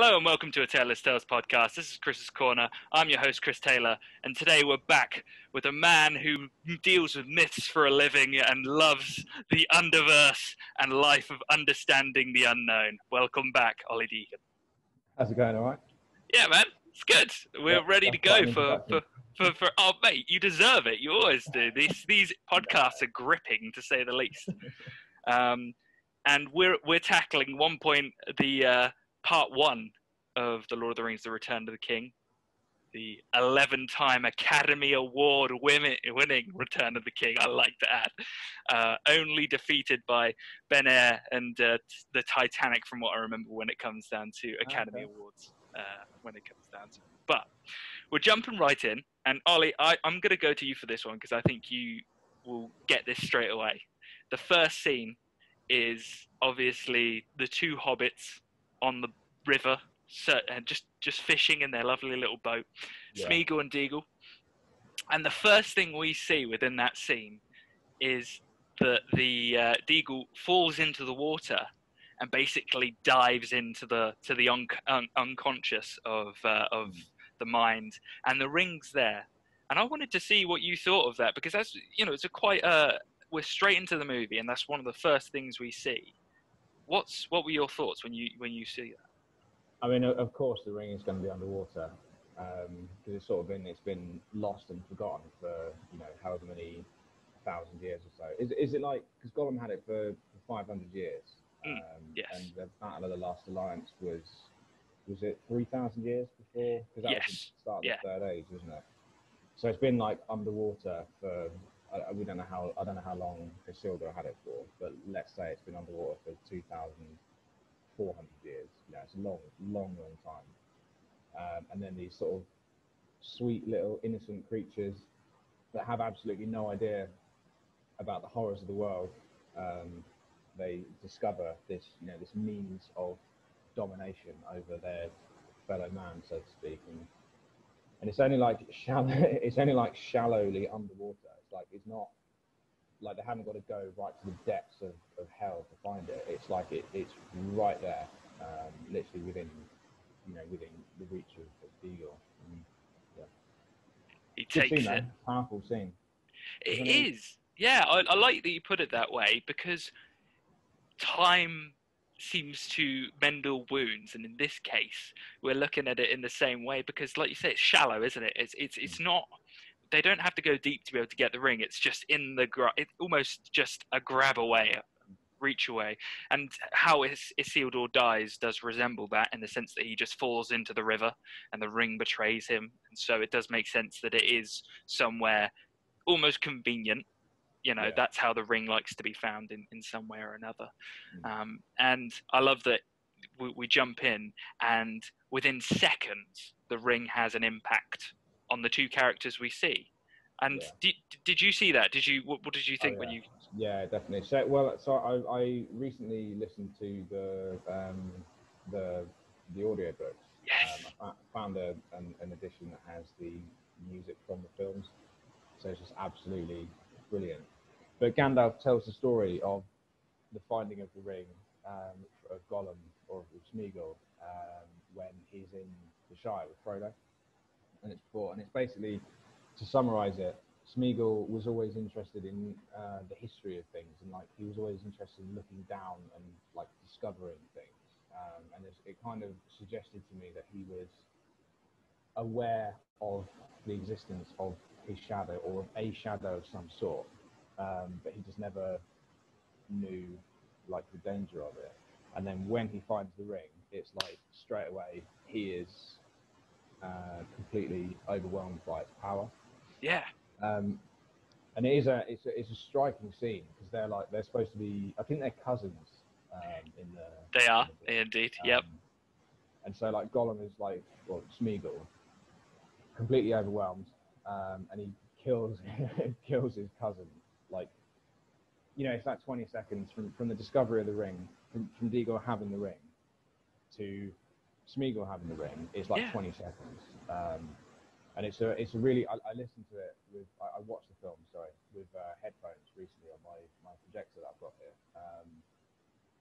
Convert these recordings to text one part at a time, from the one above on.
Hello and welcome to a Taylor's Tales podcast. This is Chris's Corner. I'm your host, Chris Taylor, and today we're back with a man who deals with myths for a living and loves the underverse and life of understanding the unknown. Welcome back, Ollie Deacon. How's it going? All right. Yeah, man, it's good. We're Yeah, ready to go for, for, for, for. Oh, mate, you deserve it. You always do. These these podcasts are gripping, to say the least. Um, and we're we're tackling one point the uh, part one of the Lord of the Rings: The Return of the King, the eleven-time Academy Award winning, winning Return of the King. I like to add, uh, only defeated by Ben-Hur and uh, the Titanic, from what I remember when it comes down to Academy Okay. Awards. Uh, when it comes down to, it. but we're jumping right in. And Ollie, I, I'm going to go to you for this one because I think you will get this straight away. The first scene is obviously the two hobbits on the river, so, and just just fishing in their lovely little boat, Yeah. Smeagol and Deagol. And the first thing we see within that scene is that the uh, Deagol falls into the water and basically dives into the to the un- un- unconscious of uh, of the mind, and the ring's there. And I wanted to see what you thought of that because that's you know it's a quite uh we're straight into the movie and that's one of the first things we see. What's what were your thoughts when you when you see that? I mean, of course, the ring is going to be underwater because it's sort of been it's been lost and forgotten for you know however many thousand years or so. Is is it like because Gollum had it for, for 500 years? Mm, um, yes. And the Battle of the Last Alliance was was it 3,000 years before? Because that was the start of yeah. the Third Age, wasn't it? So it's been like underwater for. I, we don't know how I don't know how long Isildur had it for, but let's say it's been underwater for 2,400 years. Know, it's a long, long, long time. Um, and then these sort of sweet little innocent creatures that have absolutely no idea about the horrors of the world. Um, they discover this, you know, this means of domination over their fellow man, so to speak, and and it's only like shallow. It's only like shallowly underwater. Like it's not like they haven't got to go right to the depths of, of hell to find it. It's like it, it's right there, um, literally within, you know, within the reach of, of Deagol. And, He good takes scene, it. Powerful scene. It Isn't it? is. Yeah, I, I like that you put it that way because time seems to mend all wounds, and in this case, we're looking at it in the same way because, like you say, it's shallow, isn't it? It's it's it's not. They don't have to go deep to be able to get the ring. It's just in the gra- It's almost just a grab away, reach away, and how Is- Isildur dies does resemble that in the sense that he just falls into the river, and the ring betrays him, and so it does make sense that it is somewhere almost convenient. You know, Yeah. that's how the ring likes to be found in, in some way or another. Mm. Um, and I love that we, we jump in, and within seconds, the ring has an impact on the two characters we see. And Yeah. did, did you see that? Did you? What, what did you Oh, think when you? Yeah, definitely. So, well, so I, I recently listened to the um, the the audiobooks. Yes. Um, I found a, an, an edition that has the music from the films, so it's just absolutely brilliant. But Gandalf tells the story of the finding of the ring um, of Gollum or of Smeagol um, when he's in the Shire with Frodo, and it's before, and it's basically to summarize it. Smeagol was always interested in uh, the history of things, and like he was always interested in looking down and like discovering things. Um, and it's, it kind of suggested to me that he was aware of the existence of his shadow or of a shadow of some sort, um, but he just never knew like the danger of it. And then when he finds the ring, it's like straight away he is uh, completely overwhelmed by its power. Yeah. Um, and it is a it's a, it's a striking scene because they're like they're supposed to be I think they're cousins um, in the They are in the indeed. Yep. Um, and so like Gollum is like well Smeagol, completely overwhelmed, um, and he kills kills his cousin. Like, you know, it's that 20 seconds from from the discovery of the ring, from from Deagol having the ring, to Smeagol having the ring. It's like Yeah. 20 seconds. Um, and it's a it's a really I, I listened to it with I, I watched the film sorry with uh, headphones recently on my my projector that I've got here. Um,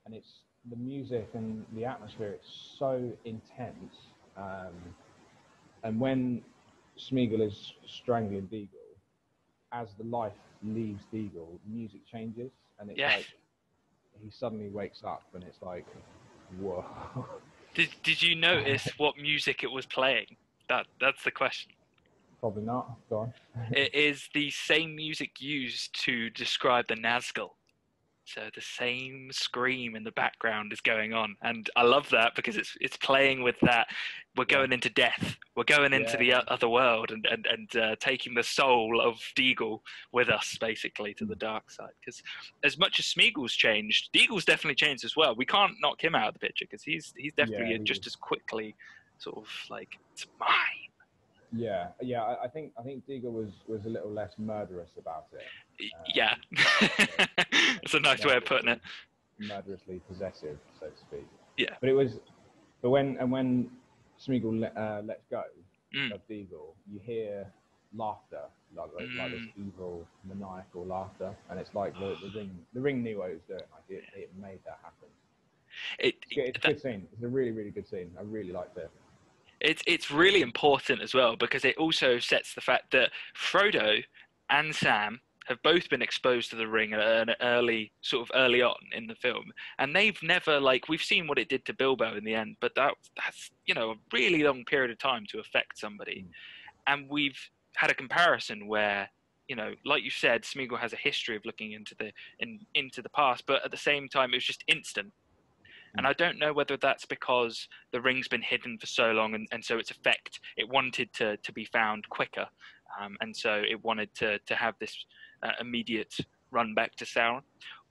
and it's the music and the atmosphere. It's so intense. Um, and when Smeagol is strangling Deagol, as the life leaves Deagol, music changes, and it's Yeah. like he suddenly wakes up, and it's like, whoa. Did Did you notice what music it was playing? That That's the question. Probably not. Go on. it is the same music used to describe the Nazgul. So the same scream in the background is going on, and I love that because it's it's playing with that. We're going into death. We're going into the Yeah. o- other world, and and and uh, taking the soul of Deagol with us, basically, to the Mm. dark side. Because as much as Smeagol's changed, Deagol's definitely changed as well. We can't knock him out of the picture because he's he's definitely Yeah, he just is. as quickly, sort of like it's mine. Yeah, yeah. I, I think I think Deagol was was a little less murderous about it. Uh, yeah, that's a nice way of putting it. Murderously possessive, so to speak. Yeah. But it was, but when and when Smeagol le, uh, lets go Mm. of Deagol, you hear laughter, like like, like this Mm. evil, maniacal laughter, and it's like the, the ring. The ring knew what it was doing. Like it, it made that happen. It, It's, it's a good scene. It's a really really good scene. I really liked it. it's it's really important as well because it also sets the fact that Frodo and Sam have both been exposed to the ring at an early sort of early on in the film. And they've never like we've seen what it did to Bilbo in the end but that that's you know a really long period of time to affect somebody. Mm. and we've had a comparison where you know like you said Smeagol has a history of looking into the in, into the past but at the same time it was just instant. And I don't know whether that's because the ring's been hidden for so long, and, and so its effect it wanted to, to be found quicker, um, and so it wanted to to have this uh, immediate run back to Sauron,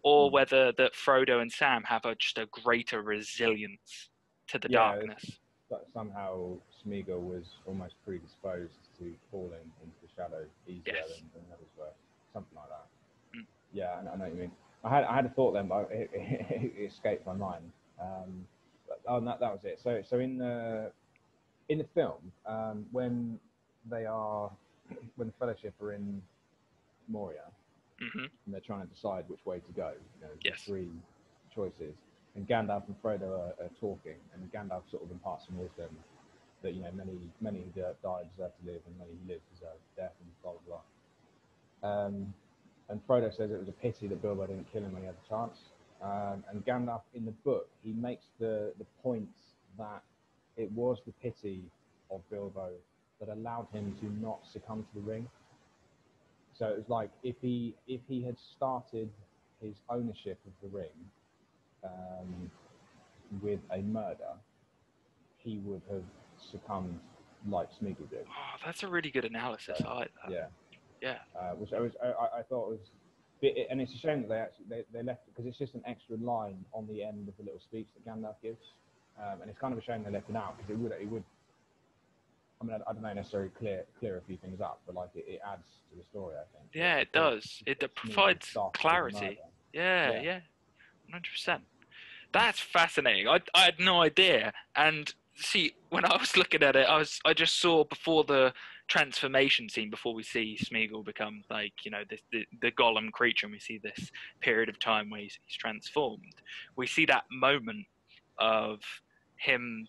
or Mm. whether that Frodo and Sam have a, just a greater resilience to the Yeah, darkness. But somehow Smeagol was almost predisposed to falling into the shadow easier Yes. than, than others were, something like that. Mm. Yeah, I know, I know what you mean. I had I had a thought then, but it, it, escaped my mind. Um, but, oh, that that was it. So so in the in the film, um, when they are when the Fellowship are in Moria, hmm and they're trying to decide which way to go. You know, Yes. three choices, and Gandalf and Frodo are, are talking, and Gandalf sort of imparts some wisdom that you know many many who di- died deserve to live, and many who live deserve death, and blah blah blah. Um, and Frodo says it was a pity that Bilbo didn't kill him when he had the chance. Um, and Gandalf in the book he makes the the point that it was the pity of Bilbo that allowed him to not succumb to the ring. So it was like if he if he had started his ownership of the ring um, with a murder, he would have succumbed like Smeagol did. Oh, that's a really good analysis. I like that. Yeah. Yeah. Uh, which I was I, I- thought was, bit- and it's a shame that they actually they, they left because it's just an extra line on the end of the little speech that Gandalf gives, um, and it's kind of a shame they left it out because it would it would. I mean, I, I don't know necessarily clear clear a few things up, but like it, it adds to the story. I think. Yeah, it Because does. It Smeagol provides clarity. Yeah, Yeah. yeah, hundred percent. That's fascinating. I I had no idea. And see, when I was looking at it, I was I just saw before the transformation scene, before we see Smeagol become like you know this the, the Gollum creature, and we see this period of time where he's, he's transformed. We see that moment of him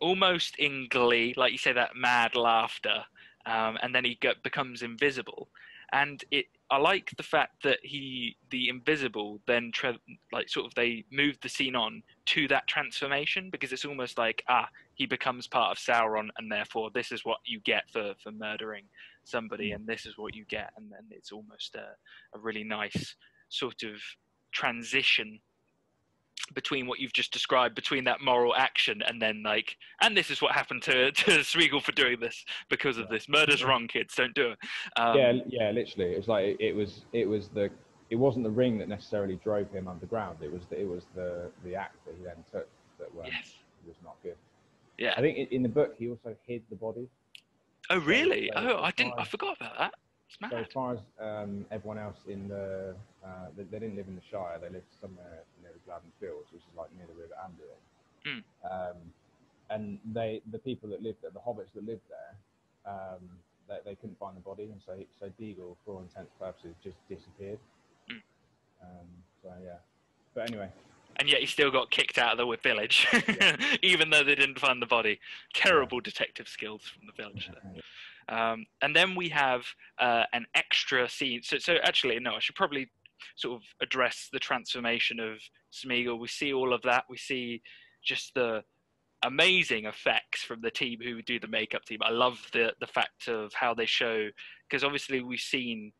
almost in glee, like you say, that mad laughter, um, and then he get, becomes invisible. And it, I like the fact that he, the invisible, then tra- like sort of they move the scene on to that transformation because it's almost like ah, he becomes part of Sauron, and therefore this is what you get for for murdering somebody, Mm. and this is what you get, and then it's almost a, a really nice sort of transition between what you've just described between that moral action and then like and this is what happened to to Smeagol for doing this because of this murder's wrong kids don't do it um, yeah, yeah, literally. It was like it, was it was the it wasn't the ring that necessarily drove him underground. It was the, it was the the act that he then took that went, yes was not good. yeah I think in, in the book he also hid the body. oh really so oh I didn't I forgot about that it's So as far as um, everyone else in the uh, they, they didn't live in the Shire. They lived somewhere Gladden Fields, which is like near the River Anduin. Mm. Um, and they the people that lived there, the hobbits that lived there, um, they, they couldn't find the body, and so so Deagol, for all intents and purposes, just disappeared. Mm. Um, so yeah, but anyway, and yet he still got kicked out of the village, even though they didn't find the body. Terrible detective skills from the village. Um, and then we have uh, an extra scene. So, so actually, no, I should probably sort of address the transformation of Smeagol. We see all of that. We see just the amazing effects from the team who do the makeup team. I love the the fact of how they show because obviously we've seen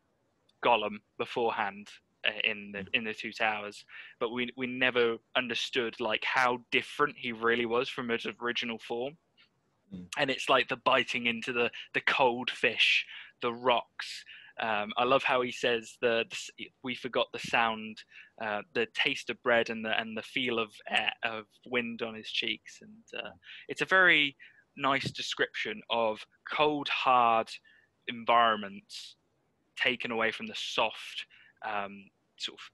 Gollum beforehand uh, in the in the two towers but we we never understood like how different he really was from his original form Mm. and it's like the biting into the the cold fish the rocks um, I love how he says the, the we forgot the sound, uh, the taste of bread, and the and the feel of air, of wind on his cheeks, and uh, it's a very nice description of cold, hard environments taken away from the soft um, sort of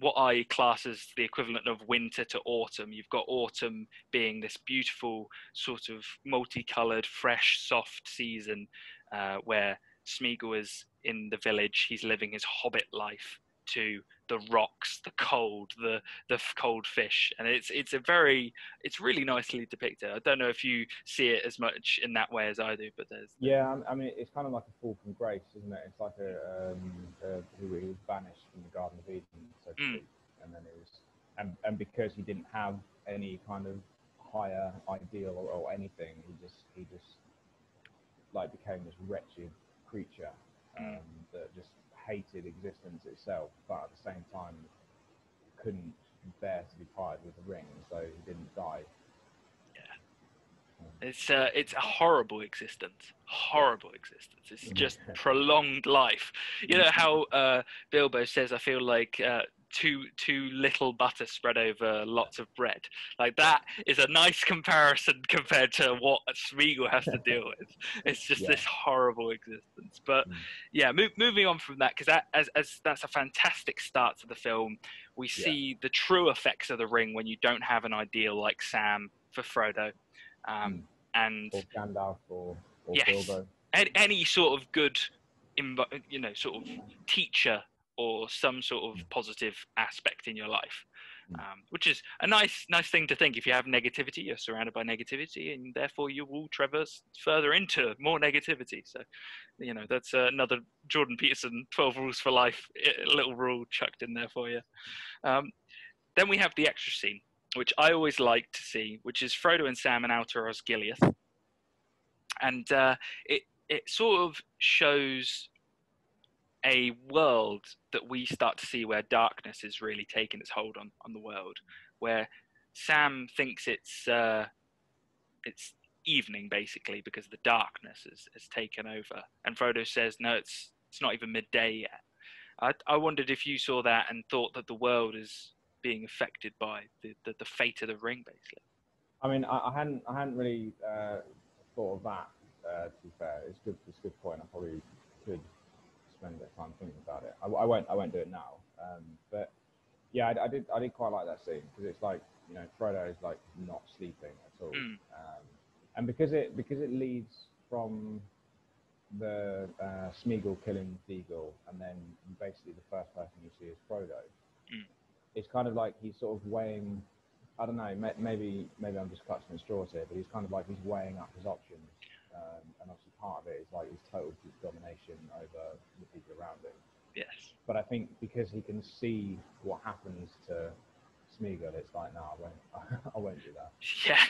what I class as the equivalent of winter to autumn. You've got autumn being this beautiful sort of multicolored, fresh, soft season uh, where Smeagol is in the village. He's living his hobbit life to the rocks, the cold, the the f- cold fish, and it's it's a very it's really nicely depicted. I don't know if you see it as much in that way as I do, but there's Yeah, I- mean, it's kind of like a fall from grace, isn't it? It's like a, um, a who he was banished from the Garden of Eden, so to Mm. speak, and then it was, and, and because he didn't have any kind of higher ideal or, or anything, he just he just like became this wretched creature um, that just hated existence itself, but at the same time couldn't bear to be parted with the ring, so he didn't die. It's uh, it's a horrible existence. Horrible existence. It's just prolonged life. You know how uh, Bilbo says, "I feel like uh, too too little butter spread over lots of bread." Like that is a nice comparison compared to what Smeagol has to deal with. It's just Yeah. this horrible existence. But Mm. yeah, mo- moving on from that because that as, as that's a fantastic start to the film. We Yeah. see the true effects of the ring when you don't have an ideal like Sam for Frodo. Um, Mm. and Or Gandalf or, or Yes. Bilbo. any, sort of good, you know, sort of teacher or some sort of positive aspect in your life, Mm. um, which is a nice, nice thing to think. If you have negativity, you're surrounded by negativity, and therefore you will traverse further into more negativity. So, you know, that's uh, another Jordan Peterson 12 rules for life, little rule chucked in there for you. Um, then we have the extra scene, which I always like to see, which is Frodo and Sam in Outer Osgiliath. And uh, it it sort of shows a world that we start to see where darkness is really taking its hold on, on the world, where Sam thinks it's uh, it's evening basically because the darkness has, has taken over, and Frodo says no, it's it's not even midday yet. I, I wondered if you saw that and thought that the world is being affected by the, the, the fate of the ring, basically. I mean, I, I hadn't, I hadn't really uh, thought of that. Uh, to be fair, it's good. It's a good point. I probably could spend a bit of time thinking about it. I, I won't. I won't do it now. Um, but yeah, I, I did. I did quite like that scene because it's like you know Frodo is like not sleeping at all, Mm. um, and because it because it leads from the uh, Smeagol killing Deagol, and then basically the first person you see is Frodo. Mm. It's kind of like he's sort of weighing I don't know. may- Maybe maybe I'm just clutching at straws here, but he's kind of like he's weighing up his options, um, and obviously part of it is like his total domination over the people around him. Yes. But I think because he can see what happens to Smeagol, it's like, no, I won't. I won't do that. Yeah.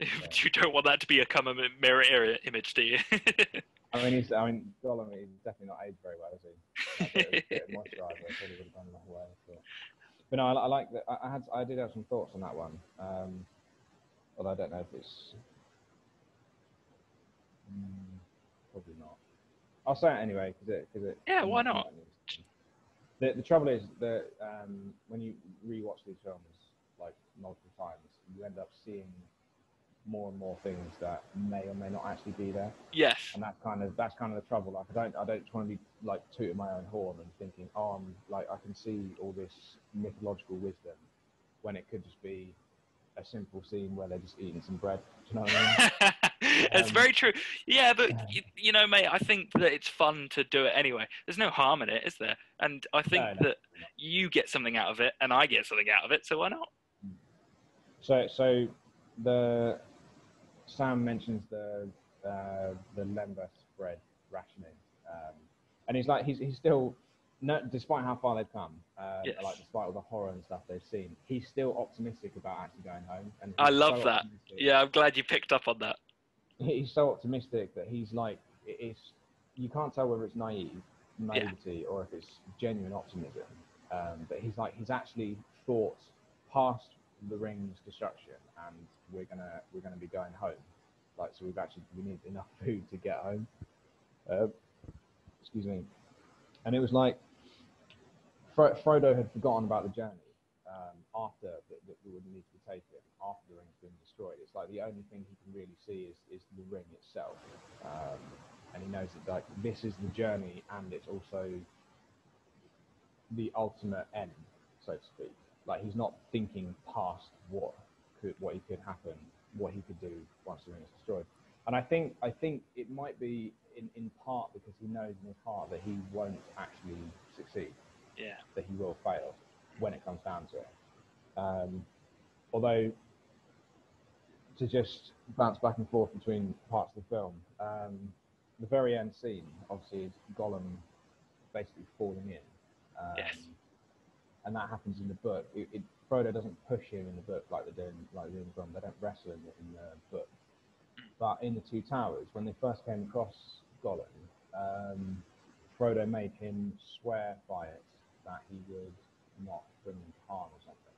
Yeah. you don't want that to be a common mirror image, do you? I mean, he's. I mean, Gollum is definitely not aged very well, is he? Bit of- bit of moisturiser probably would have gone a way. But, but no, I, I like that. I, I had. I did have some thoughts on that one. Um, although I don't know if it's. Mm, probably not. I'll say it anyway because it. Cause it Yeah, why not? it might need- The, the trouble is that um, when you rewatch these films like multiple times, you end up seeing more and more things that may or may not actually be there yes. and that's kind of that's kind of the trouble. Like I don't I don't want to be like tooting my own horn and thinking, oh, I'm like I can see all this mythological wisdom when it could just be a simple scene where they're just eating some bread. Do you know what I mean? it's Um, very true. Yeah, but uh, you, you know, mate, I think that it's fun to do it anyway. There's no harm in it, is there? And I think No, no. that you get something out of it, and I get something out of it. So why not? So, so the Sam mentions the uh, the Lembas bread rationing, um, and he's like he's he's still, no, despite how far they've come, um, Yes. like despite all the horror and stuff they've seen, he's still optimistic about actually going home. And I love so that. Yeah, I'm glad you picked up on that. He's so optimistic that he's like it's you can't tell whether it's naive naivety or if it's genuine optimism. Um, but he's like he's actually thought past the ring's destruction and we're gonna we're gonna be going home. Like so we've actually we need enough food to get home. Uh, excuse me. And it was like Fro- Frodo had forgotten about the journey um, after that, that would need to be taken after the ring's been destroyed. It's like the only thing he can really see is, is the ring itself, um, and he knows that like this is the journey, and it's also the ultimate end, so to speak. Like he's not thinking past what could what he could happen, what he could do once the ring is destroyed. And I think I think it might be in, in part because he knows in his heart that he won't actually succeed Yeah. that he will fail when it comes down to it. Um, although, to just bounce back and forth between parts of the film, um, the very end scene obviously is Gollum basically falling in. Um, Yes. And that happens in the book. It, it, Frodo doesn't push him in the book like they do in, like they do in the film. They don't wrestle in the, in the book. But in the Two Towers, when they first came across Gollum, um, Frodo made him swear by it that he would not bring him harm or something.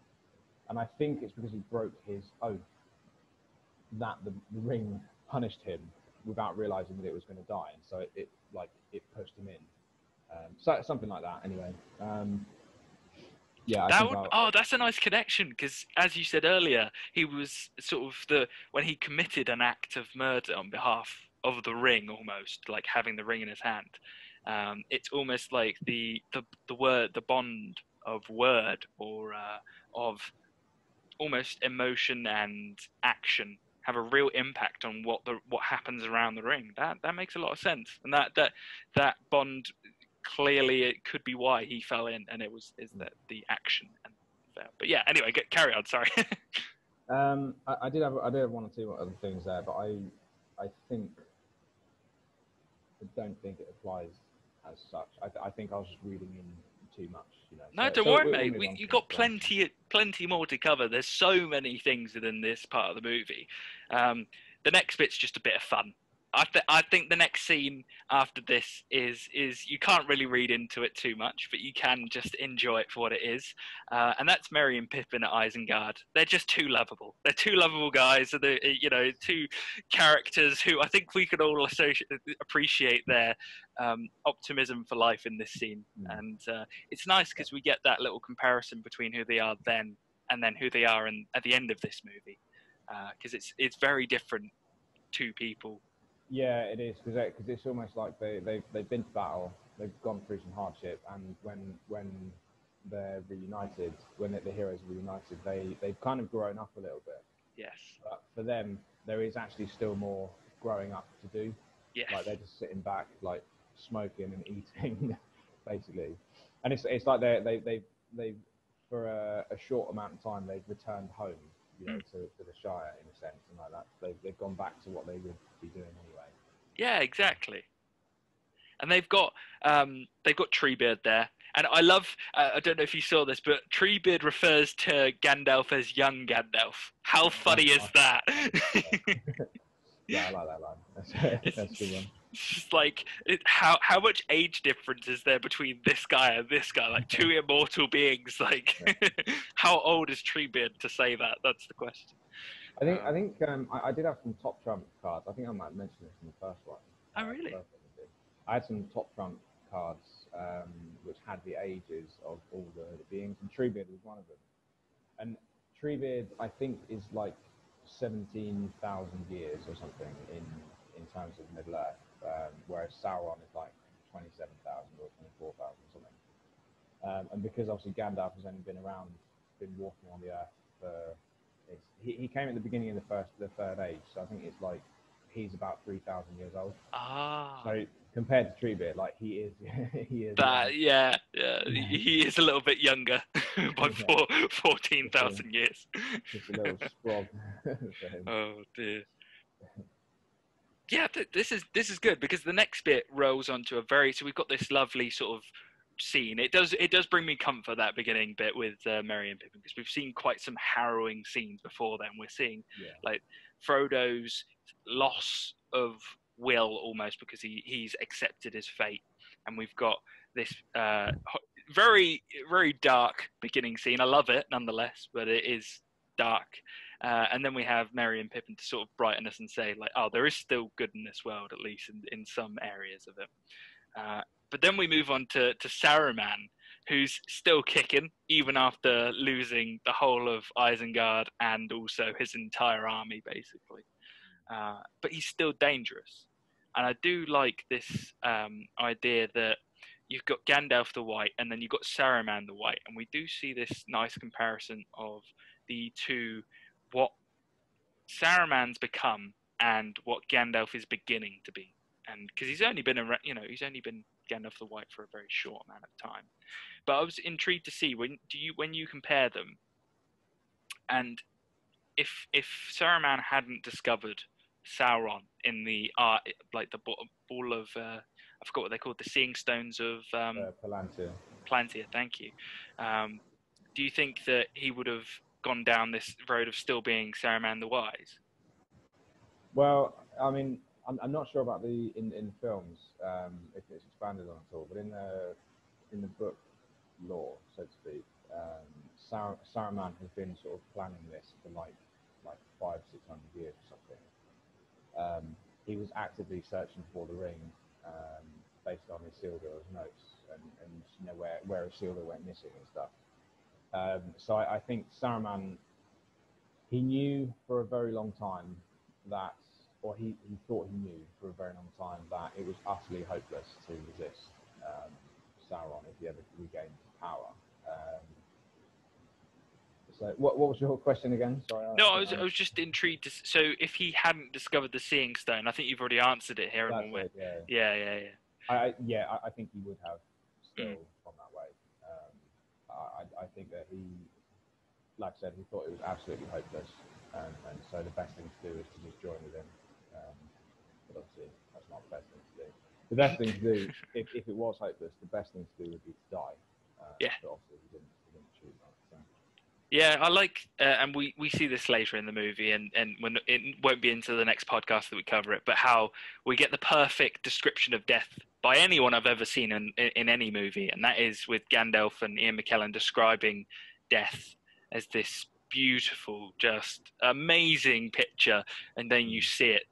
And I think it's because he broke his oath that the, the ring punished him without realizing that it was going to die, and so it, it like it pushed him in. Um, so something like that. Anyway, um, yeah. I that would, I'll- oh, that's a nice connection because, as you said earlier, he was sort of the when he committed an act of murder on behalf of the ring, almost like having the ring in his hand. Um, it's almost like the, the the word, the bond of word or uh, of almost emotion and action have a real impact on what the what happens around the ring. That that makes a lot of sense, and that that that bond clearly it could be why he fell in, and it was is that the action and. But yeah, anyway, get, carry on. Sorry. Um, I, I did have I did have one or two other things there, but I I think I don't think it applies as such. I, I think I was just reading in too much. You know. no, So- don't worry, we'll mate. We, you've got the next one. plenty plenty more to cover. There's so many things within this part of the movie. Um, the next bit's just a bit of fun. I, th- I think the next scene after this is is you can't really read into it too much, but you can just enjoy it for what it is, uh, and that's Merry and Pippin at Isengard. They're just too lovable. They're two lovable guys, and they're you know two characters who I think we could all associate appreciate their um, optimism for life in this scene, Mm. and uh, it's nice because we get that little comparison between who they are then and then who they are in, at the end of this movie, because it's it's very different two people. Yeah, it is because because it's almost like they they they've been to battle, they've gone through some hardship, and when when they're reunited, when the, the heroes are reunited, they they've kind of grown up a little bit. Yes, But for them, there is actually still more growing up to do. yes, Like they're just sitting back, like smoking and eating, basically. And it's it's like they they they they for a, a short amount of time they've returned home, you know, to, to the Shire in a sense, and like that. They've they've gone back to what they would be doing anyway. yeah, exactly. And they've got um, they've got Treebeard there, and I love. Uh, I don't know if you saw this, but Treebeard refers to Gandalf as young Gandalf. How funny is that? Yeah, I like that line. That's, that's a good one. It's just like it, how how much age difference is there between this guy and this guy? Like two immortal beings. Like how old is Treebeard to say that? That's the question. I think I think um, I, I did have some top trump cards. I think I might mention this in the first one. Oh, really? I. I had some top trump cards um, which had the ages of all the, the beings, and Treebeard was one of them. And Treebeard, I think, is like seventeen thousand years or something in in terms of Middle Earth, um, whereas Sauron is like twenty-seven thousand or twenty-four thousand something. Um, and because obviously Gandalf has only been around, been walking on the earth for it's, he, he came at the beginning of the first, the third age, so I think it's like he's about three thousand years old. Ah. So compared to Treebeard, like he is, he is. that yeah, yeah, he he is a little bit younger by Yeah. four, 14,000 years. just a little sprog for him. Oh dear. Yeah, th- this is this is good because the next bit rolls onto a very so we've got this lovely sort of scene. It does it does bring me comfort that beginning bit with uh, Merry and Pippin because we've seen quite some harrowing scenes before then. We're seeing Yeah. Frodo's loss of will almost because he he's accepted his fate, and we've got this uh, very very dark beginning scene. I love it nonetheless, but it is dark. Uh, and then we have Merry and Pippin to sort of brighten us and say like, oh, there is still good in this world at least in, in some areas of it. Uh, but then we move on to to Saruman, who's still kicking even after losing the whole of Isengard and also his entire army, basically. Uh, but he's still dangerous, and I do like this um, idea that you've got Gandalf the White, and then you've got Saruman the White, and we do see this nice comparison of the two, what Saruman's become and what Gandalf is beginning to be, and because he's only been around, you know, he's only been Gandalf the White for a very short amount of time. But I was intrigued to see when do you when you compare them, and if if Saruman hadn't discovered Sauron in the art, like the ball, of uh, I forgot what they called the Seeing Stones of um, Uh, Palantir. Plantia. Thank you. Um, do you think that he would have gone down this road of still being Saruman the Wise? Well, I mean, I'm, I'm not sure about the in in films um, if it's expanded on at all, but in the in the book lore, so to speak, um, Sar- Saruman has been sort of planning this for like like five six hundred years or something. Um, he was actively searching for the ring um, based on his Isildur's notes and, and you know where where Isildur went missing and stuff. Um, so I, I think Saruman he knew for a very long time that, or he, he thought he knew for a very long time that it was utterly hopeless to resist um, Sauron if he ever regained power. Um, so, what, what was your question again? Sorry. No, I was, I was just intrigued. To, so, if he hadn't discovered the Seeing Stone, I think you've already answered it here. That's in one way. it, yeah. Yeah, yeah, yeah. I, I, yeah, I, I think he would have still Mm. gone that way. Um, I, think that he, like I said, he thought it was absolutely hopeless, and, and so the best thing to do is to just join with him. Um, but obviously, that's not the best thing to do. The best thing to do, if, if it was hopeless, the best thing to do would be to die. Uh, Yeah. But obviously, he didn't, he didn't choose that. So. Yeah, I like, uh, and we, we see this later in the movie, and, and when it won't be into the next podcast that we cover it, but how we get the perfect description of death by anyone I've ever seen in, in, in any movie, and that is with Gandalf and Ian McKellen describing death as this beautiful, just amazing picture, and then you see it.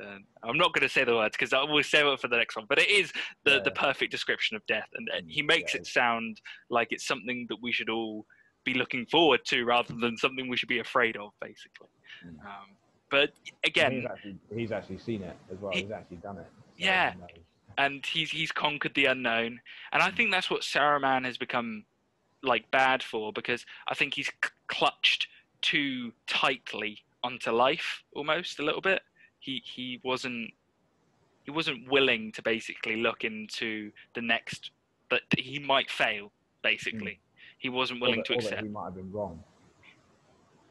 Um, I'm not going to say the words because I will save it for the next one, but it is the, the perfect description of death, and, and he makes Yeah. it sound like it's something that we should all be looking forward to rather than something we should be afraid of, basically. Mm. Um, but again, he's actually, he's actually seen it as well. He- he's actually done it. So Yeah. And he's he's conquered the unknown, and I think that's what Saruman has become like bad for because I think he's c- clutched too tightly onto life almost a little bit. He he wasn't he wasn't willing to basically look into the next that that he might fail. Basically, hmm. he wasn't willing to that, that accept. he might have been wrong.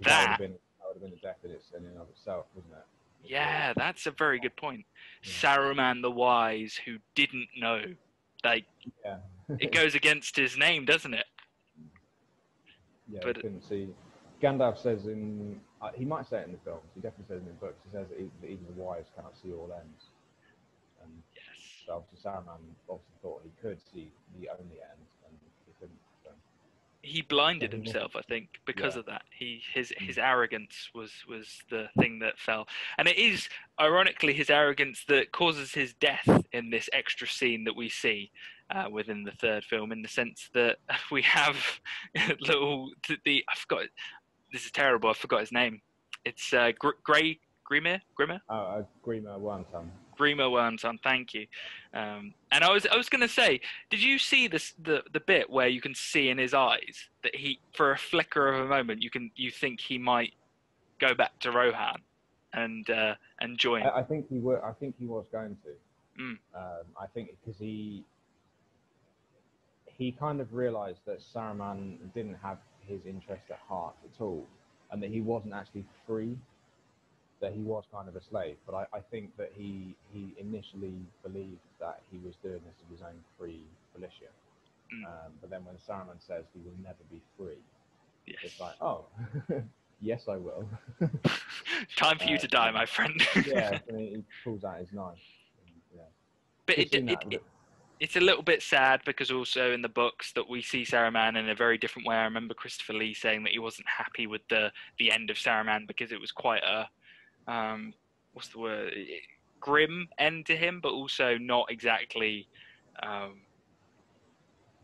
That- would have been, that would have been a death in, its, in and of itself, wasn't it? Yeah, that's a very good point. Saruman the Wise, who didn't know. Like, Yeah. it goes against his name, doesn't it? yeah, but- couldn't see. Gandalf says in, uh, he might say it in the films, he definitely says it in the books, he says that that even the wise cannot see all ends. And Yes. so obviously Saruman obviously thought he could see the only end, and he couldn't. So. He blinded Yeah, he was- himself, I think, because Yeah. of that. He his Mm. his arrogance was was the thing that fell, and it is ironically his arrogance that causes his death in this extra scene that we see uh, within the third film, in the sense that we have little the, the I forgot this is terrible. I forgot his name. It's uh, Gr- Gray Grimmer Grimmer Oh, uh, Grima Wormtongue. Grima Wormson, thank you. Um, and I was I was going to say, did you see this the the bit where you can see in his eyes that he, for a flicker of a moment, you can you think he might go back to Rohan? and uh, and join. I, I think he were. I think he was going to. Mm. Um, I think because he he kind of realised that Saruman didn't have his interest at heart at all, and that he wasn't actually free. That he was kind of a slave, but I, I think that he he initially believed that he was doing this of his own free volition. Mm. Um, but then when Saruman says he will never be free, yes. it's like, oh, yes, I will. Time for you Uh, to die, my friend. yeah, he pulls out his knife. And, yeah. but it, it, it, it's a little bit sad because also in the books that we see Saruman in a very different way. I remember Christopher Lee saying that he wasn't happy with the the end of Saruman because it was quite a um, what's the word grim end to him, but also not exactly um,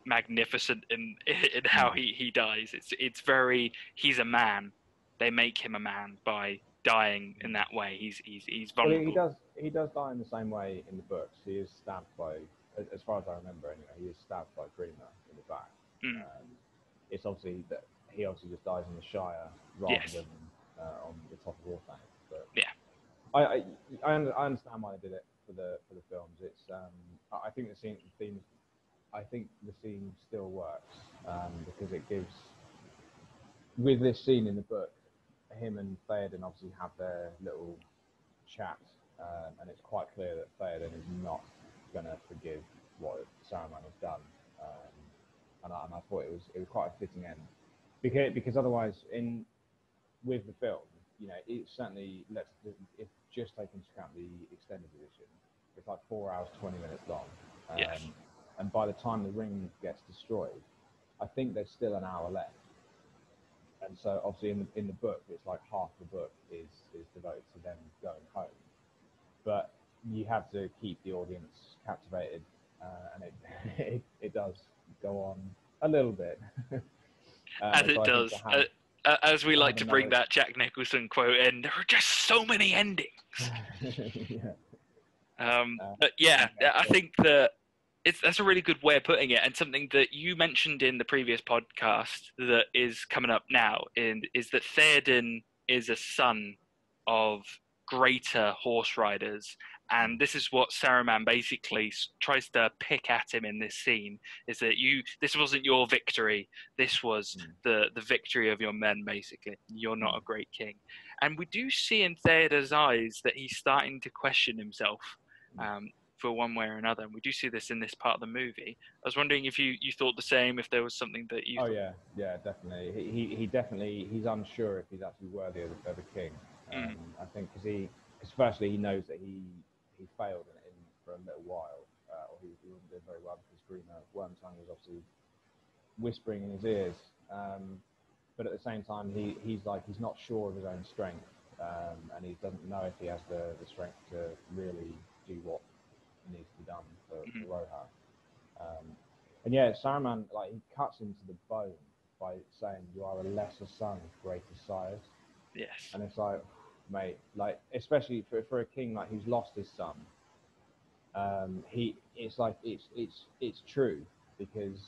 magnificent in in how he, he dies. It's it's very he's a man. They make him a man by dying in that way. He's he's he's Well, vulnerable. he does. He does die in the same way in the books. He is stabbed by, as- far as I remember, anyway. He is stabbed by Grima in the back. Mm. Um, it's obviously that he obviously just dies in the Shire rather Yes. than uh, on the top of Orthanc. But Yeah. I, I I understand why they did it for the for the films. It's um I think the scene the theme I think the scene still works um, because it gives with this scene in the book, him and Theoden obviously have their little chat, um, and it's quite clear that Theoden is not going to forgive what Saruman has done. Um, and, I, and I thought it was it was quite a fitting end because because otherwise in with the film, you know, it certainly let's if just take into account the extended edition, it's like four hours twenty minutes long. Um, Yes. And by the time the ring gets destroyed, I think there's still an hour left. And so obviously in the in the book, it's like half the book is is devoted to them going home. But you have to keep the audience captivated, uh, and it, it it does go on a little bit. Uh, as so I it think does. Uh, as we like to bring that Jack Nicholson quote in, there are just so many endings. yeah. Um, but yeah, yeah, I think that it's that's a really good way of putting it, and something that you mentioned in the previous podcast that is coming up now, in, is that Theoden is a son of greater horse riders, and this is what Saruman basically tries to pick at him in this scene: is that you this wasn't your victory, this was Mm. the the victory of your men. Basically, you're not a great king, and we do see in Theoden's eyes that he's starting to question himself um, for one way or another. And we do see this in this part of the movie. I was wondering if you, you thought the same, if there was something that you. Oh yeah, yeah, definitely. He, he, he definitely he's unsure if he's actually worthy of, of a king. Um, Mm. I think because he, because firstly he knows that he he failed in, in for a little while, uh, or he, he wasn't doing very well because Grima Wormtongue was obviously whispering in his ears. Um, but at the same time, he, he's like he's not sure of his own strength, um, and he doesn't know if he has the, the strength to really do what needs to be done for, for Rohan. Um, and yeah, Saruman like he cuts him to the bone by saying, "You are a lesser son of greater sires," Yes. and it's like, mate, like especially for for a king like who's lost his son. Um, he it's like it's it's it's true because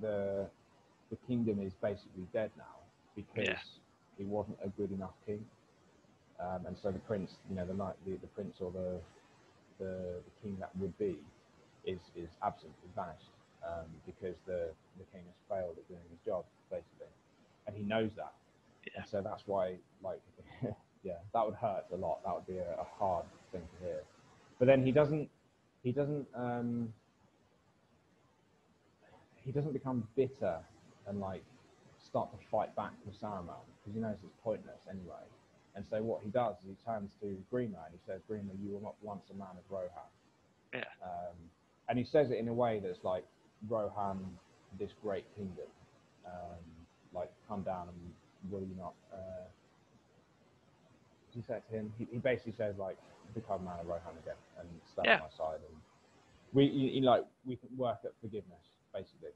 the the kingdom is basically dead now because Yeah. he wasn't a good enough king. Um, and so the prince, you know, the knight, the, the prince or the, the the king that would be, is is absent, is vanished, um, because the the king has failed at doing his job, basically, and he knows that. Yeah. And so that's why, like, yeah, that would hurt a lot. That would be a, a hard thing to hear. But then he doesn't, he doesn't, um, he doesn't become bitter and like start to fight back with Saruman because he knows it's pointless anyway. And so what he does is he turns to Grima and he says, Grima, you were not once a man of Rohan. Yeah. Um, and he says it in a way that's like, Rohan, this great kingdom, um, like come down and will you not? Uh, he said to him, he, he basically says like, become a man of Rohan again and stand Yeah. on my side and we, you, you know, we can work at forgiveness, basically.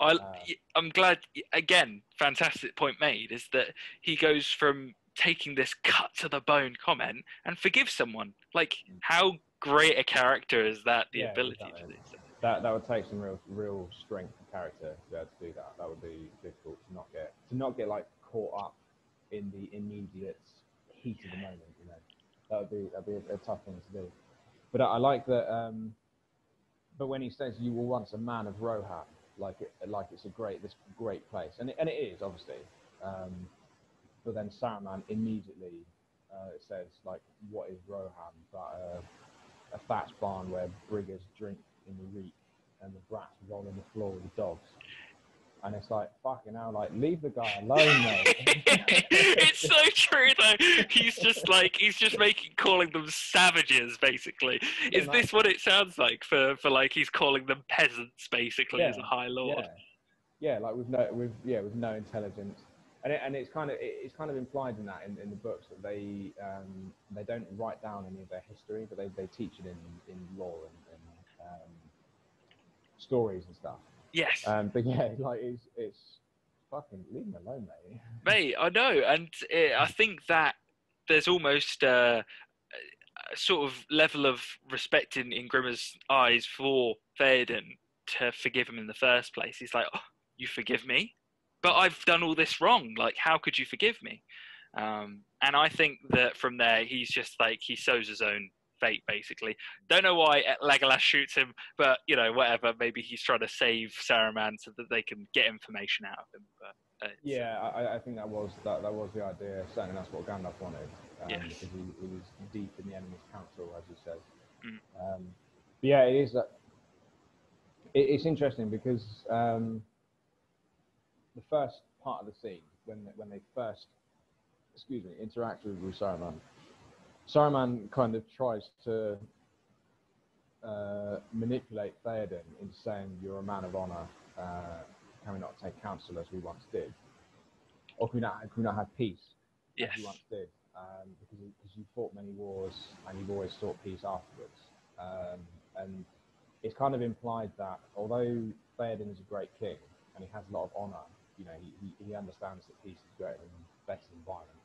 I, Uh, I'm glad, again, fantastic point made, is that he goes from taking this cut to the bone comment and forgive someone. Like, how great a character is that, the Mm. Yeah, ability exactly. to do so? That that would take some real real strength of character to be able to do that. That would be difficult to not get to not get like caught up in the immediate heat of the moment. You know. that would be that'd be a, a tough thing to do. But I, I like that. Um, but when he says you were once a man of Rohan, like it, like it's a great this great place, and it, and it is obviously. Um, but then Saruman immediately uh, says like, what is Rohan but a, a thatched barn where briggers drink in the reek and the brats roll on the floor with the dogs. And it's like, fucking hell, like, leave the guy alone, mate. it's so true though. He's just like he's just making calling them savages basically. Yeah, Is like- this what it sounds like for for like he's calling them peasants basically as a Yeah, high lord? Yeah, yeah, like with no, with yeah, with no intelligence, and it, and it's kind of it- it's kind of implied in that in, in the books that they um, they don't write down any of their history, but they, they teach it in in lore and, and um, stories and stuff. Yes. Um, but yeah, like it's it's fucking leave me alone, mate. Mate, I know, and it, I think that there's almost uh, a sort of level of respect in, in Grima's eyes for Theoden to forgive him in the first place. He's like, oh, "You forgive me, but I've done all this wrong. Like, how could you forgive me?" Um, and I think that from there, he's just like he sows his own fate, basically. Don't know why Legolas shoots him, but you know, whatever. Maybe he's trying to save Saruman so that they can get information out of him. But uh, Yeah, I, I think that was that, that was the idea. Certainly, that's what Gandalf wanted. Um, Yes. Because he, he was deep in the enemy's counsel, as he says. Mm. Um, but yeah, it is that. It, it's interesting because um, the first part of the scene, when they- when they first, excuse me, interact with, with Saruman, Saruman kind of tries to uh, manipulate Theoden into saying, "You're a man of honor. Uh, can we not take counsel as we once did, or can we not, can we not have peace yes. as we once did? Um, because you, because you fought many wars and you've always sought peace afterwards. Um, and it's kind of implied that although Theoden is a great king and he has a lot of honor, you know, he, he, he understands that peace is greater than better than violence.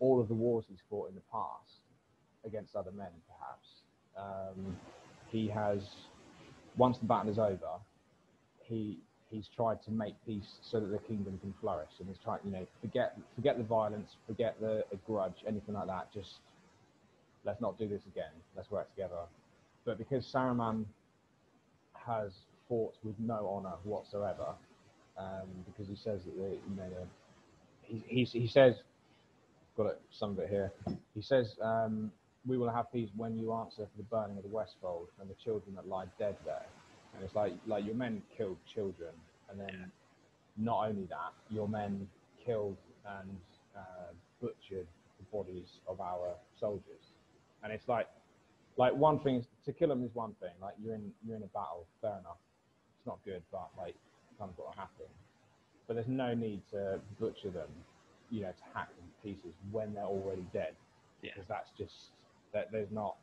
All of the wars he's fought in the past against other men, perhaps, um, he has once the battle is over, he he's tried to make peace so that the kingdom can flourish, and he's trying, you know, forget forget the violence, forget the grudge, anything like that. Just let's not do this again. Let's work together. But because Saruman has fought with no honor whatsoever, um, because he says that the, you know, the, he, he he says, got it, some of it here. He says, um, "We will have peace when you answer for the burning of the Westfold and the children that lie dead there." And it's like like your men killed children, and then Yeah. not only that, your men killed and uh, butchered the bodies of our soldiers. And it's like like one thing is to kill them is one thing. Like you're in you're in a battle, fair enough. It's not good, but like kind of got to happen. But there's no need to butcher them, you know, to hack pieces when they're already dead. Yeah. Because that's just that there's not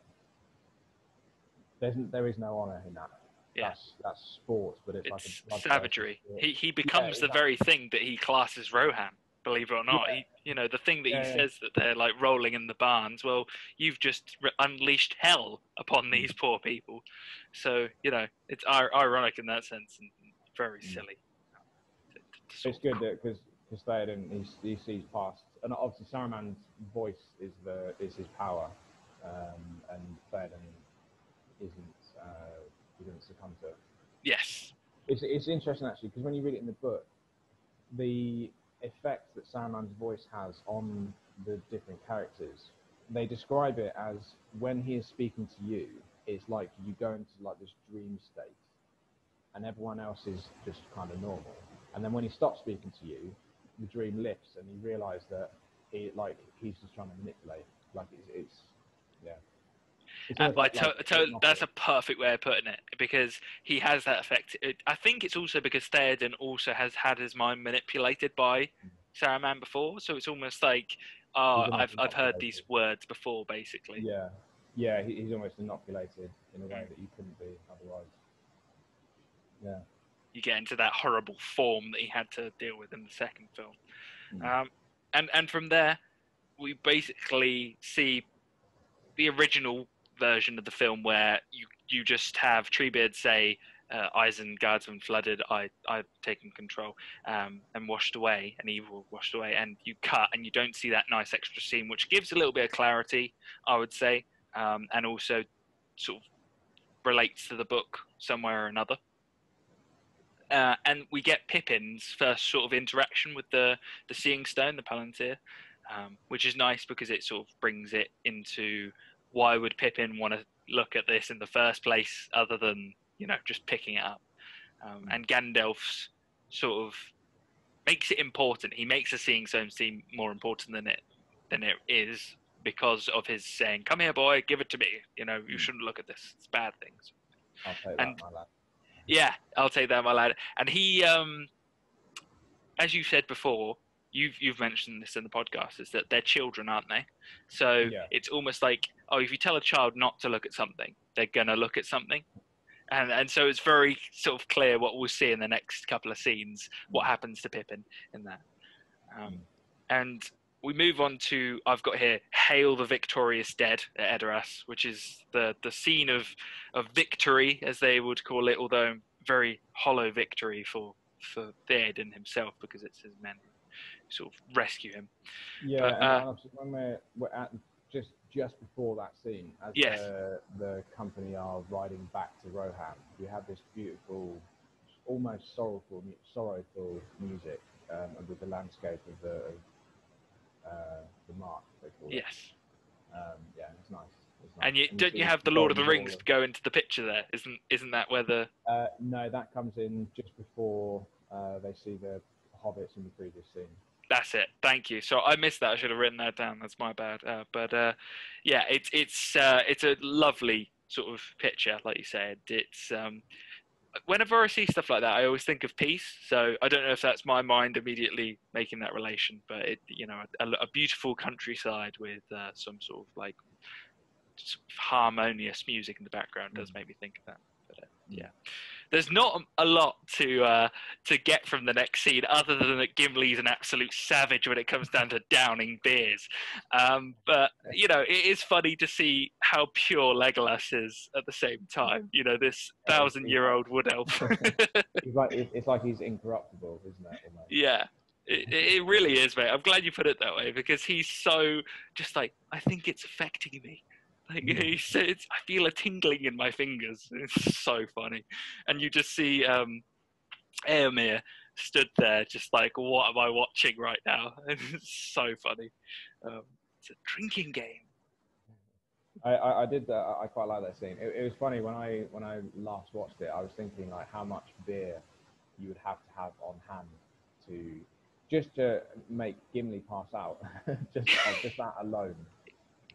there's there is no honor in that. Yeah. That's that's sport, but it's, like It's a savagery. He he becomes the exactly. very thing that he classes Rohan. Believe it or not, Yeah. he, you know the thing that Yeah, he yeah. says that they're like rolling in the barns. Well, you've just re- unleashed hell Mm. upon these poor people. So you know it's ir- ironic in that sense and very Mm. silly. To- to- It's good that because because Theoden he, he sees past, and obviously Saruman's voice is the is his power, um, and Theoden isn't uh, he doesn't succumb to it. Yes. It's it's interesting actually because when you read it in the book, the effect that Saruman's voice has on the different characters, they describe it as when he is speaking to you, it's like you go into like this dream state, and everyone else is just kind of normal. And then when he stops speaking to you, the dream lifts, and you realise that he like he's just trying to manipulate. Like it's, it's yeah. It's Uh, like, to, that's a perfect way of putting it because he has that effect. It, I think it's also because Theoden also has had his mind manipulated by mm. Saruman before, so it's almost like, oh, I've I've heard these words before, basically. Yeah, yeah, he, he's almost inoculated in a way mm. that you couldn't be otherwise. Yeah, You get into that horrible form that he had to deal with in the second film, Mm. um, and and from there, we basically see the original version of the film where you you just have Treebeard say, uh, Isengard's been flooded. I I've taken control um, and washed away, and evil washed away. And you cut, and you don't see that nice extra scene, which gives a little bit of clarity, I would say, um, and also sort of relates to the book somewhere or another. Uh, and we get Pippin's first sort of interaction with the the Seeing Stone, the Palantir, um, which is nice because it sort of brings it into why would Pippin want to look at this in the first place, other than you know just picking it up. Um, and Gandalf's sort of makes it important. He makes the Seeing Stone seem more important than it than it is because of his saying, "Come here, boy, give it to me." You know, you shouldn't look at this. It's bad things. And-. Yeah, I'll take that, my lad. And he, um, as you said before, you've you've mentioned this in the podcast, is that they're children, aren't they? So Yeah. it's almost like, oh, if you tell a child not to look at something, they're gonna look at something. And and so it's very sort of clear what we'll see in the next couple of scenes, what happens to Pippin in that. Um, Mm. and we move on to I've got here Hail the Victorious Dead at Edoras, which is the the scene of of victory, as they would call it, although very hollow victory for for Theoden himself because it's his men who sort of rescue him. Yeah, But, uh, when we're, we're at just just before that scene, as Yes. the, the company are riding back to Rohan, you have this beautiful, almost sorrowful, sorrowful music um, with the landscape of the of, uh, the mark. They call it. Yes, Um, yeah, it's nice. It's nice. and you you don't you have the Lord of the Rings go into the picture there? Isn't isn't that where the Uh, no, that comes in just before uh, they see the hobbits in the previous scene. That's it. Thank you. So I missed that. I should have written that down. That's my bad. Uh, but uh, yeah, it's it's uh, it's a lovely sort of picture, like you said. It's um, whenever I see stuff like that, I always think of peace. So I don't know if that's my mind immediately making that relation, but it you know a, a beautiful countryside with uh, some sort of like harmonious music in the background does Mm. make me think of that. Yeah, there's not a lot to uh, to get from the next scene other than that Gimli's an absolute savage when it comes down to downing beers. Um, but you know, it is funny to see how pure Legolas is at the same time. You know, this thousand-year-old wood elf. It's like it's, it's like he's incorruptible, isn't it? Almost. yeah. It, it really is, mate. I'm glad you put it that way because he's so just like I think it's affecting me. Like he says, I feel a tingling in my fingers. It's so funny, and you just see um, Eomer stood there, just like, what am I watching right now? And it's so funny. Um, it's a drinking game. I, I, I did that. I quite like that scene. It, it was funny when I when I last watched it. I was thinking like how much beer you would have to have on hand to just to make Gimli pass out. just uh, just that alone.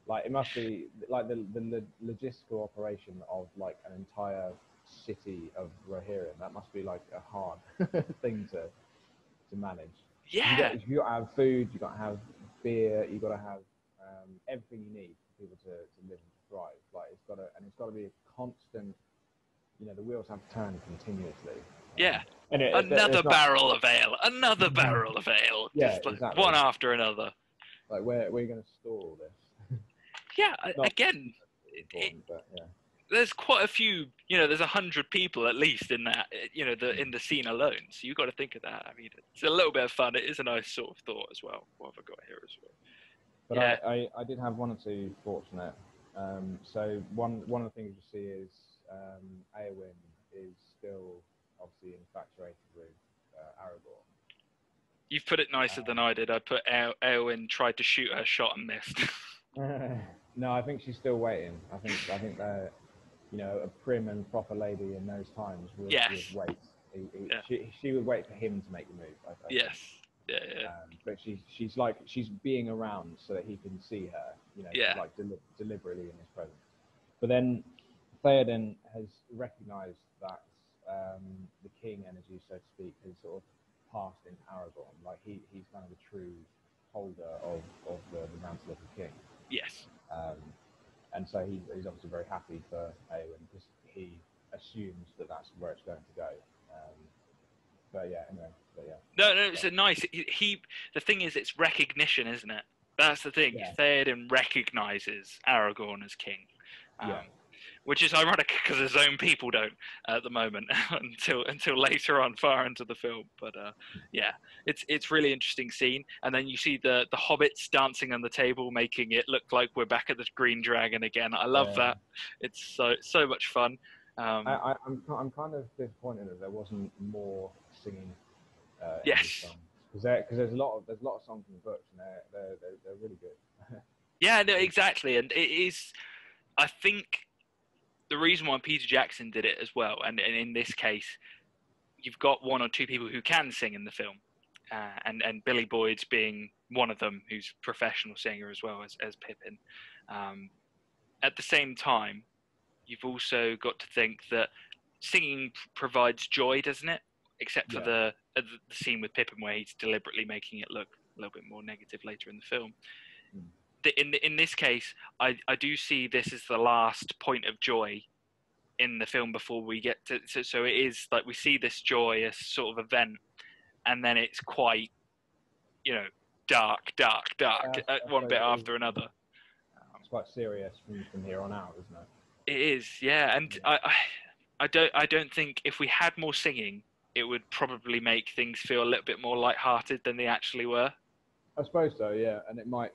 Like it must be like the the lo- logistical operation of like an entire city of Rohirrim. That must be like a hard thing to to manage. Yeah, got, you got to have food. You got to have beer. You got to have um, everything you need for people to, to live and to thrive. Like it's got to, and it's got to be a constant. You know, the wheels have to turn continuously. Yeah. it, Another it's not- barrel of ale. Another barrel of ale. Yeah, just like exactly. one after another. Like where where are you going to store all this? Yeah, Not- again, but yeah. there's quite a few you know there's a hundred people at least in that uh, you know the in the scene alone so you've got to think of that i mean it's a little bit of fun it is a nice sort of thought as well what have i got here as well But Yeah. I, I, I did have one or two thoughts on it. Um, so one one of the things you see is um, Eowyn is still obviously infatuated with uh, Aragorn. you've put it nicer than i did i put Eowyn tried to shoot her shot and missed no, I think she's still waiting. I think I think that you know a prim and proper lady in those times would, Yes. would wait. He, he, Yeah. she, she would wait for him to make the move. I, yes yeah yeah Um, but she's she's like she's being around so that he can see her. You know, Yeah. like deli- deliberately in his presence. But then Theoden has recognised that um, the king energy, so to speak, has sort of passed in Aragorn. Like he, he's kind of the true holder of, of the, the mantle of the king. yes Um, and so he's, he's obviously very happy for Eowyn because he assumes that that's where it's going to go. Um, but yeah, anyway, but yeah. no no it's a nice he, he the thing is it's recognition isn't it that's the thing Yeah. Theoden recognizes aragorn as king um, Yeah. Which is ironic because his own people don't at the moment until until later on, far into the film. But uh, yeah, it's it's really interesting scene, and then you see the the hobbits dancing on the table, making it look like we're back at the Green Dragon again. I love Yeah. that. It's so so much fun. Um, I, I, I'm, I'm kind of disappointed that there wasn't more singing. Uh, Yes. Because there, there's a lot of there's a lot of songs in the books and they're they're, they're, they're really good. Yeah, no, exactly, and it is. I think the reason why Peter Jackson did it as well, and, and in this case, you've got one or two people who can sing in the film, uh, and and Billy Boyd's being one of them, who's a professional singer as well as as Pippin. Um, at the same time, you've also got to think that singing provides joy, doesn't it? Except for Yeah. the uh, the scene with Pippin where he's deliberately making it look a little bit more negative later in the film. Mm. In in this case, I I do see this as the last point of joy in the film before we get to so, so it is like we see this joyous sort of event, and then it's quite, you know, dark, dark, dark, Yeah, one bit after another. it's quite serious from, from here on out, isn't it? It is, yeah, and Yeah. I, I, I don't, I don't think if we had more singing, it would probably make things feel a little bit more light-hearted than they actually were. I suppose so, yeah. And it might,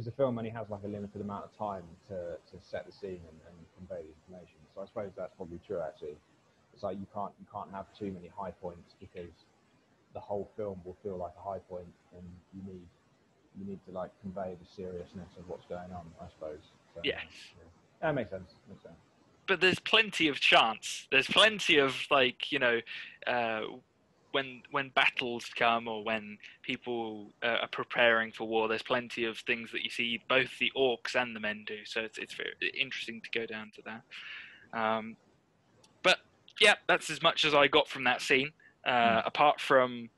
because the film only has like a limited amount of time to, to set the scene and, and convey the information. So I suppose that's probably true. Actually, it's like you can't you can't have too many high points because the whole film will feel like a high point, and you need you need to like convey the seriousness of what's going on. I suppose. So, Yes. yeah. That makes sense. Makes sense. But there's plenty of chance. There's plenty of like, you know, uh, when when battles come or when people uh, are preparing for war, there's plenty of things that you see both the orcs and the men do. So it's it's very interesting to go down to that. Um, but yeah, that's as much as I got from that scene. Uh, Apart from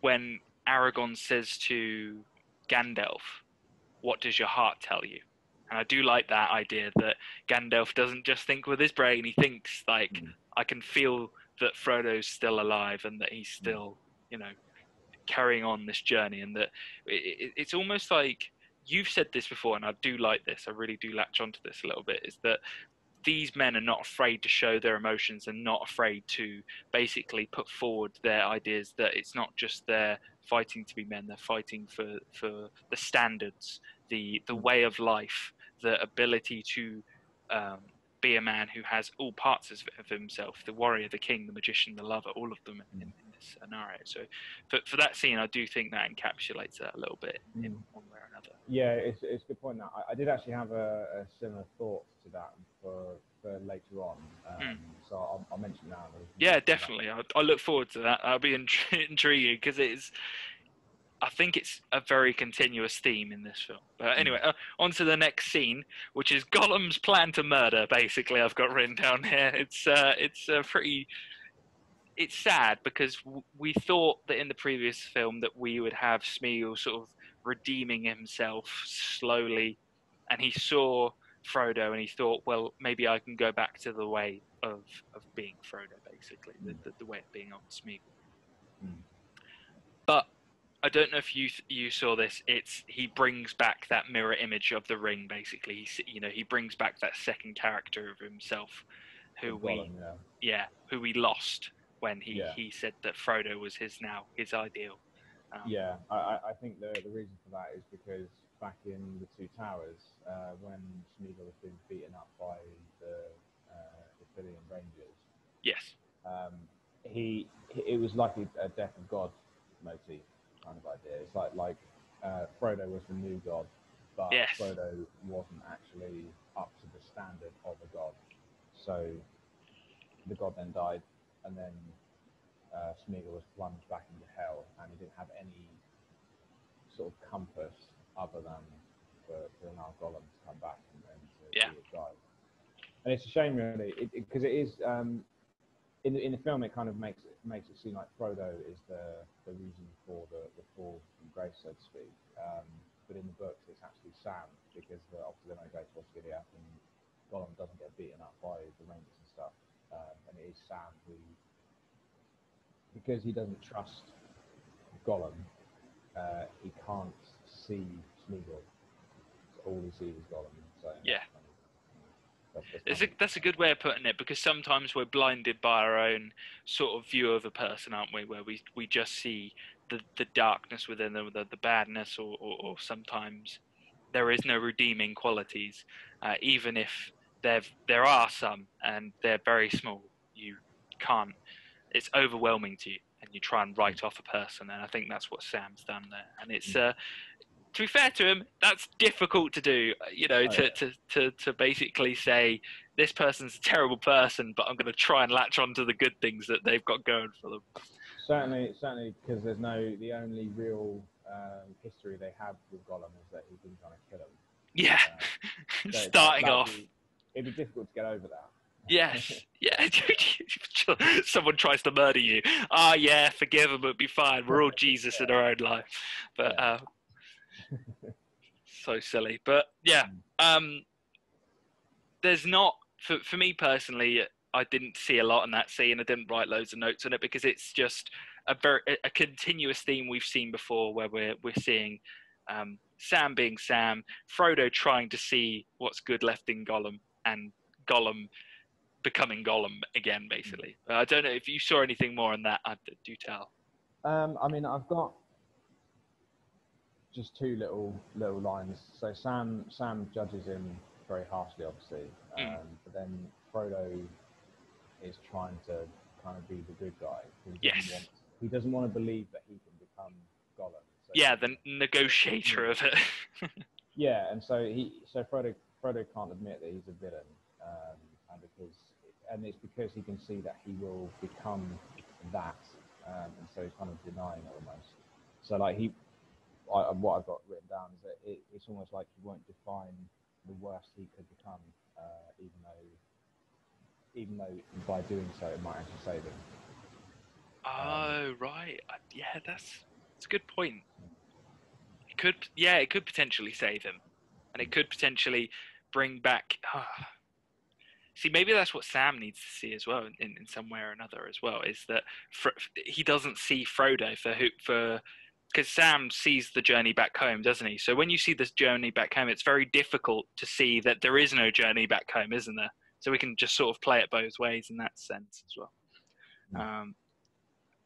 when Aragorn says to Gandalf, "What does your heart tell you?" And I do like that idea that Gandalf doesn't just think with his brain; he thinks like, Mm. "I can feel that Frodo's still alive and that he's still, you know, carrying on this journey." And that it, it, it's almost like you've said this before, and I do like this. I really do latch onto this a little bit. Is that these men are not afraid to show their emotions and not afraid to basically put forward their ideas that it's not just they're fighting to be men they're fighting for for the standards the the way of life the ability to um, be a man who has all parts of, of himself the warrior the king the magician the lover all of them in, in this scenario so for, for that scene i do think that encapsulates that a little bit in Mm. one way or another Yeah, it's, it's a good point. That I, I did actually have a, a similar thought to that for, for later on. Um, So I'll, I'll mention now. Yeah, definitely. I, I look forward to that. I'll be intri- intriguing because it's. I think it's a very continuous theme in this film. But anyway, uh, on to the next scene, which is Gollum's plan to murder. Basically, I've got written down here. It's uh, it's uh, pretty. It's sad because w- we thought that in the previous film that we would have Smeagol sort of redeeming himself slowly, and he saw Frodo and he thought, well, maybe I can go back to the way of of being Frodo, basically, the, the, the way of being old Smeagol. Mm. But I don't know if you you saw this. It's he brings back that mirror image of the ring, basically. He you know he brings back that second character of himself, who we yeah. yeah who we lost when he Yeah. he said that Frodo was his now his ideal. Um, Yeah, I, I- I think the, the reason for that is because back in the Two Towers, uh, when Smeagol was being beaten up by the uh, Ithilien Rangers, Yes. um, he it was like a, a death of God motif kind of idea. It's like like uh, Frodo was the new god, but Yes. Frodo wasn't actually up to the standard of a god. So the god then died, and then uh, Smeagol was plunged back into hell, and he didn't have any sort of compass other than for, for now Gollum to come back and, and to Yeah. be. And it's a shame, really, because it, 'cause it is. Um, in the, in the film, it kind of makes it makes it seem like Frodo is the, the reason for the, the fall from grace, so to speak. Um, but in the books, it's actually Sam because the, obviously they're to go to Osgiliath and Gollum doesn't get beaten up by the Rangers and stuff. Um, and it is Sam who, because he doesn't trust Gollum, uh, he can't see Smeagol. All he sees is Gollum. So Yeah. That's, a, that's a good way of putting it because sometimes we're blinded by our own sort of view of a person, aren't we? Where we we just see the, the darkness within them, the, the badness, or, or, or sometimes there is no redeeming qualities, uh, even if there there are some and they're very small. You can't. It's overwhelming to you, and you try and write off a person. And I think that's what Sam's done there. And it's uh, to be fair to him, that's difficult to do. uh, You know, Oh, to, yeah. to, to to basically say this person's a terrible person, but I'm going to try and latch on to the good things that they've got going for them. Certainly, certainly, because there's no the only real um, history they have with Gollum is that he's been trying to kill him. Yeah, Uh, so starting that- that'd off. be- it'd be difficult to get over that. Yes, yeah. Someone tries to murder you. Ah, yeah, forgive them, it'll be fine. We're all Jesus in our own life. But Yeah. uh, so silly. But yeah, um, there's not for for me personally. I didn't see a lot in that scene. I didn't write loads of notes on it because it's just a very a- continuous theme we've seen before, where we're we're seeing um, Sam being Sam, Frodo trying to see what's good left in Gollum, and Gollum becoming Gollum again, basically. Uh, I don't know if you saw anything more on that. I do tell. Um, I mean, I've got just two little little lines. So Sam Sam judges him very harshly, obviously, um, Mm. but then Frodo is trying to kind of be the good guy. He doesn't Yes. Want, he doesn't want to believe that he can become Gollum. So Yeah, the negotiator of it. Yeah, and so he, so Frodo, Frodo can't admit that he's a villain, um, and because, and it's because he can see that he will become that, um, and so he's kind of denying it almost. So like he, I, what I've got written down is that it, it's almost like he won't define the worst he could become, uh, even though, even though by doing so it might actually save him. oh right, Uh, yeah, that's that's a good point. It could, yeah, it could potentially save him, and it could potentially bring back. ah. See, maybe that's what Sam needs to see as well, in, in some way or another as well. Is that Fro- he doesn't see Frodo for who for because Sam sees the journey back home, doesn't he? So when you see this journey back home, it's very difficult to see that there is no journey back home, isn't there? So we can just sort of play it both ways in that sense as well. Mm. Um,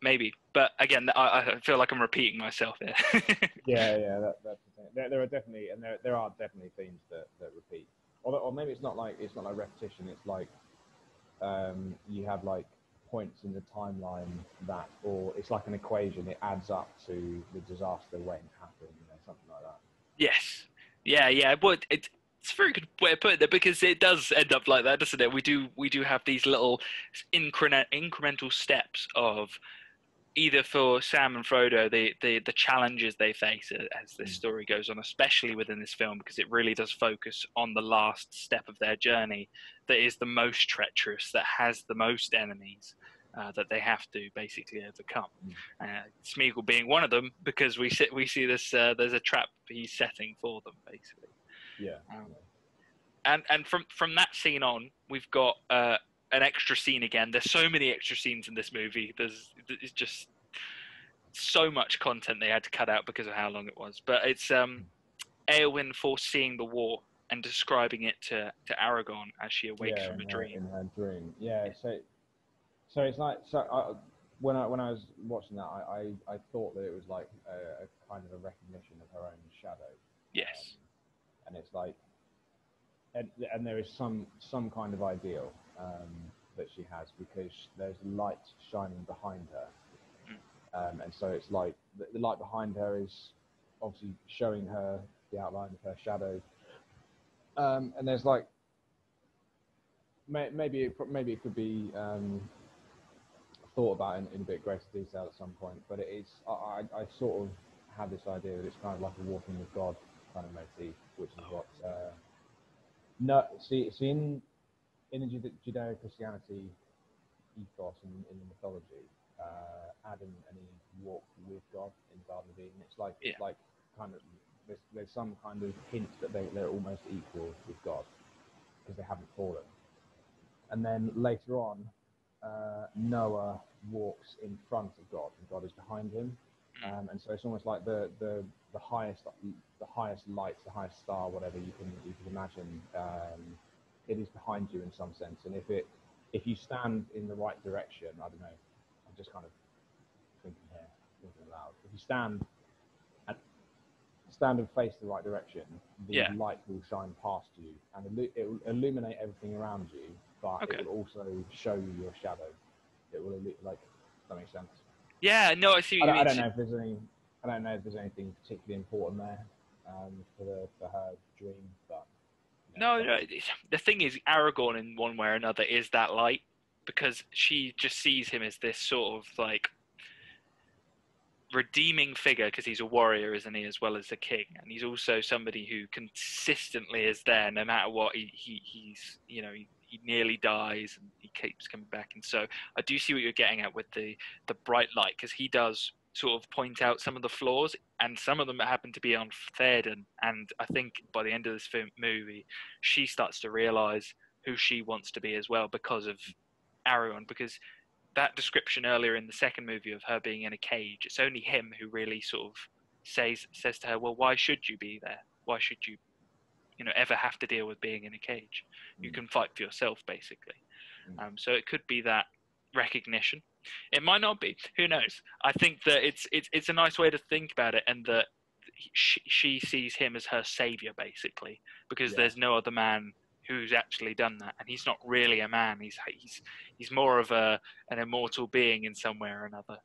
maybe, but again, I, I feel like I'm repeating myself here. Yeah, yeah, that, that's the thing. There, there are definitely, and there, there are definitely themes that, that repeat. Or, or maybe it's not like it's not like repetition. It's like um, you have like points in the timeline that, or it's like an equation. It adds up to the disaster waiting to happen, you know, something like that. Yes. Yeah, yeah. But it, it's a very good way of putting it because it does end up like that, doesn't it? We do we do have these little increment, incremental steps of either for Sam and Frodo the, the the challenges they face as this Mm. story goes on, especially within this film because it really does focus on the last step of their journey that is the most treacherous, that has the most enemies. Uh, that they have to basically overcome. Uh, Smeagol being one of them, because we see, we see this. Uh, there's a trap he's setting for them, basically. Yeah. Um, and and from from that scene on, we've got uh, an extra scene again. There's so many extra scenes in this movie. There's it's just so much content they had to cut out because of how long it was. But it's um, Eowyn foreseeing the war and describing it to to Aragorn as she awakes yeah, from a dream. in her dream. Yeah. So, so it's like so. I, when I when I was watching that, I, I, I thought that it was like a, a kind of a recognition of her own shadow. Yes. and it's like and, and there is some some kind of ideal um, that she has because there's light shining behind her um, and so it's like the, the light behind her is obviously showing her the outline of her shadow um, and there's like may, maybe it, maybe it could be um, thought about in, in a bit greater detail at some point but it is I, I, I sort of have this idea that it's kind of like a walking with God kind of motif, which is what. Uh, no, see, see in in the Jude- Judeo-Christianity ethos in, in the mythology, uh, Adam and Eve walk with God in the Garden of Eden. It's like it's like kind of there's, there's some kind of hint that they they're almost equal with God because they haven't fallen. And then later on, uh, Noah walks in front of God, and God is behind him. Um, and so it's almost like the, the, the highest the highest light, the highest star, whatever you can you can imagine, um, it is behind you in some sense, and if it if you stand in the right direction, I don't know. I'm just kind of thinking here, thinking aloud. If you stand and stand and face the right direction, the Yeah. light will shine past you, and it will illuminate everything around you, but Okay. it will also show you your shadow. It will like. Does that make sense? Yeah, no, I see I you don't, I don't know if there's any. I don't know if there's anything particularly important there um, for the for her dream, but No, no. Uh, the thing is, Aragorn, in one way or another, is that light because she just sees him as this sort of like redeeming figure because he's a warrior, isn't he, as well as a king, and he's also somebody who consistently is there no matter what. He, he he's you know he, he nearly dies and he keeps coming back, and so I do see what you're getting at with the the bright light because he does sort of point out some of the flaws, and some of them happen to be on Theoden, and I think by the end of this film, movie she starts to realize who she wants to be as well because of Aragorn. Because that description earlier in the second movie of her being in a cage, it's only him who really sort of says says to her, "Well, why should you be there? Why should you, you know, ever have to deal with being in a cage? You Mm. can fight for yourself, basically." Mm. Um, so it could be that recognition. It might not be. Who knows? I think that it's it's it's a nice way to think about it, and that she, she sees him as her savior, basically, because Yeah. there's no other man who's actually done that, and he's not really a man. He's he's he's more of a an immortal being in some way or another.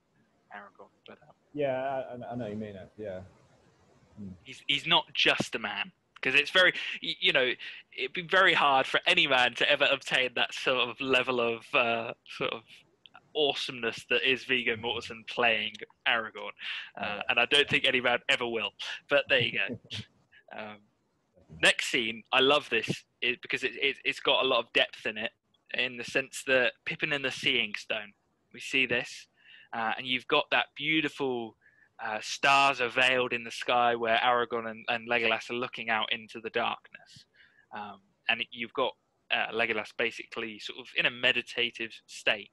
Aragorn, but um, yeah, I, I know you mean it. Yeah, he's he's not just a man because it's very you know it'd be very hard for any man to ever obtain that sort of level of uh, sort of awesomeness that is Viggo Mortensen playing Aragorn, uh, and I don't think any man ever will. But there you go. Um, next scene, I love this is because it, it, it's got a lot of depth in it, in the sense that Pippin and the Seeing Stone. We see this, uh, and you've got that beautiful uh, stars are veiled in the sky where Aragorn and, and Legolas are looking out into the darkness, um, and you've got uh, Legolas basically sort of in a meditative state,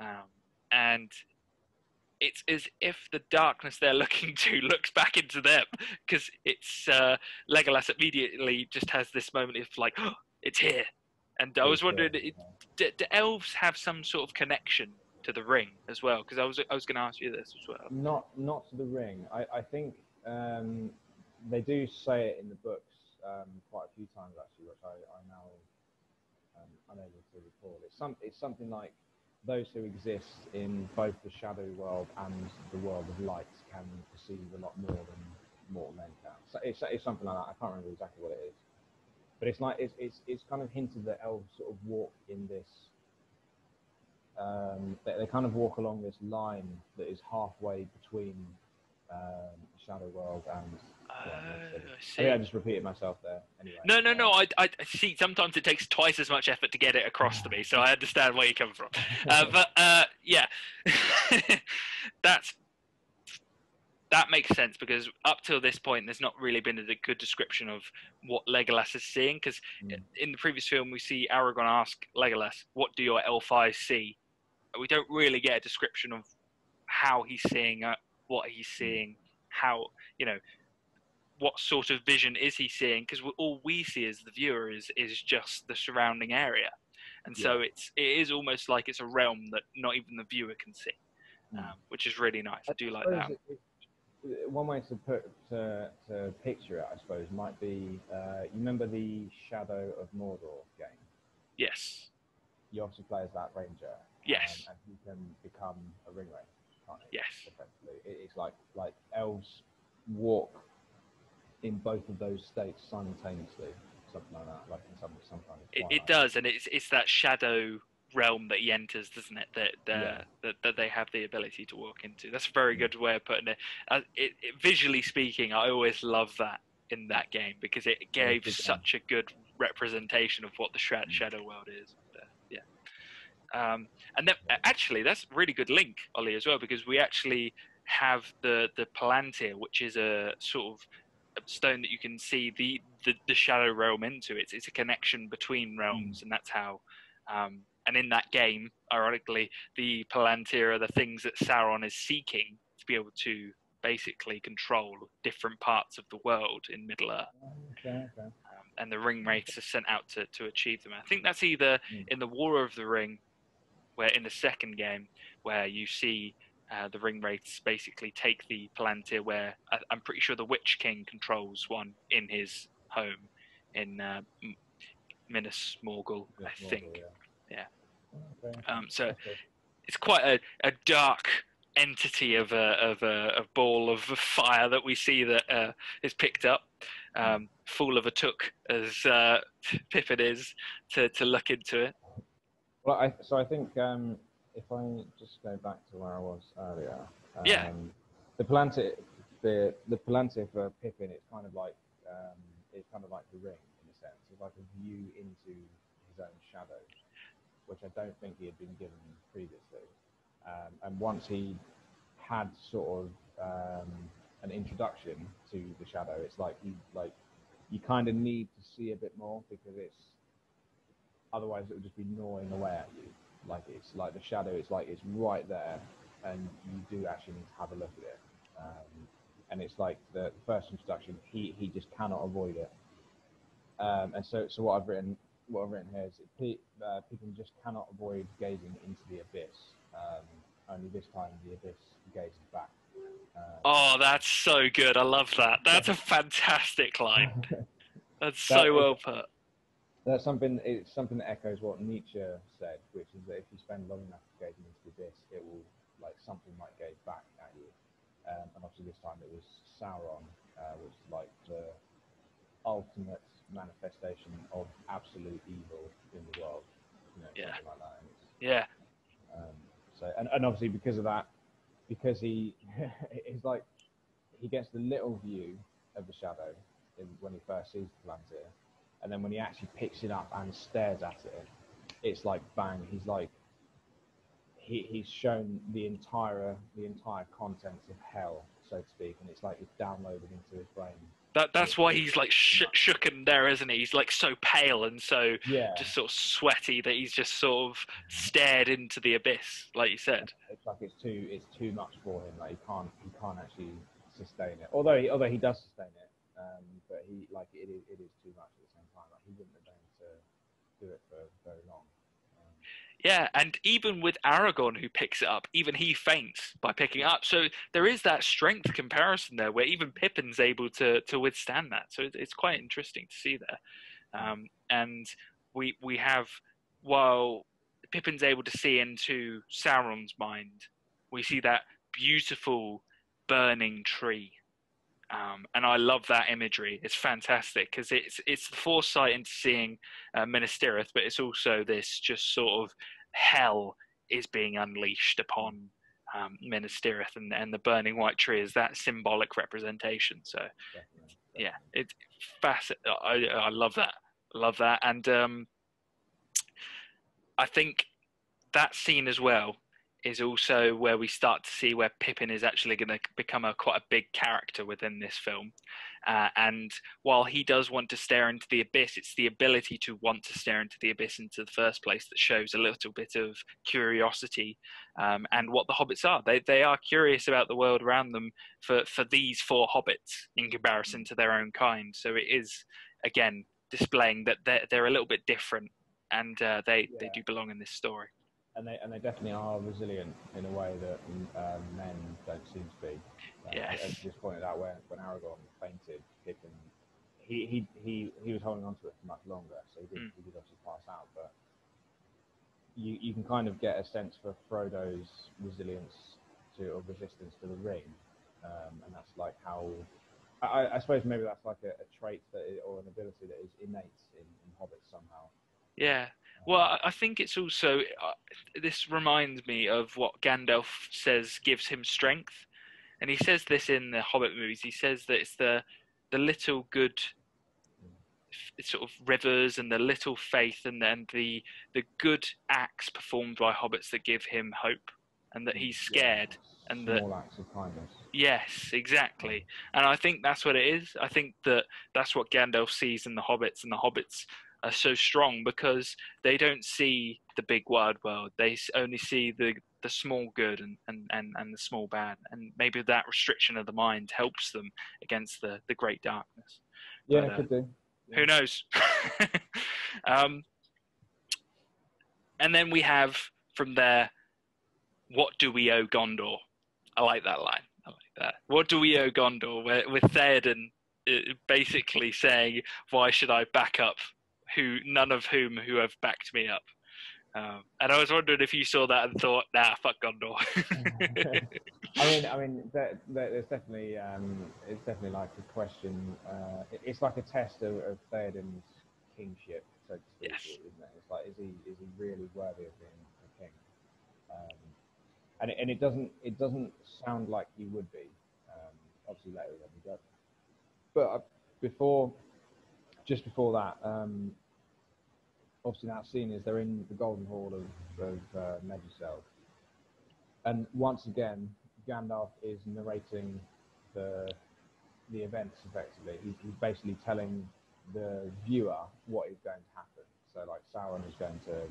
um, and it's as if the darkness they're looking to looks back into them because it's uh, Legolas immediately just has this moment of like, oh, it's here. And I was wondering, do, do elves have some sort of connection to the ring as well? Because I was I was going to ask you this as well. Not not to the ring. I, I think um, they do say it in the books um, quite a few times actually, which I, I now um, unable to recall. It's some it's something like those who exist in both the shadow world and the world of light can perceive a lot more than mortal men can. So it's, it's something like that. I can't remember exactly what it is, but it's like it's it's, it's kind of hinted that elves sort of walk in this. Um, they, they kind of walk along this line that is halfway between um, Shadow World and. Oh, yeah, I I see. think I just repeated myself there. Anyway. No, no, no. I, I I see. Sometimes it takes twice as much effort to get it across to me, so I understand where you're coming from. Uh, but uh, yeah, that's that makes sense because up till this point, there's not really been a good description of what Legolas is seeing. Because Mm. in the previous film, we see Aragorn ask Legolas, "What do your elf eyes see?" We don't really get a description of how he's seeing it, what he's seeing, how you know what sort of vision is he seeing? Because all we see as the viewer is is just the surrounding area. And so it's it is almost like it's a realm that not even the viewer can see Mm. um, which is really nice. I do like that. it- it- one way to put to, to picture it, I suppose, might be uh, you remember the Shadow of Mordor game. yes. You obviously play as that ranger. Yes. Um, and you can become a ring wraith, can't you? yes Effectively, it, it's like like elves walk in both of those states simultaneously, something like that, like in some some kind of. it, it does and it's it's that shadow realm that he enters doesn't it that uh, Yeah. that, that they have the ability to walk into that's a very good way of putting it. Uh, it, it visually speaking i always love that in that game because it gave such a good representation of what the Mm. shadow world is um, and then actually that's a really good link ollie as well because we actually have the the palantir which is a sort of stone that you can see the, the, the shadow realm into. It's it's a connection between realms, and that's how. Um, and in that game, ironically, the Palantir are the things that Sauron is seeking to be able to basically control different parts of the world in Middle Earth. Okay, okay. Um, and the ring are sent out to, to achieve them. I think that's either Mm. in the War of the Ring, where in the second game, where you see uh, the ring wraiths basically take the Palantir, where I, I'm pretty sure the Witch King controls one in his home in uh, M- Minas Morgul, I Yes, Marvel, think. yeah. Okay. Um, so good. it's quite a, a dark entity of a of a, a ball of fire that we see that uh, is picked up. Um, fool of a took as uh, Pippin is to, to look into it. Well, I, so I think um, if I just go back to where I was earlier, um, Yeah. the Palantir, the the Palantir for Pippin, it's kind of like um, it's kind of like the ring in a sense. It's like a view into his own shadow, which I don't think he had been given previously. Um, and once he had sort of um, an introduction to the shadow, it's like he like you kind of need to see a bit more because it's otherwise it would just be gnawing away at you. Like it's like the shadow, it's like it's right there, and you do actually need to have a look at it. Um, and it's like the first introduction, he he just cannot avoid it. Um, and so so what I've written what I've written here is uh, people just cannot avoid gazing into the abyss. Um, only this time the abyss gazes back. Um, Oh, that's so good. I love that. That's a fantastic line. That's That so is- well put. That's something. It's something that echoes what Nietzsche said, which is that if you spend long enough gazing into the abyss, it will like something might gaze back at you. Um, and obviously, this time it was Sauron, uh, which is like the ultimate manifestation of absolute evil in the world. You know, Yeah. like that. Yeah. um, so, and, and obviously because of that, because he is like, he gets the little view of the shadow in, when he first sees the Palantir, and then when he actually picks it up and stares at it, it's like bang. He's like, he, he's shown the entire the entire contents of hell, so to speak, and it's like it's downloaded into his brain. That that's why he's like sh- shooken there, isn't he? He's like so pale and so Yeah, just sort of sweaty that he's just sort of stared into the abyss, like you said. it's like it's too it's too much for him. Like he can't he can't actually sustain it. Although he, although he does sustain it, um, but he like it is it is too much he wouldn't have been able to do it for very long. Yeah, and even with Aragorn who picks it up, even he faints by picking it up. So there is that strength comparison there, where even Pippin's able to to withstand that. So it's quite interesting to see there. Um, and we we have while Pippin's able to see into Sauron's mind, we see that beautiful burning tree. Um, and I love that imagery. It's fantastic because it's it's the foresight into seeing uh, Minas Tirith, but it's also this just sort of hell is being unleashed upon um, Minas Tirith, and, and the burning white tree is that symbolic representation. So definitely, yeah, it's fascinating. I, I love that. Love that, and um, I think that scene as well is also where we start to see where Pippin is actually going to become a quite a big character within this film. Uh, and while he does want to stare into the abyss, it's the ability to want to stare into the abyss into the first place that shows a little bit of curiosity um, and what the hobbits are. They they are curious about the world around them for for these four hobbits in comparison to their own kind. So it is again displaying that they're they're a little bit different and uh, they they do belong in this story. And they and they definitely are resilient in a way that um, men don't seem to be. Uh, Yes. As you just pointed out, when when Aragorn fainted, Pippin, he he he he was holding on to it for much longer, so he did Mm. he did obviously pass out, but. You, you can kind of get a sense for Frodo's resilience to or resistance to the ring, um, and that's like how I, I suppose maybe that's like a, a trait that is, or an ability that is innate in, in hobbits somehow. Yeah. Well, I- think it's also uh, this reminds me of what Gandalf says gives him strength, and he says this in the Hobbit movies. He says that it's the the little good sort of rivers and the little faith and then the the good acts performed by hobbits that give him hope, and that he's Yeah. scared. and that- acts of kindness. Yes, exactly. And I think that's what it is. I think that that's what Gandalf sees in the hobbits, and the hobbits are so strong because they don't see the big wide world. They only see the the small good and, and, and, and the small bad. And maybe that restriction of the mind helps them against the, the great darkness. Yeah, But, it uh, could do. Who knows? um, and then we have from there, what do we owe Gondor? I like that line. I like that. What do we owe Gondor? With Theoden uh, basically saying, "Why should I back up who none of whom who have backed me up?" Um, and I was wondering if you saw that and thought, "Nah, fuck Gondor." I mean, I mean, there, there's definitely, um, it's definitely like a question. Uh, it- it's like a test of, of Theoden's kingship, so to speak, Yes. isn't it? It's like, is he is he really worthy of being a king? Um, and it, and it doesn't it doesn't sound like he would be. Um, obviously later when we go, but uh, before, just before that, um, obviously that scene is they're in the Golden Hall of of uh, Meduseld, and once again, Gandalf is narrating the the events effectively. He's, he's basically telling the viewer what is going to happen. So like Sauron is going to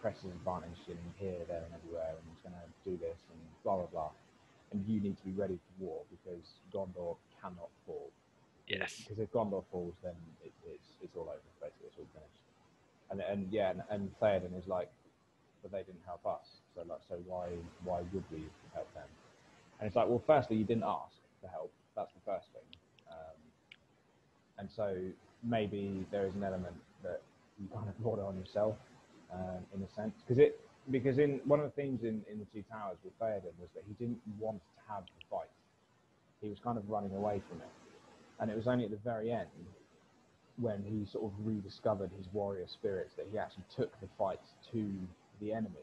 press his advantage in here, there, and everywhere, and he's going to do this and blah blah blah. And you need to be ready for war because Gondor cannot fall. yes. Because if Gondor falls, then it, it's it's all over. Basically, it's all finished. And and yeah, and, and Theoden is like, but they didn't help us. So like, so why why would we help them? And it's like, well, firstly, you didn't ask for help. That's the first thing. Um, and so maybe there is an element that you kind of brought it on yourself, um, in a sense, because it because in one of the themes in, in the Two Towers with Theoden was that he didn't want to have the fight. He was kind of running away from it, and it was only at the very end when he sort of rediscovered his warrior spirits that he actually took the fight to the enemy.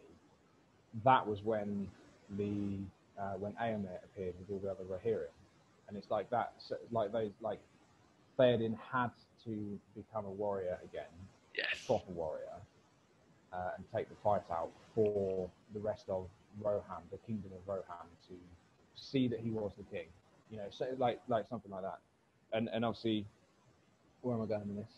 That was when the uh, when Eomer appeared with all the other Rohirrim, and it's like that, so, like those, like Theoden had to become a warrior again, a Yes. proper warrior, uh, and take the fight out for the rest of Rohan, the kingdom of Rohan, to see that he was the king. You know, so like like something like that, and and obviously, where am I going with this?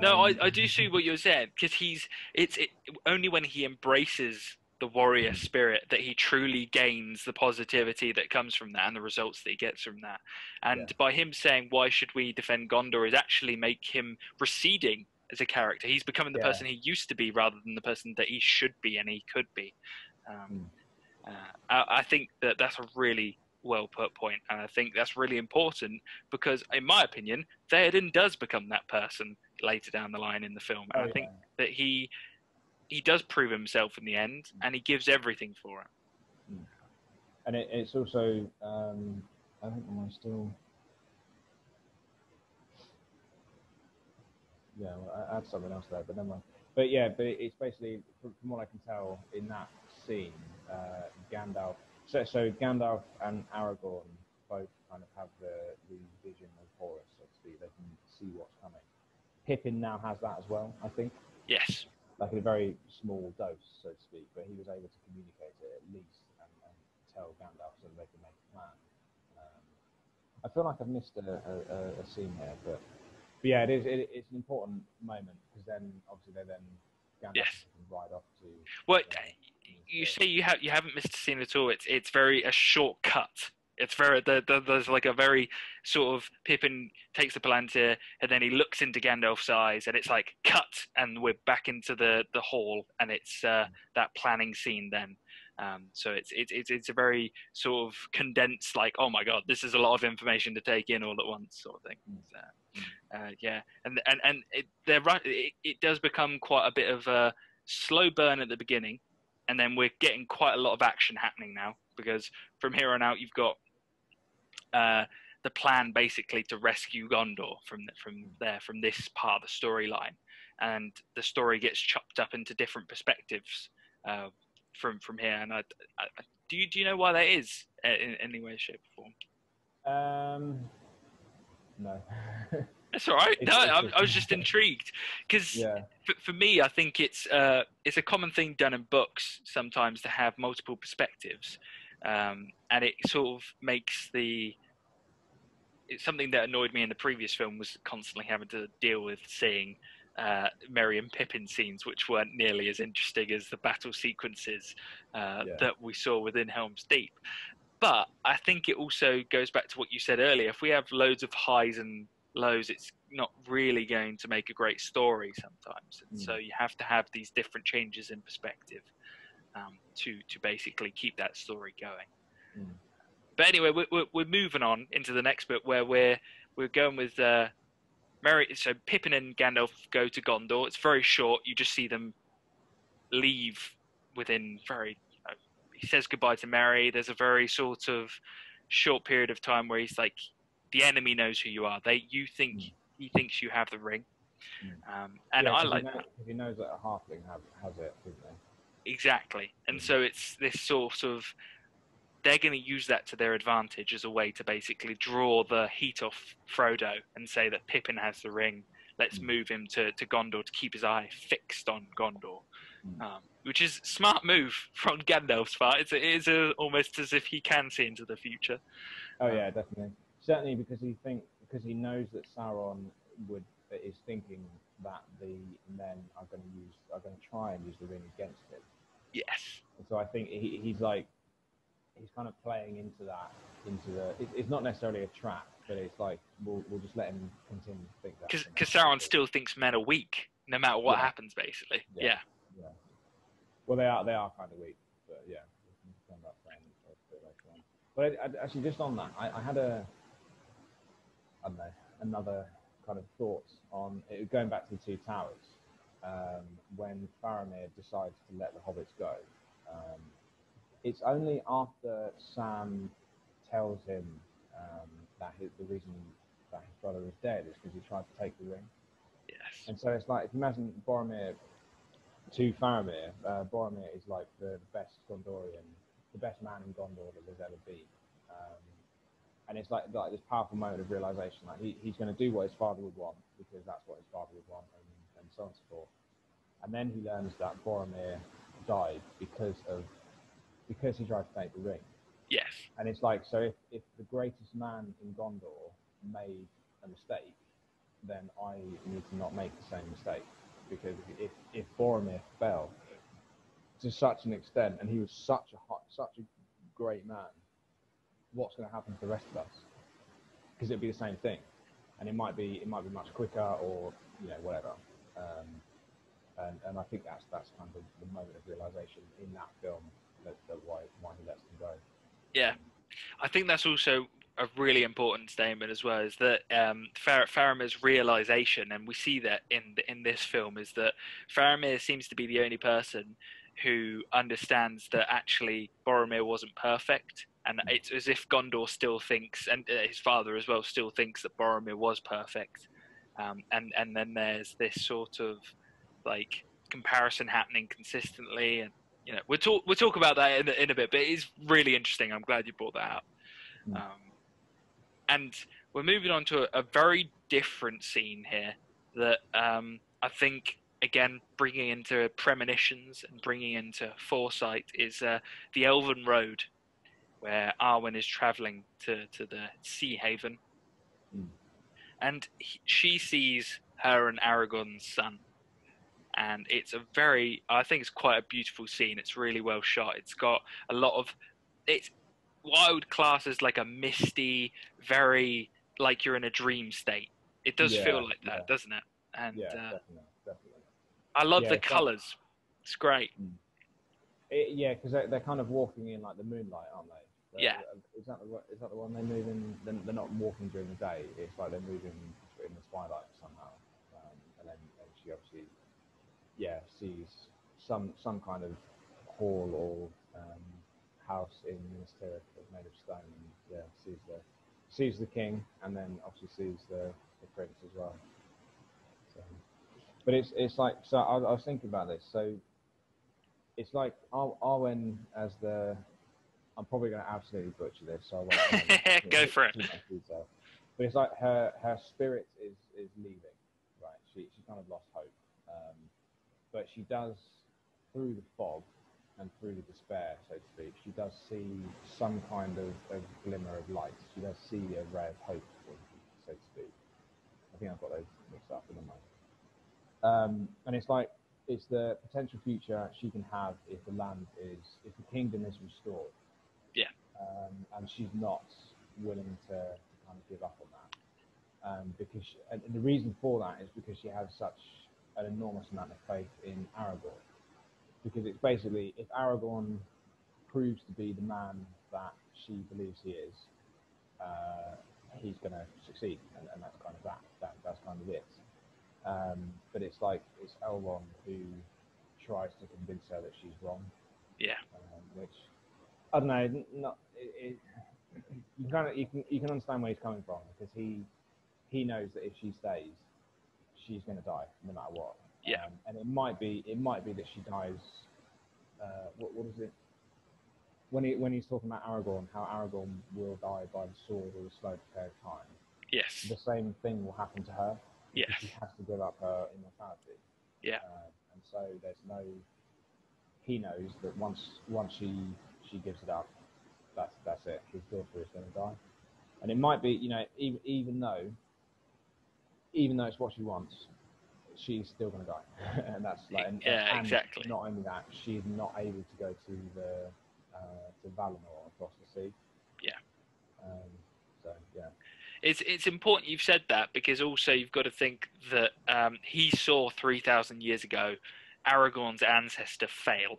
No, I, Um, I do see what you're saying because he's it's it, only when he embraces the warrior spirit that he truly gains the positivity that comes from that and the results that he gets from that. And Yeah. by him saying why should we defend Gondor is actually make him receding as a character. He's becoming the Yeah. person he used to be rather than the person that he should be and he could be. Um, uh, I, I think that that's a really well put point, and I think that's really important because, in my opinion, Theoden does become that person later down the line in the film, and Oh, I think that he he does prove himself in the end, and he gives everything for it. and it, it's also um, I think am I still yeah well, I had something else there but never mind. But yeah but it's basically from, from what I can tell in that scene uh, Gandalf so, so Gandalf and Aragorn both kind of have the, the vision of Horus so to speak they can see what's coming Pippin now has that as well I think Yes, like in a very small dose, so to speak, but he was able to communicate it at least and, and tell Gandalf so that they could make a plan. Um, I feel like I've missed a, a, a- a scene here, but, but yeah, it is. It, it's an important moment because then obviously they then Gandalf Yes. can ride off to. well, uh, you say you have you haven't missed a scene at all. It's it's very a shortcut. It's very the, the, there's like a very sort of Pippin takes the Palantir and then he looks into Gandalf's eyes and it's like cut and we're back into the the hall and it's uh, that planning scene then. Um, so it's it's it's it's a very sort of condensed like oh my god this is a lot of information to take in all at once sort of thing. So, uh, yeah, and and and it, they're right. It, it does become quite a bit of a slow burn at the beginning, and then we're getting quite a lot of action happening now because from here on out you've got uh, the plan basically to rescue Gondor from the, from there from this part of the storyline, and the story gets chopped up into different perspectives uh, from from here. And I, I, do you do you know why that is uh, in any way, shape, or form? Um, no. That's all right. No, I, I was just intrigued because yeah. for, for me, I think it's uh, it's a common thing done in books sometimes to have multiple perspectives, um, and it sort of makes the. It's something that annoyed me in the previous film was constantly having to deal with seeing uh, Merry and Pippin scenes, which weren't nearly as interesting as the battle sequences uh, Yeah. that we saw within Helm's Deep. But I think it also goes back to what you said earlier. If we have loads of highs and lows, it's not really going to make a great story sometimes. And Mm. so you have to have these different changes in perspective um, to to basically keep that story going. Mm. But anyway, we're, we're, we're moving on into the next bit where we're we're going with uh, Merry. So Pippin and Gandalf go to Gondor. It's very short. You just see them leave within very. Uh, he says goodbye to Merry. There's a very sort of short period of time where he's like, the enemy knows who you are. They you think Mm. he thinks you have the ring, Mm. um, and Yeah, I 'cause like he that. he knows that a halfling have, has it, doesn't he? Exactly. And Mm. so it's this sort of they're going to use that to their advantage as a way to basically draw the heat off Frodo and say that Pippin has the ring. Let's Mm. move him to, to Gondor to keep his eye fixed on Gondor, Mm. um, which is smart move from Gandalf's part. It's, it is a, almost as if he can see into the future. Oh Um, yeah, definitely. Certainly because he think because he knows that Sauron would is thinking that the men are going to use are going to try and use the ring against him. Yes. And so I think he, he's like he's kind of playing into that into the it, it's not necessarily a trap, but it's like we'll we'll just let him continue to think that. Because Sauron still thinks men are weak, no matter what Yeah. happens, basically. Yeah. yeah. Yeah. Well, they are they are kind of weak, but yeah, we can come back to that a bit later on. But I, I, actually, just on that, I, I had a I don't know another kind of thought on it, going back to the two towers um, when Faramir decides to let the hobbits go. Um, it's only after Sam tells him um, that his, the reason that his brother is dead is because he tried to take the ring. Yes. And so it's like, if you imagine Boromir to Faramir, uh, Boromir is like the best Gondorian, the best man in Gondor that there's ever been. Um, and it's like, like this powerful moment of realization, like he, he's going to do what his father would want because that's what his father would want, and, and so on and so forth. And then he learns that Boromir died because of because he tried to take the ring. Yes. And it's like, so if, if the greatest man in Gondor made a mistake, then I need to not make the same mistake. Because if, if Boromir fell to such an extent, and he was such a hot, such a great man, what's going to happen to the rest of us? Because it'd be the same thing, and it might be it might be much quicker, or you know whatever. Um, and, and I think that's that's kind of the moment of realization in that film that, that why why he lets them go. Yeah, I think that's also a really important statement as well. Is that um, Far- Faramir's realization, and we see that in the, in this film, is that Faramir seems to be the only person who understands that actually Boromir wasn't perfect, and it's as if Gondor still thinks, and uh, his father as well still thinks that Boromir was perfect. Um, and and then there's this sort of like comparison happening consistently, and you know we'll talk we'll talk about that in, a- in a bit. But it is really interesting. I'm glad you brought that out. Mm. Um, and we're moving on to a, a very different scene here that um, I think again bringing into premonitions and bringing into foresight is uh, the Elven Road, where Arwen is traveling to to the Sea Haven, Mm. and he, she sees her and Aragorn's son. And it's a very, I think it's quite a beautiful scene. It's really well shot. It's got a lot of, it's what I would class as like a misty, very like you're in a dream state. It does Yeah, feel like that, yeah. doesn't it? And yeah, uh, definitely, definitely. I love the colours. It's great. It, yeah, because they're, they're kind of walking in like the moonlight, aren't they? They're- Yeah. Is that the one- is that the one they move in? They're, they're not walking during the day. It's like they're moving in the twilight somehow. Um, and then and she obviously, yeah, sees some some kind of hall or um, house in Minas Tirith made of stone. And yeah, sees the sees the king, and then obviously sees the, the prince as well. So, but it's it's like so. I, I was thinking about this. So it's like Ar- Arwen as the. I'm probably going to absolutely butcher this, so I won't. Go for it. detail. But it's like her her spirit is is leaving, right? She she kind of lost hope, um, but she does through the fog and through the despair, so to speak. She does see some kind of, of glimmer of light. She does see a ray of hope, so to speak. I think I've got those mixed up in my mind. Um, and it's like it's the potential future she can have if the land is if the kingdom is restored. Um, and she's not willing to kind of give up on that. um, because she, and the reason for that is because she has such an enormous amount of faith in Aragorn. Because it's basically if Aragorn proves to be the man that she believes he is, uh, he's going to succeed, and, and, that's kind of that. that that's kind of it. Um, but it's like it's Elrond who tries to convince her that she's wrong. Yeah. Um, which I don't know. Not it, it, you kind of you can you can understand where he's coming from because he he knows that if she stays, she's going to die no matter what. Yeah. Um, and it might be it might be that she dies. Uh, what what is it? When he when he's talking about Aragorn, how Aragorn will die by the sword or the slow decay of time. Yes. The same thing will happen to her. Yes. She has to give up her immortality. Yeah. Uh, and so there's no. He knows that once once she she gives it up, that's that's it. His daughter is going to die, and it might be you know even even though even though it's what she wants, she's still going to die, and that's like and, Yeah, and exactly. Not only that, she's not able to go to the uh, to Valinor across the sea. Yeah. Um, so yeah. It's it's important you've said that because also you've got to think that um, he saw three thousand years ago Aragorn's ancestor fail,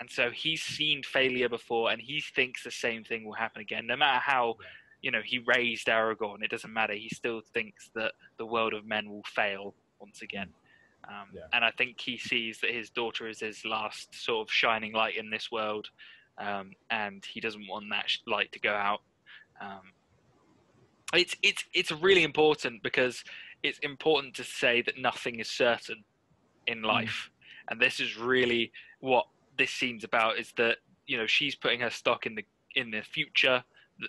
and so he's seen failure before, and he thinks the same thing will happen again. No matter how, you know, he raised Aragorn, it doesn't matter. He still thinks that the world of men will fail once again. Um, Yeah. And I think he sees that his daughter is his last sort of shining light in this world, um, and he doesn't want that sh- light to go out. Um, it's it's it's really important because it's important to say that nothing is certain in life, and this is really what this scene's about. Is that you know she's putting her stock in the in the future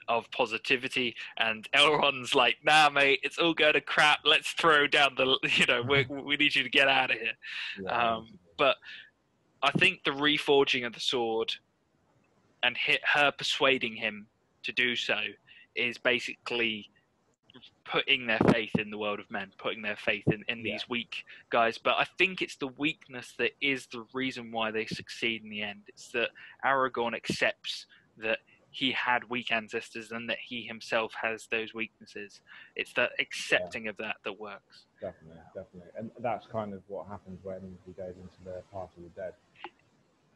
of positivity, and Elrond's like, "Nah, mate, it's all going to crap. Let's throw down the you know we we need you to get out of here." yeah Um, but I think the reforging of the sword and hit her persuading him to do so is basically putting their faith in the world of men, putting their faith in, in these weak guys. But I think it's the weakness that is the reason why they succeed in the end. It's that Aragorn accepts that he had weak ancestors and that he himself has those weaknesses. It's that accepting of that that works. Definitely, definitely, and that's kind of what happens when he goes into the part of the dead.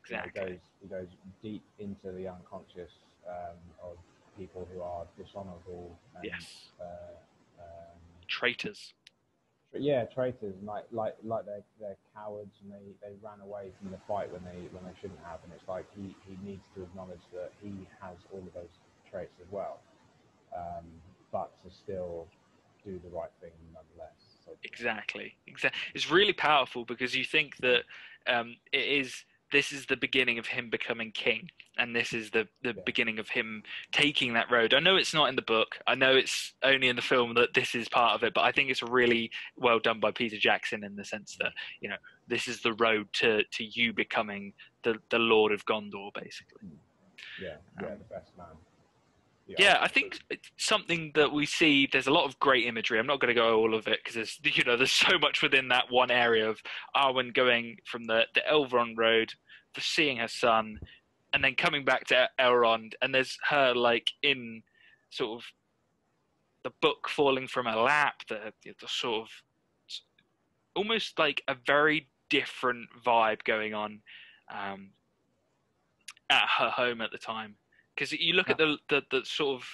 Exactly. He goes, he goes deep into the unconscious um, of people who are dishonourable. And, Yes. Uh, um, Traitors. yeah, traitors, and like like like they're they're cowards, and they, they ran away from the fight when they when they shouldn't have, and it's like he, he needs to acknowledge that he has all of those traits as well, um, but to still do the right thing nonetheless. So, Exactly. Exactly. It's really powerful because you think that um, it is. This is the beginning of him becoming king, and this is the the Yeah. beginning of him taking that road. I know it's not in the book. I know it's only in the film that this is part of it, but I think it's really well done by Peter Jackson in the sense that you know this is the road to to you becoming the the Lord of Gondor, basically. yeah, yeah, Um, the best man. Yeah, I think it's something that we see. There's a lot of great imagery. I'm not going to go all of it because there's you know there's so much within that one area of Arwen going from the the Elrond road, seeing her son, and then coming back to Elrond, and there's her like in sort of the book falling from her lap, the the sort of almost like a very different vibe going on um, at her home at the time because you look at the, the the sort of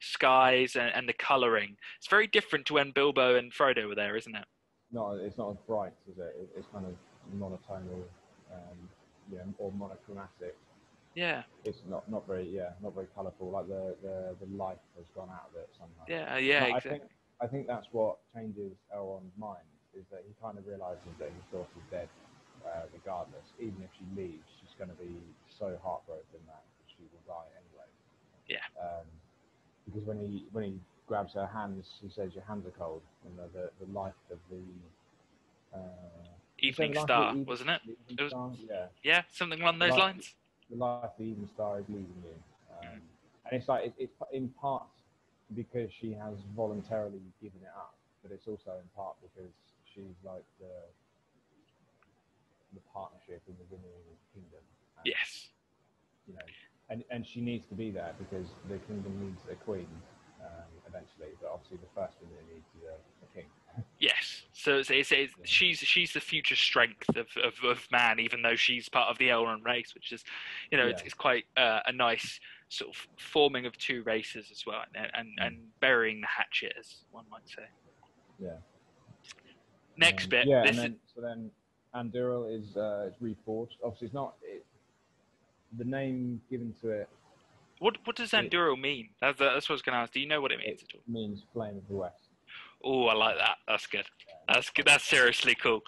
skies and, and the colouring. It's very different to when Bilbo and Frodo were there, isn't it? No, it's not as bright, is it? It- It's kind of monotonal, um, yeah, or monochromatic. Yeah, It's not, not very, yeah, not very colourful. Like the, the, the life has gone out of it somehow. yeah, yeah, But I think I think that's what changes Elrond's mind is that he kind of realizes that his daughter's dead, uh, regardless. Even if she leaves, she's going to be so heartbroken that she will die anyway. Yeah. Um, because when he when he grabs her hands, he says, "Your hands are cold." And the the, the life of the uh, Evening of Star, evening- wasn't it? It was-? Yeah Yeah, something along those lines. the life of the evening star is leaving you. Mm. Um, and it's like, it, it's in part because she has voluntarily given it up, but it's also in part because she's like the the partnership in the winning kingdom. And, Yes, You know, and, and she needs to be there because the kingdom needs a queen. Um, eventually, but obviously the first thing they need is a, a king. Yes, so it's, it's, it's, she's she's the future strength of, of, of man, even though she's part of the Elrond race, which is, you know, it's, Yeah. it's quite uh, a nice sort of forming of two races as well, and and, Mm. and burying the hatchet, as one might say. Yeah. Next Um, bit, Yeah, and is, then, so then Anduril is uh, it's reforged. Obviously, it's not it, the name given to it what what does Anduril mean? That's, that's what I was going to ask. Do you know what it means It- at all? means flame of the west. Oh, I like that. That's good. That's. That's seriously cool.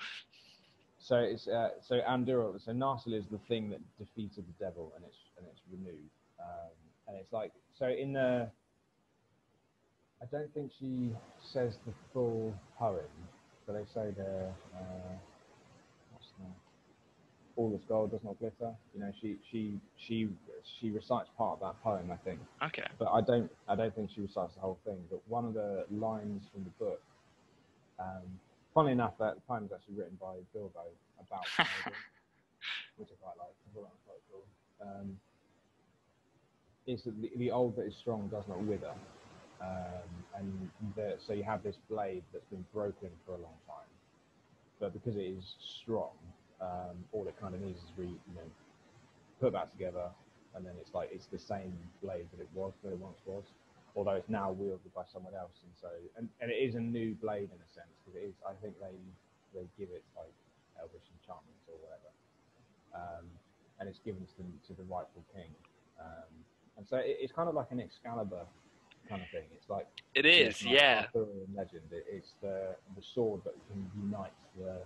So it's uh, so Anduril. So Narsil is the thing that defeated the devil, and it's and it's renewed. Um, and it's like so in the. I don't think she says the full poem, but they say the. Uh, what's the, all this gold does not glitter. You know, she she she she recites part of that poem, I think. Okay. but I don't I don't think she recites the whole thing. But one of the lines from the book, um, funnily enough, that the poem is actually written by Bilbo about which I quite like. I thought that was quite cool. Um, is that the, the old that is strong does not wither, um, and the, so you have this blade that's been broken for a long time, but because it is strong, um, all it kind of needs is re, you know put that together and then it's like it's the same blade that it was that it once was, although it's now wielded by someone else, and so and, and it is a new blade in a sense because it is. I think they they give it like elvish enchantments or whatever, um, and it's given to the, to the rightful king, um, and so it, it's kind of like an Excalibur kind of thing. It's like It is, like yeah. Legend. It, it's the the sword that can unite the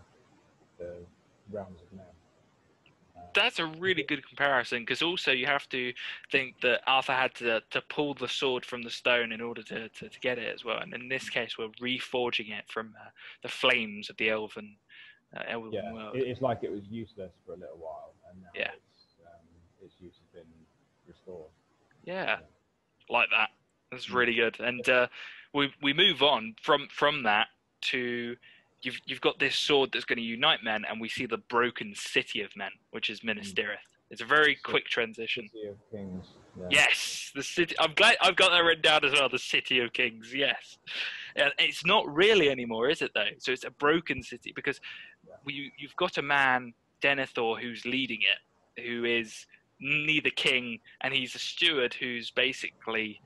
the realms of men. That's a really good comparison because also you have to think that Arthur had to to pull the sword from the stone in order to, to, to get it as well. And in this case, we're reforging it from uh, the flames of the elven uh, elven yeah, world. it, it's like it was useless for a little while, and now Yeah. its, um, its use has been restored. yeah, like that. That's Mm. really good. And uh, we we move on from from that to you've you've got this sword that's going to unite men, and we see the broken city of men, which is Minas. Tirith. It's a very quick transition. City of Kings. Yeah. Yes, the city. I'm glad I've got that written down as well. The city of kings. Yes, and it's not really anymore, is it though? So it's a broken city because we, you've got a man, Denethor, who's leading it, who is neither king and he's a steward who's basically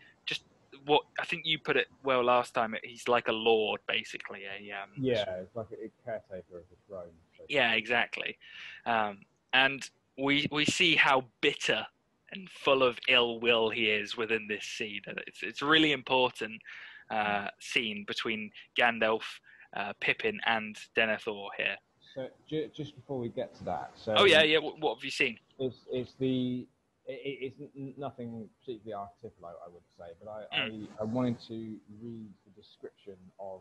what I think you put it well last time. He's like a lord, basically. A um, Yeah, it's like a, a caretaker of the throne. yeah, exactly. Um, and we we see how bitter and full of ill will he is within this scene. It's it's a really important uh, scene between Gandalf, uh, Pippin, and Denethor here. So ju- just before we get to that, so Oh yeah, yeah. What, what have you seen? it's it's the it, it's nothing particularly archetypal, I, I would say, but I, Mm. I I wanted to read the description of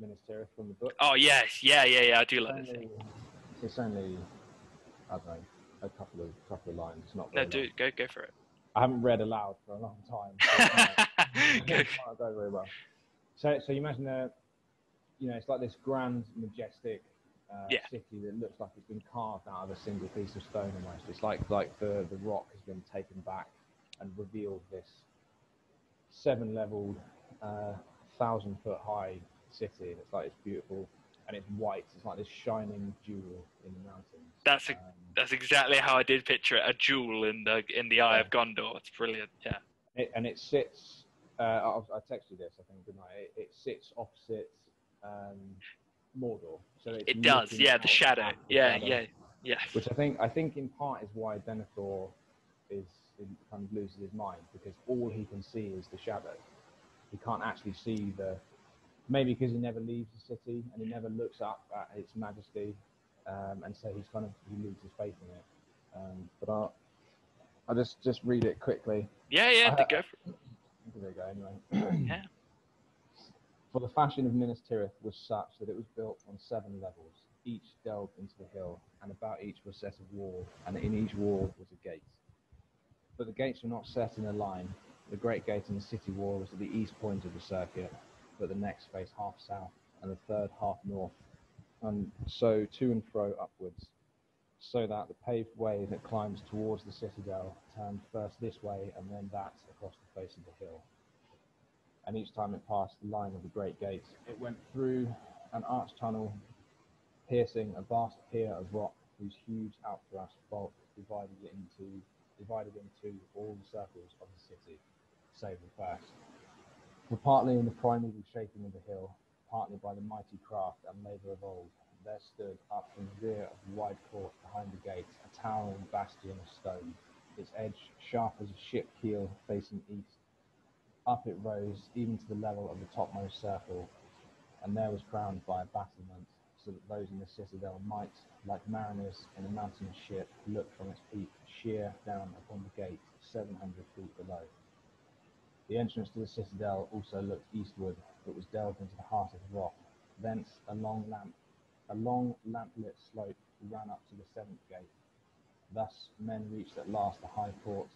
Minas Tirith from the book. Oh yes, yeah, yeah, yeah. I do like this. it's only I don't know a couple of couple of lines. It's not No, do long. go go for it. I haven't read aloud for a long time. so it might- Go. it go very well. So, so you imagine a, you know, it's like this grand, majestic uh, Yeah. city that looks like it's been carved out of a single piece of stone almost. It's like like the the rock has been taken back and revealed this seven-leveled, uh, thousand foot high city. And it's like it's beautiful and it's white. It's like this shining jewel in the mountains. That's a- Um, That's exactly how I did picture it. A jewel in the in the eye Yeah. of Gondor. It's brilliant. Yeah. it, and it sits. Uh, I, I texted you this, I think, didn't I? It, it sits opposite um, Mordor. So It does. Yeah, the shadow. at the Yeah, shadow, yeah, yeah. Which I think, I think, in part, is why Denethor is kind of loses his mind because all he can see is the shadow. He can't actually see the. Maybe because he never leaves the city and he never looks up at its majesty, um, and so he's kind of he loses faith in it. Um, but I'll, I'll just just read it quickly. Yeah, yeah. I- go for it. There we go, anyway. Yeah. For the fashion of Minas Tirith was such that it was built on seven levels, each delved into the hill, and about each was set a wall, and in each wall was a gate. But the gates were not set in a line. The great gate in the city wall was at the east point of the circuit, but the next faced half south, and the third half north, and so to and fro upwards, so that the paved way that climbs towards the citadel turned first this way and then that across the face of the hill. And each time it passed the line of the great gates, it went through an arched tunnel, piercing a vast pier of rock whose huge outthrust bulk divided it into divided into all the circles of the city, save the first. For partly in the primeval shaping of the hill, partly by the mighty craft and labour of old, there stood up in the rear of the wide court behind the gates a towering bastion of stone, its edge sharp as a ship keel facing east. Up it rose even to the level of the topmost circle, and there was crowned by a battlement, so that those in the citadel might, like mariners in a mountain ship, look from its peak sheer down upon the gate 700 feet below. The entrance to the citadel also looked eastward, but was delved into the heart of the rock. Thence a long lamp, a long lamplit slope ran up to the seventh gate. Thus men reached at last the high court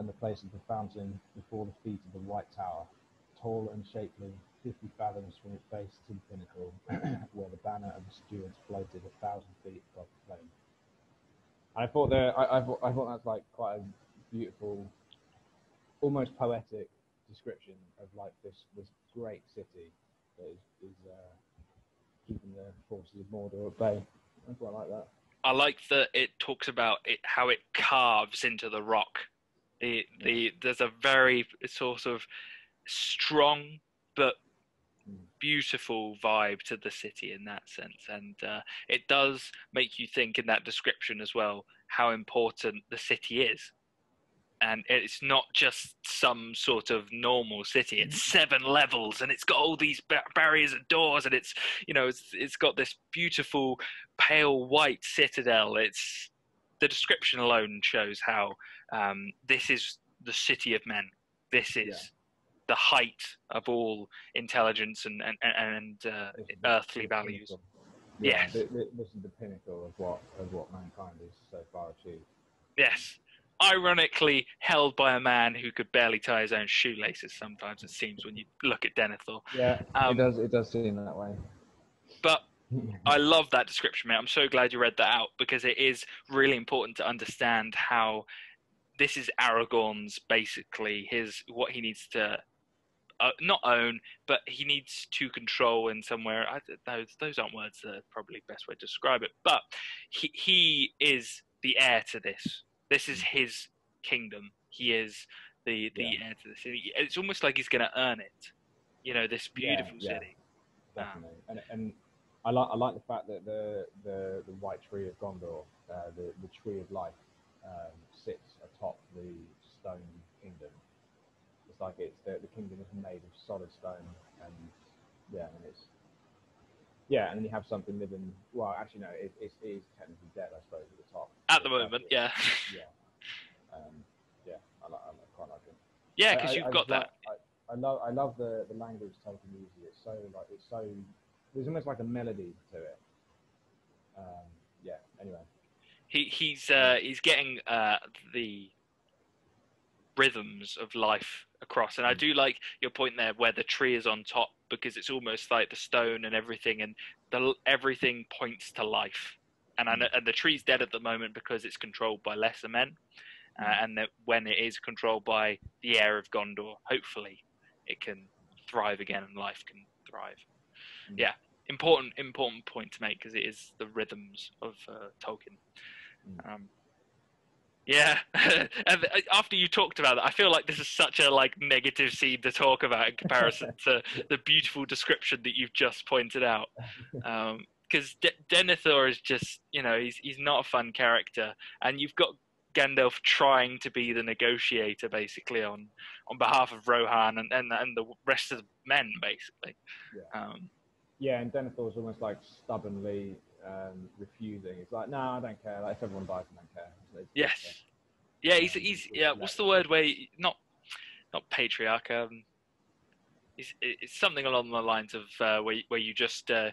and the place of the fountain before the feet of the white tower, tall and shapely, fifty fathoms from its base to the pinnacle, where the banner of the stewards floated a thousand feet above the flame. I thought there, I, I, thought, I thought that's like quite a beautiful, almost poetic description of like this this great city that is, is uh, keeping the forces of Mordor at bay. I quite like that. I like that it talks about it how it carves into the rock. The the there's a very sort of strong but beautiful vibe to the city in that sense, and uh, it does make you think in that description as well how important the city is. And it's not just some sort of normal city. It's seven levels, and it's got all these ba- barriers and doors, and it's you know it's it's got this beautiful pale white citadel. It's the description alone shows how um, this is the city of men. This is Yeah. the height of all intelligence and and, and uh, This is the- earthly values. Yeah, Yes. thi- thi- this is the pinnacle of what of what mankind has so far achieved. Yes. Ironically held by a man who could barely tie his own shoelaces sometimes, it seems, when you look at Denethor. Yeah, Um, it does. It does seem that way. But I love that description, mate. I'm so glad you read that out because it is really important to understand how this is Aragorn's basically his what he needs to uh, not own, but he needs to control in somewhere. I, those those aren't words that are probably best way to describe it, but he he is the heir to this. This is his kingdom. He is the the Yeah. heir to the city. It's almost like he's going to earn it. You know, this beautiful yeah. city. definitely. And and I like I like the fact that the the, the white tree of Gondor, uh, the the tree of life, um, sits atop the stone kingdom. It's like it's the, the kingdom is made of solid stone, and yeah, and it's yeah, and then you have something living. Well, actually, no, it, it is technically dead, I suppose, at the top. At the moment, yeah. Yeah. Um, yeah, I, like, I quite like it. Yeah, because you've I got like- that. I, I love I love the, the language Tolkien uses. It's so like it's so there's almost like a melody to it. Um, yeah. Anyway. He he's uh, he's getting uh, the rhythms of life across, and I Mm. do like your point there where the tree is on top because it's almost like the stone and everything, and the everything points to life. And I know, and the tree's dead at the moment because it's controlled by lesser men, uh, Mm. and that when it is controlled by the heir of Gondor, hopefully it can thrive again and life can thrive. Mm. Yeah, important important point to make because it is the rhythms of uh, Tolkien. Mm. Um, yeah, uh, after you talked about that, I feel like this is such a like negative scene to talk about in comparison to the beautiful description that you've just pointed out. Because De- Denethor is just, you know, he's he's not a fun character, and you've got Gandalf trying to be the negotiator basically on on behalf of Rohan and and, and the rest of the men basically. Yeah. Um, Yeah, and Denethor's almost like stubbornly um, refusing. It's like, no, I don't care. Like if everyone dies, I don't care. Yes. Yeah, he's he's yeah. What's the word where he- not not patriarch? Um, it's, it's something along the lines of uh, where you- where you just uh,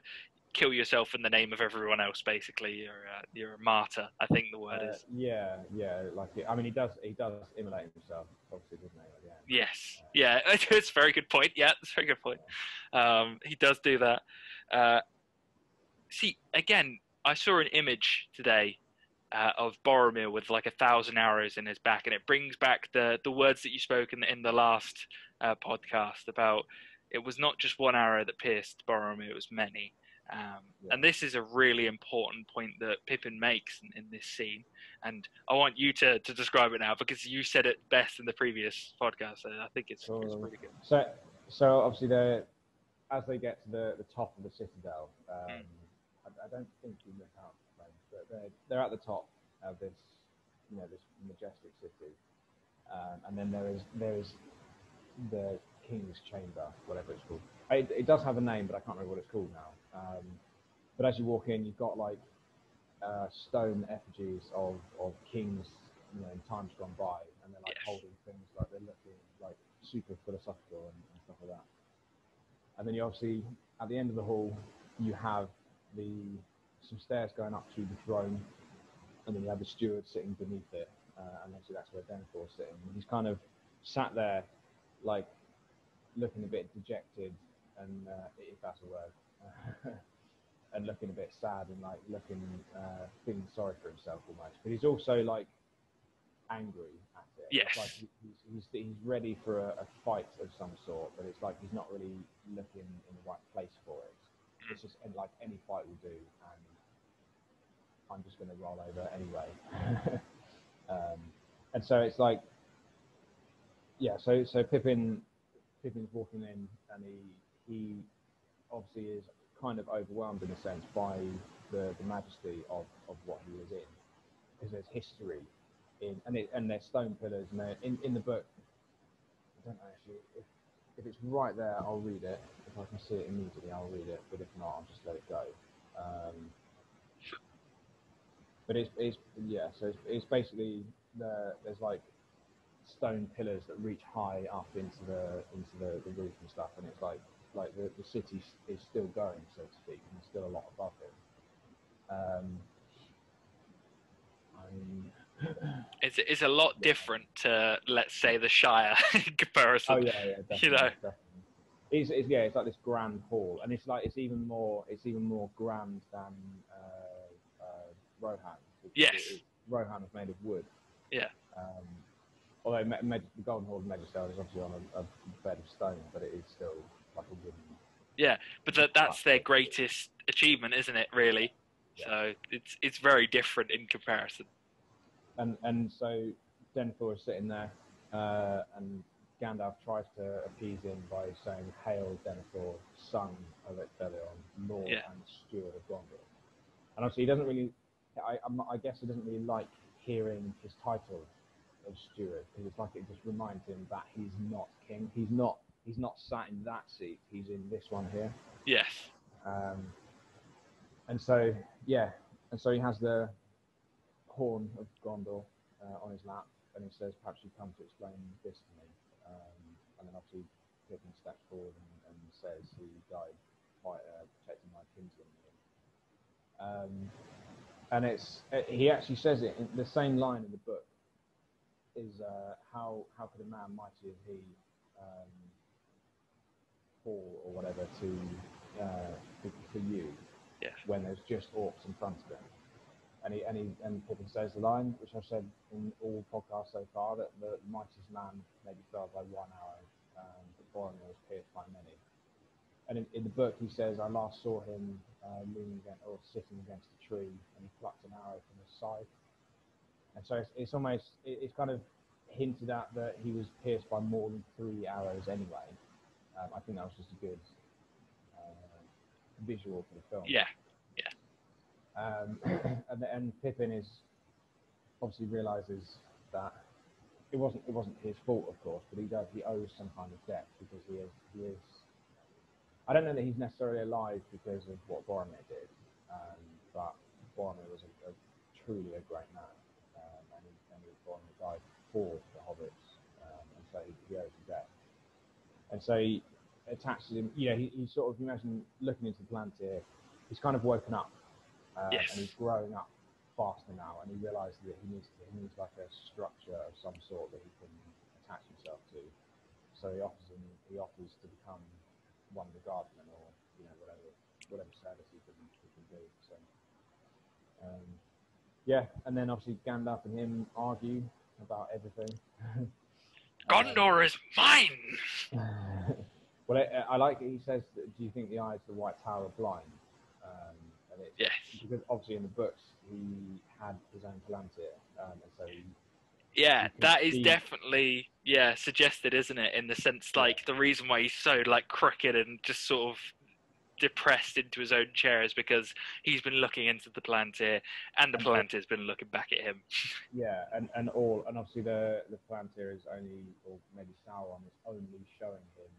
kill yourself in the name of everyone else. Basically, you're uh, you're a martyr. I think the word Uh, is. yeah, yeah. Like I mean, he does he does immolate himself, obviously, doesn't he? At the end. Yes. Yeah, it's a very good point. Yeah, it's a very good point. Um, he does do that. Uh, see, again, I saw an image today uh, of Boromir with like a thousand arrows in his back, and it brings back the the words that you spoke in the, in the last uh, podcast about it was not just one arrow that pierced Boromir; it was many. Um, Yeah. And this is a really important point that Pippin makes in, in this scene. And I want you to, to describe it now because you said it best in the previous podcast. So I think it's, it's really good. So, so obviously, they as they get to the, the top of the citadel, um, Mm. I, I don't think you look out, but they're, they're at the top of this, you know, this majestic city, um, and then there is there is the king's chamber, whatever it's called. It, it does have a name, but I can't remember what it's called now. Um, but as you walk in, you've got like uh, stone effigies of, of kings, you know, in times gone by, and they're like Yes. holding things like they're looking like super philosophical and, and stuff like that. And then you obviously at the end of the hall, you have the some stairs going up to the throne, and then you have the steward sitting beneath it, uh, and obviously that's where Denethor's sitting. He's kind of sat there, like looking a bit dejected, and uh, if that's a word, and looking a bit sad and like looking uh, feeling sorry for himself almost. But he's also like angry at it. Yes. like he's, he's he's ready for a, a fight of some sort, but it's like he's not really looking in the right place for it. It's just and like any fight will do, and I'm just going to roll over anyway. um, and so it's like, yeah. So so Pippin, Pippin's walking in, and he he obviously is kind of overwhelmed in a sense by the, the majesty of, of what he is in, because there's history in and it, and there's stone pillars and they're in in the book. I don't know actually if if it's right there, I'll read it. If I can see it immediately, I'll read it. But if not, I'll just let it go. Um, but it's, it's yeah, so it's, it's basically the, there's like stone pillars that reach high up into the into the, the roof and stuff, and it's like like the, the city is still going, so to speak, and there's still a lot above it. Um, I mean, It's, it's a lot different to, let's say, the Shire in comparison. Oh yeah, yeah, definitely. You know. definitely. It's, it's yeah, it's like this grand hall, and it's like it's even more it's even more grand than uh, uh, Rohan. Yes. it is- Rohan is made of wood. Yeah. Um, although Me- Meg- the Golden Hall of Megistone is obviously on a, a bed of stone, but it is still wooden. But that, that's their greatest achievement, isn't it, really? Yeah. So it's, it's very different in comparison. And and so Denethor is sitting there, uh, and Gandalf tries to appease him by saying, "Hail, Denethor, son of Ecthelion, Lord Yeah. and Steward of Gondor." And obviously, he doesn't really. I, I'm, I guess he doesn't really like hearing his title of steward because it's like it just reminds him that he's not king. He's not. He's not sat in that seat. He's in this one here. Yes. Um, and so, yeah, and so he has the horn of Gondor uh, on his lap, and he says, "Perhaps you come to explain this to me." Um, and then obviously Pippin steps forward and, and says he died fight, uh, protecting my kinsman. Um, and it's uh, he actually says it in the same line in the book. Is uh, how how could a man mighty as he um, or whatever to uh, for, for you Yes. when there's just orcs in front of him. And he and he and Pippin says the line, which I've said in all podcasts so far, that the mightiest man maybe fell by one arrow, um, but Boromir was pierced by many. And in, in the book, he says, I last saw him uh, leaning against or sitting against a tree, and he plucked an arrow from his side. And so it's, it's almost it, it's kind of hinted at that he was pierced by more than three arrows anyway. Um, I think that was just a good uh, visual for the film. Yeah. Um, and, and Pippin is obviously realizes that it wasn't it wasn't his fault, of course, but he does he owes some kind of debt because he is he is. I don't know that he's necessarily alive because of what Boromir did, um, but Boromir was a, a, truly a great man, um, and, he, and he, Boromir died for the hobbits, um, and so he, he owes a debt. And so he attaches him. You know, he, he sort of you imagine looking into the Palantir, he's kind of woken up um, Yes. and he's growing up faster now, and he realizes that he needs to, he needs like a structure of some sort that he can attach himself to. So he offers him, he offers to become one of the guardsmen, or you know whatever whatever service he can he can do. So, um, yeah, and then obviously Gandalf and him argue about everything. Gondor is mine. well, I, I like it. He says, "Do you think the eyes of the White Tower are blind?" Um, and it's Yes. because obviously in the books he had his own Palantir, um, and so he, Yeah, that is see- definitely yeah suggested, isn't it? In the sense like the reason why he's so like crooked and just sort of depressed into his own chair is because he's been looking into the Palantir and the Palantir's been looking back at him. yeah, and, and all, and obviously the the Palantir is only, or maybe Sauron is only showing him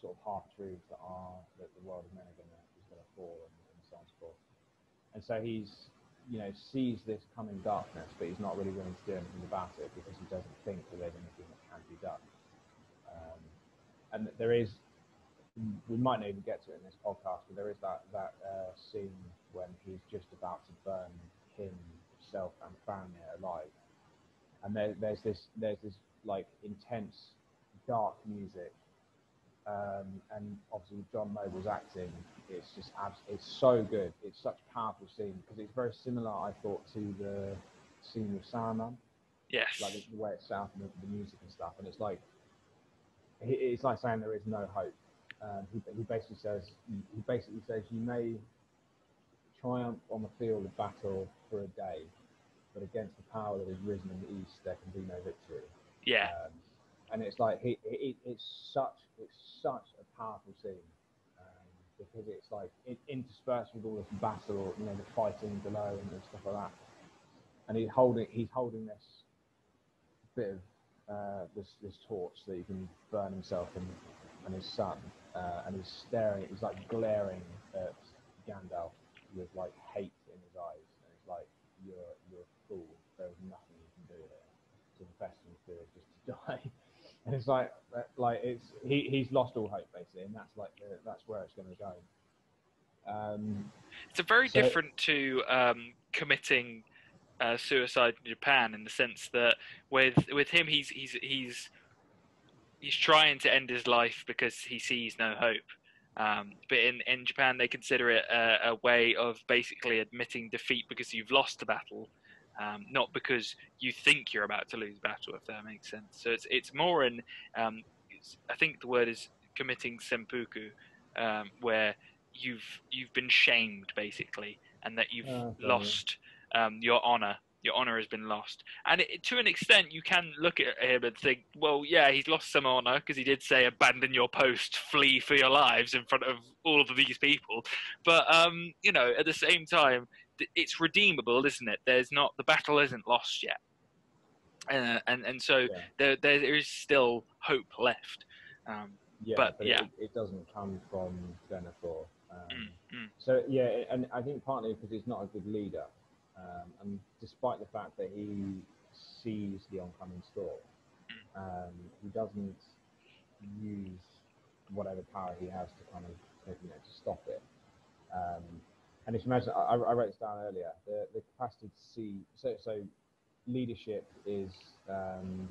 sort of half truths that are that the world of men are gonna is gonna fall and, and so on and so forth. And so he's you know sees this coming darkness, but he's not really willing to do anything about it because he doesn't think that there's anything that can be done. Um, and there is, we might not even get to it in this podcast, but there is that that uh, scene when he's just about to burn himself and Faramir alive, and there, there's this there's this like intense dark music, um, and obviously John Noble's acting, it's just abs- it's so good. It's such a powerful scene because it's very similar, I thought, to the scene with Saruman Yes. like the, way it's up and the, the music and stuff. And it's like, it's like saying there is no hope. Um, he, he basically says, he basically says, you may triumph on the field of battle for a day, but against the power that has risen in the east, there can be no victory. yeah. Um, and it's like he, he, it's such it's such a powerful scene um, because it's like it, interspersed with all this battle, you know, the fighting below and, and stuff like that. And he's holding he's holding this bit of uh, this this torch that he can burn himself and, and his son, uh, and he's staring. He's like glaring at Gandalf with like hate in his eyes, and it's like you're you're a fool. There is nothing you can do here. So the best thing to do is just to die. And it's like, like it's he, he's lost all hope basically, and that's like the, that's where it's going to go. Um, It's a very So- different to um, committing uh, suicide in Japan in the sense that with with him he's he's he's he's trying to end his life because he sees no hope. Um, but in, in Japan, they consider it a, a way of basically admitting defeat because you've lost the battle, um, not because you think you're about to lose the battle. If that makes sense. So it's it's more in um, it's, I think the word is committing seppuku, um, where you've you've been shamed basically, and that you've Oh, lost um, your honor. Your honor has been lost, and it, to an extent, you can look at him and think, well, yeah, he's lost some honor because he did say, "Abandon your post, flee for your lives" in front of all of these people. But um, you know, at the same time, it's redeemable, isn't it? There's not the battle isn't lost yet, uh, and and so Yeah. there there is still hope left. Um, yeah, But, but, yeah. It, it doesn't come from Denethor. Um, mm, mm, So yeah, and I think partly because he's not a good leader, um, and despite the fact that he sees the oncoming storm, um, he doesn't use whatever power he has to kind of you know to stop it. Um, and if you imagine, I, I wrote this down earlier. The, the capacity to see, so so leadership is um,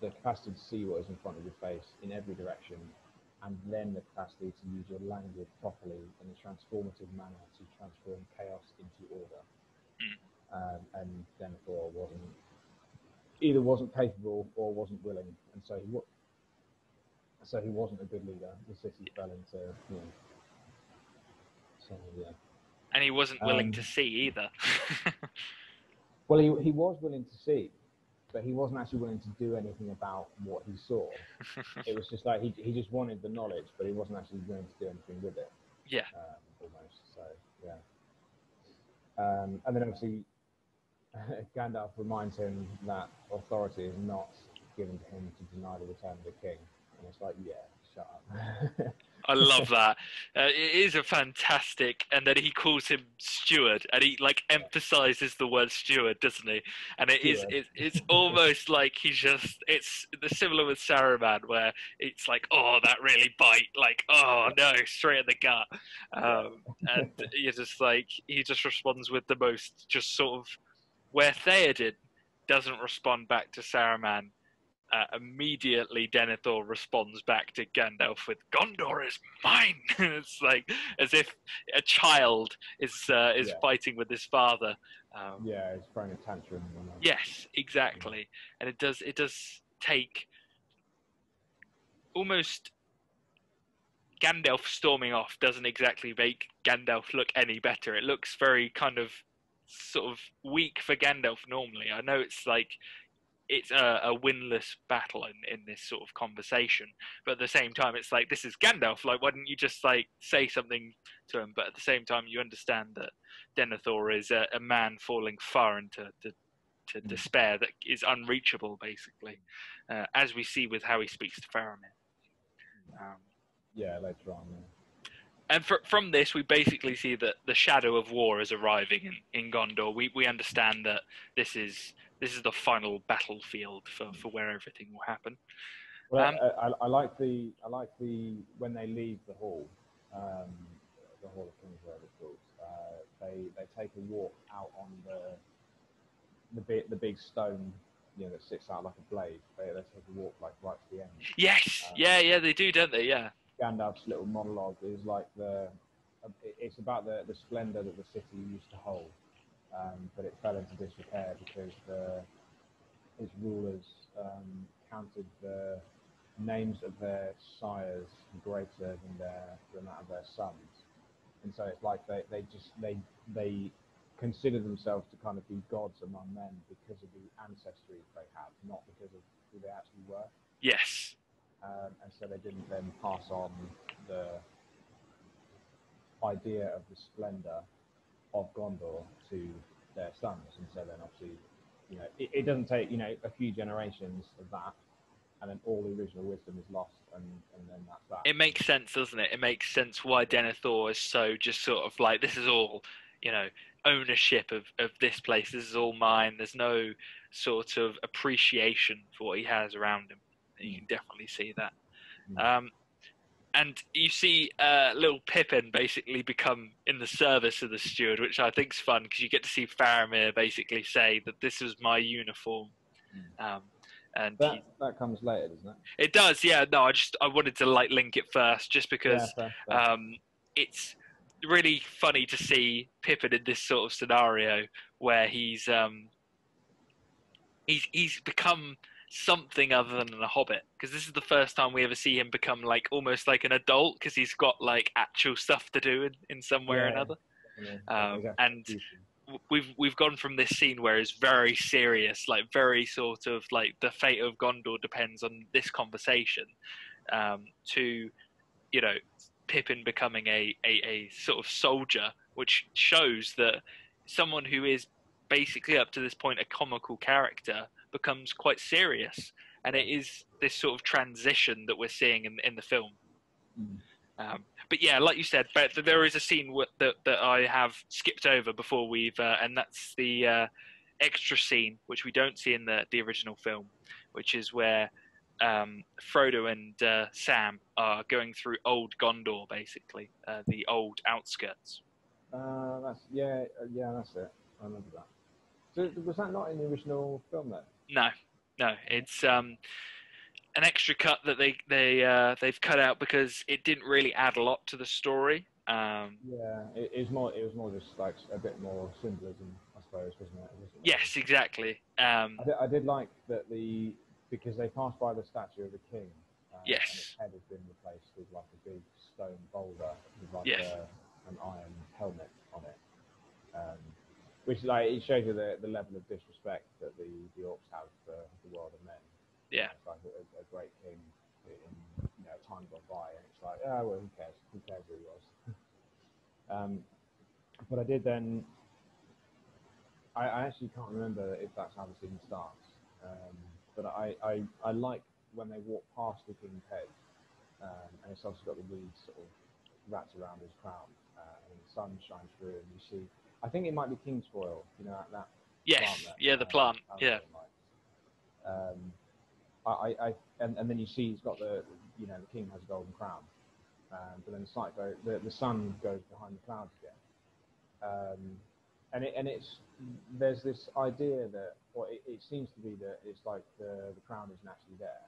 the capacity to see what is in front of your face in every direction and then the capacity to use your language properly in a transformative manner to transform chaos into order. Um, and Denethor wasn't either wasn't capable or wasn't willing, and so he wa- so he wasn't a good leader. The city fell into you know. So yeah. and he wasn't willing Um, to see either. Well, he, he was willing to see, but he wasn't actually willing to do anything about what he saw. it was just like he, he just wanted the knowledge, but he wasn't actually willing to do anything with it. yeah, um, almost. So yeah. Um, and then obviously Gandalf reminds him that authority is not given to him to deny the return of the king. And it's like, yeah, shut up. I love that. Uh, it is a fantastic, and then he calls him steward, and he like emphasizes the word steward, doesn't he? And it is, it, it's almost like he's just, it's the similar with Saruman, where it's like, oh, that really bite, like, oh no, straight in the gut, um, and you're just like, he just responds with the most, just sort of, where Theoden doesn't respond back to Saruman uh, immediately Denethor responds back to Gandalf with "Gondor is mine." it's like as if a child is uh, is Yeah. fighting with his father. Um, Yeah, it's throwing a tantrum. Yes, exactly. And it does it does take almost Gandalf storming off doesn't exactly make Gandalf look any better. It looks very kind of sort of weak for Gandalf normally. I know it's like it's a, a winless battle in, in this sort of conversation, but at the same time, it's like this is Gandalf. Like, why didn't you just like say something to him? But at the same time, you understand that Denethor is a, a man falling far into to, to Mm. despair that is unreachable, basically, uh, as we see with how he speaks to Faramir. Um, Yeah, later on. Yeah. And fr- from this, we basically see that the shadow of war is arriving in, in Gondor. We we understand that this is this is the final battlefield for, for where everything will happen. Well, Um, I, I, I like the I like the when they leave the hall, um, the hall of kings, whatever it's called. Uh, they they take a walk out on the the big the big stone, you know, that sits out like a blade. They, they take a walk like right to the end. Yes, Uh, yeah, yeah, they do, don't they? Yeah, Gandalf's little monologue is like the it's about the, the splendor that the city used to hold, um, but it fell into disrepair because the, its rulers um, counted the names of their sires greater than their than that of their sons, and so it's like they, they just they they consider themselves to kind of be gods among men because of the ancestry they have, not because of who they actually were. Yes, um, and so they didn't then pass on the idea of the splendor of Gondor to their sons, and so then obviously, you know, it, it doesn't take you know a few generations of that, and then all the original wisdom is lost, and, and then that's that. it makes sense, doesn't it? It makes sense why Denethor is so just sort of like this is all, you know, ownership of of this place. This is all mine. There's no sort of appreciation for what he has around him. You can definitely see that. Mm. Um, and you see uh, little Pippin basically become in the service of the steward, which I think's fun because you get to see Faramir basically say that this is my uniform. Um, and he- that that comes later, doesn't it? it does, yeah. No, I just I wanted to like link it first, just because yeah, fair, fair. um, it's really funny to see Pippin in this sort of scenario where he's um, he's he's become something other than a hobbit because this is the first time we ever see him become like almost like an adult because he's got like actual stuff to do in, in some way or another. Yeah, um, exactly. and we've we've gone from this scene where it's very serious, like very sort of like the fate of Gondor depends on this conversation, um, to you know Pippin becoming a, a a sort of soldier, which shows that someone who is basically up to this point a comical character becomes quite serious, and it is this sort of transition that we're seeing in in the film. Mm. Um, but yeah, like you said, but there is a scene w- that that I have skipped over before we've, uh, and that's the uh, extra scene which we don't see in the the original film, which is where um, Frodo and uh, Sam are going through old Gondor, basically uh, the old outskirts. Uh, that's yeah, uh, yeah, that's it. I remember that. So was that not in the original film then? No, no, it's um, an extra cut that they they uh, they've cut out because it didn't really add a lot to the story. Um, Yeah, it, it was more. It was more just like a bit more symbolism, I suppose, wasn't it? It wasn't yes, exactly. Um, I did, I did like that the because they passed by the statue of the king. Uh, And Yes. its head has been replaced with like a big stone boulder with like Yes. a, an iron helmet on it. Um, which like it shows you the, the level of disrespect that the, the orcs have for the world of men. Yeah. It's like a, a great king in you know time gone by, and it's like, oh well, who cares? Who cares who he was? um, but I did then. I, I actually can't remember if that's how the scene starts. Um, but I, I, I like when they walk past the king's head, um, and it's also got the weeds sort of wrapped around his crown, uh, and the sun shines through, and you see. I think it might be king's foil, you know, that, that yes, plant that, yeah, the uh, plant. Yeah. Um, I, I, I and, and then you see he's got the, you know, the king has a golden crown, um, but then the, sight go, the the sun goes behind the clouds again, um, and it, and it's there's this idea that, or it, it seems to be that it's like the the crown isn't actually there.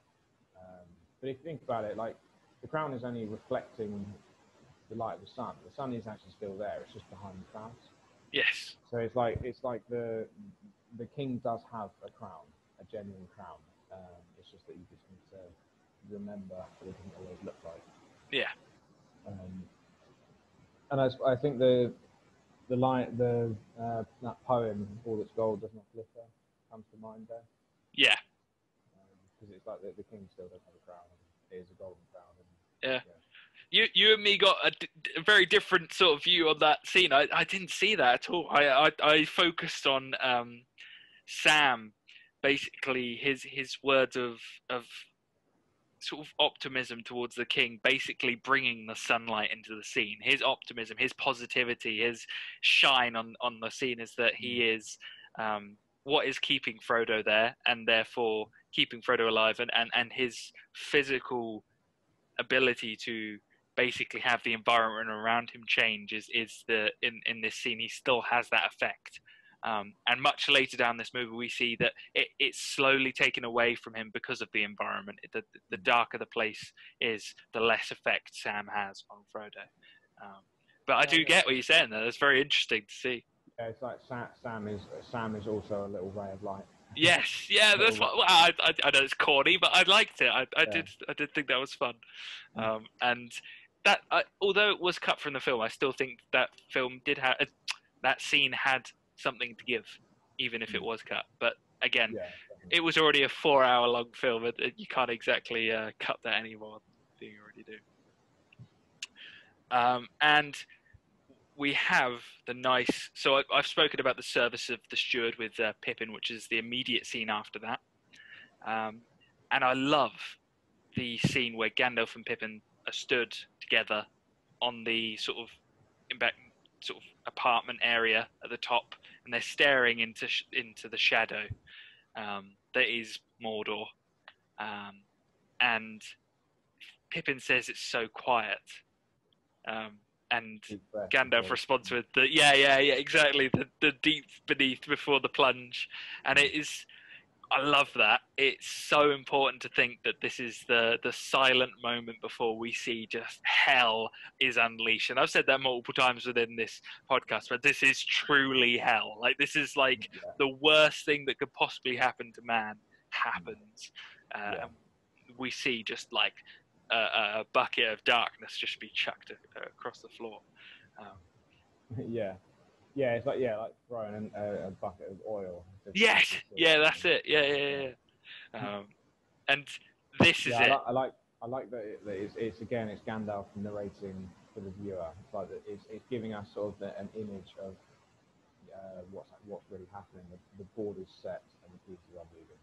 Um, but if you think about it, like the crown is only reflecting the light of the sun. The sun is actually still there. It's just behind the clouds. Yes. So it's like it's like the the king does have a crown, a genuine crown. Um, it's just that you just need to remember what it doesn't always look like. Yeah. Um, and I think the the line the uh, that poem "All that's gold does not glitter" comes to mind there Yeah. because it's like the, the king still doesn't have a crown. It is a golden crown. And, Yeah. You, you and me got a, d- a very different sort of view on that scene. I, I didn't see that at all. I, I, I focused on um, Sam, basically his his words of of sort of optimism towards the king, basically bringing the sunlight into the scene. His optimism, his positivity, his shine on on the scene is that he is um, what is keeping Frodo there, and therefore keeping Frodo alive, and and, and his physical ability to basically have the environment around him change is, is the in, in this scene he still has that effect um, and much later down this movie we see that it, it's slowly taken away from him because of the environment the, the darker the place is the less effect sam has on frodo um, but i do get what you're saying there that's very interesting to see Yeah, it's like Sam, Sam is Sam is also a little ray of light. Yes, yeah, that's what well, I, I. I know it's corny, but I liked it. I, I Yeah. did. I did think that was fun, um, and that I, although it was cut from the film, I still think that film did have that scene had something to give, even if it was cut. But again, Yeah, it was already a four-hour-long film, and you can't exactly uh, cut that anymore than you already do. Um, and we have the nice. So I, I've spoken about the service of the steward with uh, Pippin, which is the immediate scene after that. Um, and I love the scene where Gandalf and Pippin are stood together on the sort of back, sort of apartment area at the top, and they're staring into sh- into the shadow um, that is Mordor. Um, and Pippin says it's so quiet. Um, and. Gandalf responds with the yeah, yeah, yeah, exactly. The the deep beneath before the plunge, and it is. I love that. It's so important to think that this is the the silent moment before we see just hell is unleashed. And I've said that multiple times within this podcast, but this is truly hell. Like this is like Yeah. the worst thing that could possibly happen to man happens. Uh, Yeah. we see just like a, a bucket of darkness just be chucked across the floor. Um, yeah, yeah, it's like yeah, like throwing a, a bucket of oil. yes, yeah, that's it. Yeah, yeah, yeah. Um, and this is Yeah, I it. like, I like I like that, it, that it's, it's again it's Gandalf narrating for the viewer. It's like that it's, it's giving us sort of the, an image of uh, what's what's really happening. The, the board is set and the pieces are moving.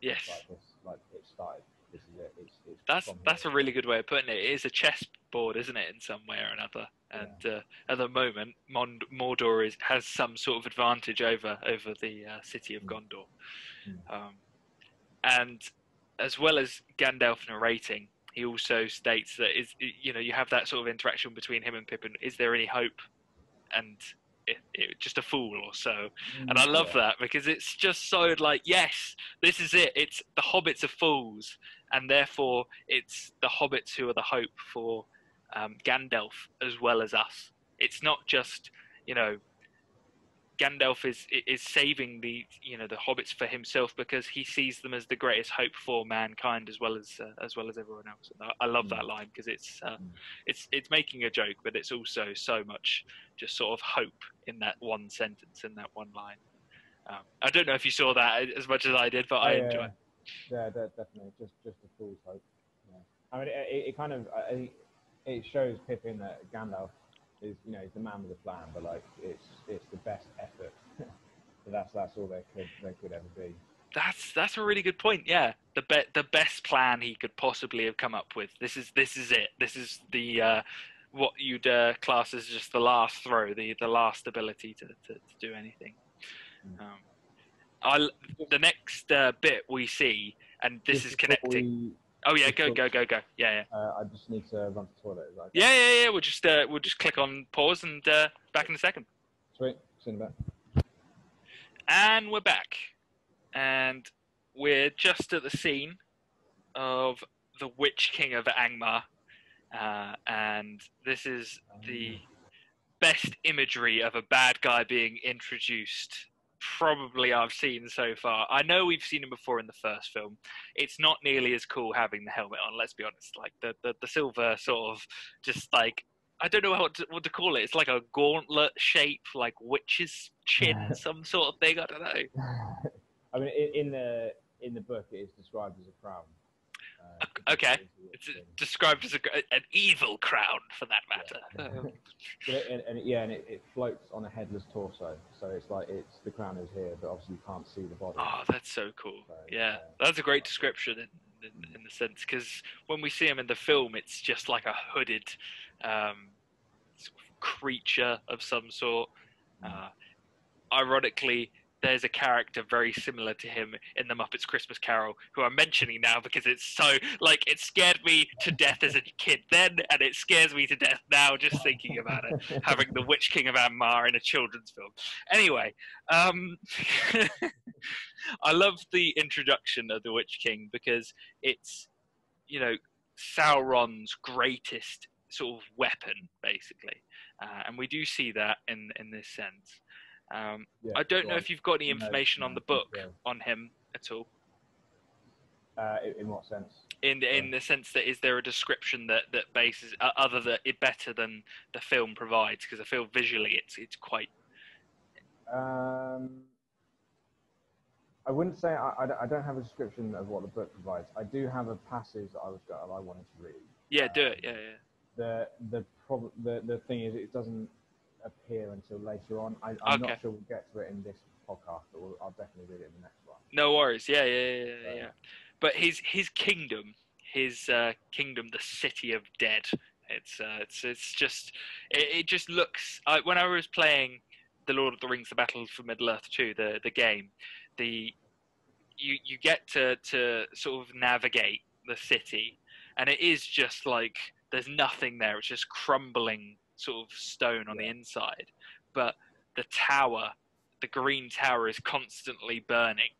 Yes, like this, like it started. This is it. It's, it's that's that's a really good way of putting it. It is a chessboard, isn't it, in some way or another? And uh, at the moment, Mond- Mordor is has some sort of advantage over over the uh, city of Mm. Gondor. Mm. Um, and as well as Gandalf narrating, he also states that is you know you have that sort of interaction between him and Pippin. Is there any hope? And it, it, just a fool or so. And I love Mm, Yeah. that because it's just so like, yes, this is it. It's the hobbits are fools, and therefore it's the hobbits who are the hope for um, Gandalf as well as us. It's not just you know Gandalf is is saving the you know the hobbits for himself because he sees them as the greatest hope for mankind as well as uh, as well as everyone else. And I, I love that line because it's uh, Mm. it's it's making a joke, but it's also so much just sort of hope in that one sentence in that one line. Um, I don't know if you saw that as much as I did, but I yeah, enjoy. yeah. Yeah, de- definitely. Just just a fool's hope. Yeah. I mean, it, it, kind of it shows Pippin that Gandalf is you know he's the man with the plan, but like it's it's the best effort. that's that's all there could there could ever be. That's that's a really good point. Yeah, the be- the best plan he could possibly have come up with. This is this is it. This is the uh, what you'd uh, class as just the last throw, the the last ability to to, to do anything. Mm. Um, I the next uh, bit we see, and this Just is connecting. Oh yeah, go go go go. Yeah yeah. uh, I just need to run to the toilet. Is that okay? Yeah, yeah, yeah. We'll just uh, we'll just click on pause and uh, back in a second. Sweet. See you in a bit. And we're back. And we're just at the scene of the Witch King of Angmar. Uh, and this is the best imagery of a bad guy being introduced probably I've seen so far. I know we've seen him before in the first film. It's not nearly as cool having the helmet on, let's be honest. Like the, the, the silver sort of just like I don't know what to, what to call it. It's like a gauntlet shape, like witch's chin, some sort of thing. I don't know. I mean, in, in the in the book, it is described as a crown. Okay, it's described as a, an evil crown, for that matter. Yeah. and, and, yeah, and it, it, floats on a headless torso, so it's like it's the crown is here, but obviously you can't see the body. Oh, that's so cool. So, yeah, that's a great description in, in, in the sense because when we see him in the film, it's just like a hooded um, creature of some sort. Mm. Uh, ironically, there's a character very similar to him in the Muppets Christmas Carol who I'm mentioning now because it's so like it scared me to death as a kid then and it scares me to death now just thinking about it having the Witch King of Angmar in a children's film. Anyway, um, I love the introduction of the Witch King because it's you know Sauron's greatest sort of weapon basically, uh, and we do see that in in this sense. Um, yeah, I don't know if you've got any information no, on the book yeah. on him at all. Uh, in what sense? In in yeah. the sense that is there a description that that bases uh, other that it better than the film provides? Because I feel visually it's it's quite. Um, I wouldn't say I, I, don't have a description of what the book provides. I do have a passage that I was I wanted to read. Yeah, do it. Yeah, yeah. The the problem the the thing is it doesn't appear until later on. I, am okay. not sure we'll get to it in this podcast, but we'll, I'll definitely read it in the next one. No worries. Yeah, yeah, yeah, yeah. yeah. But his his kingdom, his uh, kingdom, the city of dead. It's uh, it's it's just it, it just looks. I, when I was playing the Lord of the Rings: The Battle for Middle Earth 2, the the game, the you you get to to sort of navigate the city, and it is just like there's nothing there. It's just crumbling sort of stone on yeah. the inside, but the tower, the green tower, is constantly burning,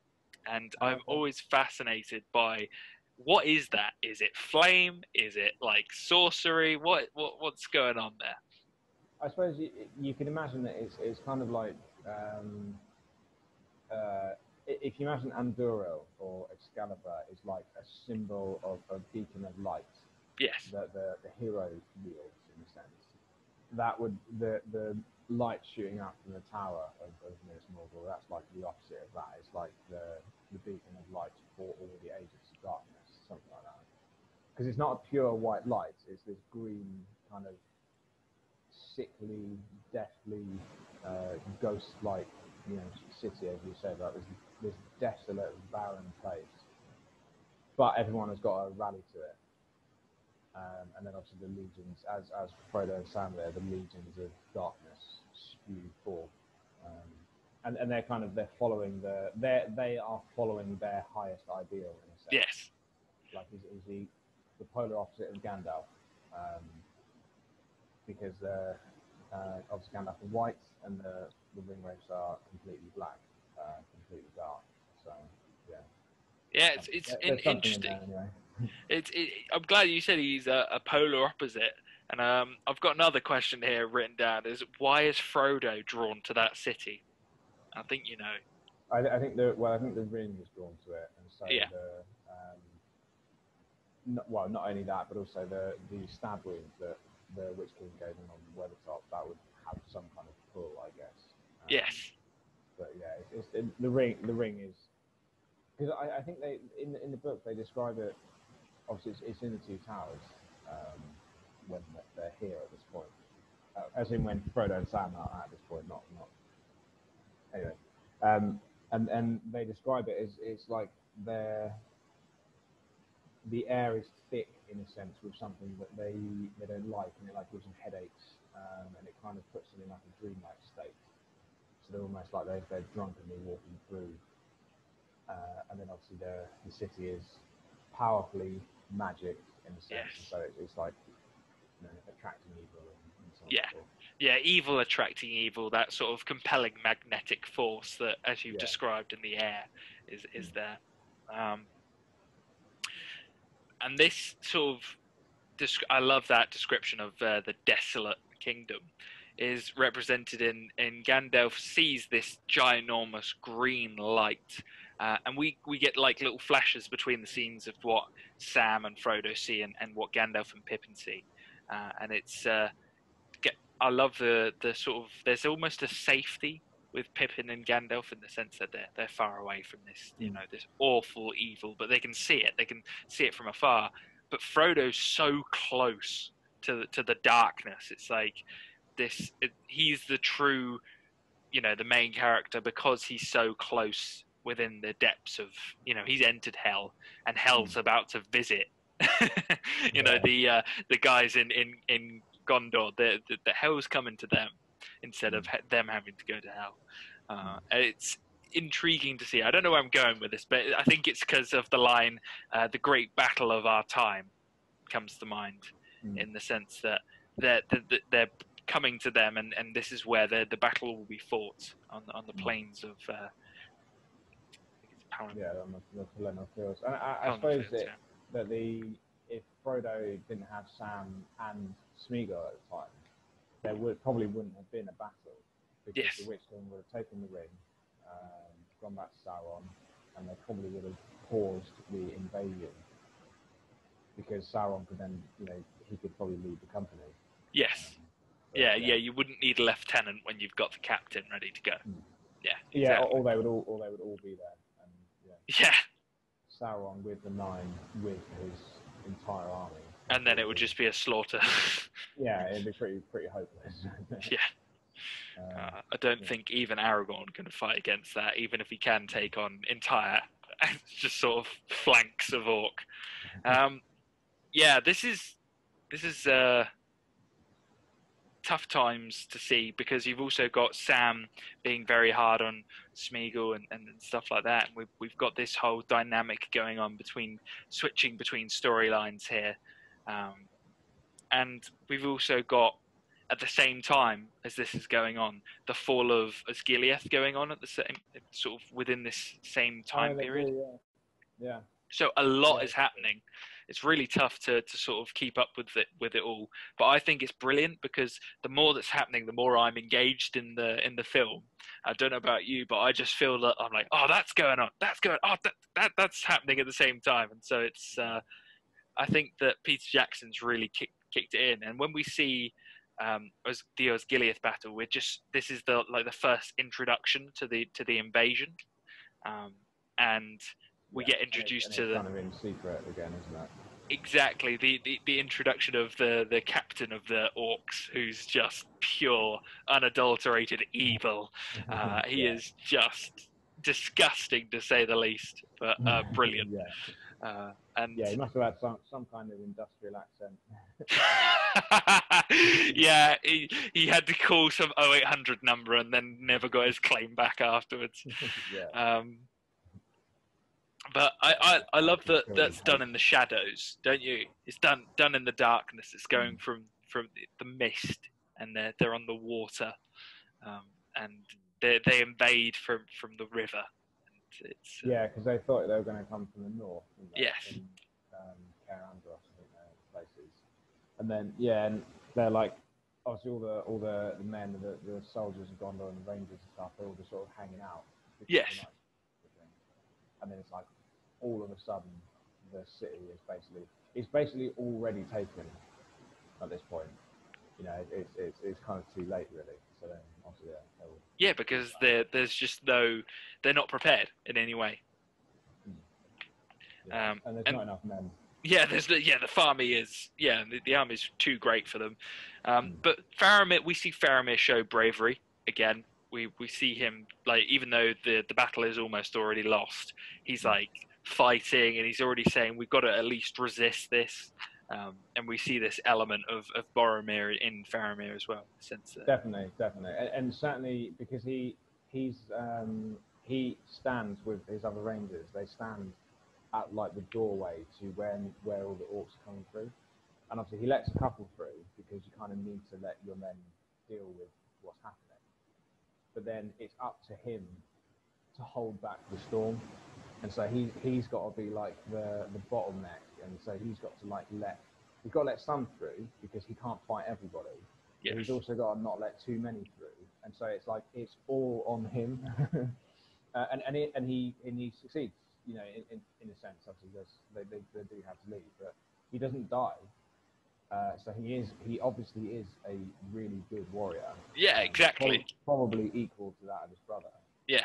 and I'm always fascinated by what is that? Is it flame? Is it like sorcery? What what what's going on there? I suppose you, you can imagine that it's it's kind of like um, uh, if you imagine Andúril or Excalibur is like a symbol of a beacon of light. Yes. That the, the hero wields in a sense that would the the light shooting up from the tower of, of Minas Morgul. That's like the opposite of that. It's like the the beacon of light for all the agents of darkness, something like that. Because it's not a pure white light. It's this green kind of sickly, deathly, uh, ghost-like, you know, city, as you like this this desolate, barren place. But everyone has got a rally to it. Um, and then obviously the legions, as as Frodo and Sam there, the legions of darkness spew forth, um, and and they're kind of they're following the they they are following their highest ideal in a sense. Yes. Like is, is he the polar opposite of Gandalf, um, because uh, uh, obviously Gandalf is white and the the Ringwraiths are completely black, uh, completely dark. So yeah. Yeah, it's it's in, interesting. In anyway. It's. It, I'm glad you said he's a, a polar opposite. And um, I've got another question here written down: Is why is Frodo drawn to that city? I think you know. I, I think the well, I think the ring is drawn to it, and so yeah. the um, not, well, not only that, but also the the stab wound that the Witch King gave him on Weathertop that would have some kind of pull, I guess. Um, yes. But yeah, it's, it's, it, the ring. The ring is because I, I, think they in in the book they describe it obviously it's, it's in the two towers um, when they're here at this point. Uh, as in when Frodo and Sam are at this point, not not. Anyway, um, and and they describe it as it's like they're the air is thick in a sense with something that they they don't like, and it like gives them headaches, um, and it kind of puts them in like a dreamlike state. So they're almost like they're, they're drunkenly walking through. Uh, and then obviously the the city is powerfully magic in a sense. Yes. So it's, it's like you know, attracting evil and, and so Yeah. Yeah, evil attracting evil, that sort of compelling magnetic force that, as you've Yeah. described in the air, is is there. Um, and this sort of, desc- I love that description of uh, the desolate kingdom, is represented in in Gandalf sees this ginormous green light, uh, and we we get like little flashes between the scenes of what Sam and Frodo see and, and what Gandalf and Pippin see, uh, and it's. Uh, get, I love the the sort of there's almost a safety with Pippin and Gandalf in the sense that they're they're far away from this you Mm. know this awful evil, but they can see it. They can see it from afar. But Frodo's so close to the, to the darkness. It's like this. It, he's the true, you know, the main character because he's so close within the depths of you know he's entered hell and hell's about to visit. you know the uh, the guys in in in Gondor. The, the the hell's coming to them instead of he- them having to go to hell. Uh, it's intriguing to see. I don't know where I'm going with this, but I think it's because of the line, uh, "The great battle of our time," comes to mind Mm. in the sense that they're they're, they're coming to them, and, and this is where the the battle will be fought on on the plains of. Uh, I think it's Palan- Yeah, on the, the Pelennor Fields. And I, I suppose Fields, that, that the if Frodo didn't have Sam and Smeagol at the time, there would probably wouldn't have been a battle because Yes. the Witch King would have taken the ring, um, gone back to Sauron, and they probably would have paused the invasion because Sauron could then, you know, he could probably lead the company. Yes. Um, but, Yeah, yeah. You wouldn't need a lieutenant when you've got the captain ready to go. Mm. Yeah. Yeah, or, or they would all, or they would all be there, yeah. Sauron with the nine with his entire army. And then it would just be a slaughter. Yeah, it'd be pretty pretty hopeless. yeah. Um, Uh, I don't yeah. think even Aragorn can fight against that, even if he can take on entire, just sort of flanks of orc. Um, yeah, this is this is uh, tough times to see because you've also got Sam being very hard on Smeagol and, and stuff like that. And we've we've got this whole dynamic going on between switching between storylines here, um, and we've also got at the same time as this is going on, the fall of Osgiliath going on at the same sort of within this same time oh, period. do, yeah. yeah. So a lot Yeah. is happening. It's really tough to, to sort of keep up with it with it all. But I think it's brilliant because the more that's happening, the more I'm engaged in the in the film. I don't know about you, but I just feel that I'm like, oh, that's going on, that's going, oh, that, that that's happening at the same time, and so it's. Uh, I think that Peter Jackson's really kicked kicked it in, and when we see um, Os- the Osgiliath battle, we're just this is the like the first introduction to the to the invasion, um, and we Yeah, get and introduced and to it's the kind of in secret again, isn't it? Exactly the, the, the introduction of the, the captain of the orcs who's just pure unadulterated evil uh, he Yeah. is just disgusting to say the least but uh, brilliant yeah, uh, and yeah. He must have had some some kind of industrial accent. yeah he, he had to call some 0800 number and then never got his claim back afterwards yeah. um, but I, I, I love that that's done in the shadows, don't you? It's done done in the darkness. It's going from from the mist, and they're they're on the water, um, and they they invade from from the river. And it's uh, Yeah, because they thought they were going to come from the north. Yes. From, um, I think places. And then yeah, and they're like obviously all the all the, the men, the, the soldiers of Gondor and the rangers and stuff, they're all just sort of hanging out. Yes. night sort of thing. And then it's like all of a sudden the city is basically it's basically already taken at this point. You know, it's it's it's kind of too late really. So then obviously yeah, yeah, because there there's just no they're not prepared in any way. yeah. Um, and there's and- not enough men. Yeah, there's the, yeah the army is yeah the, the army's too great for them. Um, Mm. but Faramir, we see Faramir show bravery again. We we see him like even though the the battle is almost already lost, he's Mm. like fighting and he's already saying we've got to at least resist this. Um, and we see this element of of Boromir in Faramir as well. Since Definitely, definitely, and, and certainly because he he's um, he stands with his other rangers. They stand at like the doorway to where where all the orcs are coming through, and obviously he lets a couple through because you kind of need to let your men deal with what's happening. But then it's up to him to hold back the storm, and so he he's got to be like the the bottleneck, and so he's got to like let he's got to let some through because he can't fight everybody. Yes. He's also got to not let too many through, and so it's like it's all on him, uh, and and, it, and he and he succeeds. You know, in, in, in a sense, obviously, they, they, they do have to leave, but he doesn't die. Uh, so he is he obviously is a really good warrior. Yeah, Um, exactly. prob- Probably equal to that of his brother. Yeah.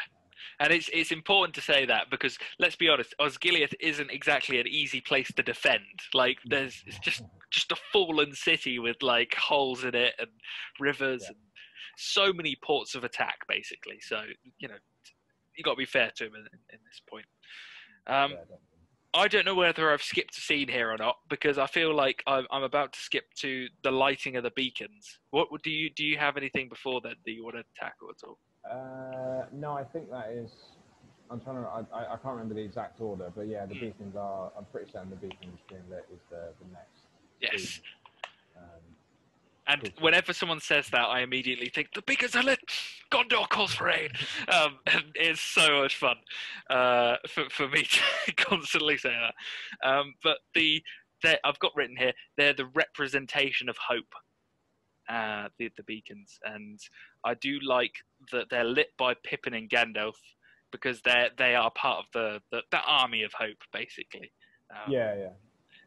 And it's it's important to say that because let's be honest, Osgiliath isn't exactly an easy place to defend. Like there's it's just just a fallen city with like holes in it and rivers Yeah. and so many ports of attack basically. So you know you got to be fair to him in, in this point. Um, Yeah. I don't know whether I've skipped a scene here or not because I feel like I'm, I'm about to skip to the lighting of the beacons. What do you do? You have anything before that that you want to tackle at all? Uh, no, I think that is. I'm trying to. I, I, I can't remember the exact order, but yeah, the Mm. beacons are. I'm pretty certain the beacons being lit is the, the next. Yes. And whenever someone says that, I immediately think the beacons are lit. Gondor calls for aid. Um, and it's so much fun uh, for for me to constantly say that. Um, but the I've got written here they're the representation of hope. Uh, the the beacons, and I do like that they're lit by Pippin and Gandalf because they they are part of the, the, the army of hope, basically. Um, yeah, yeah,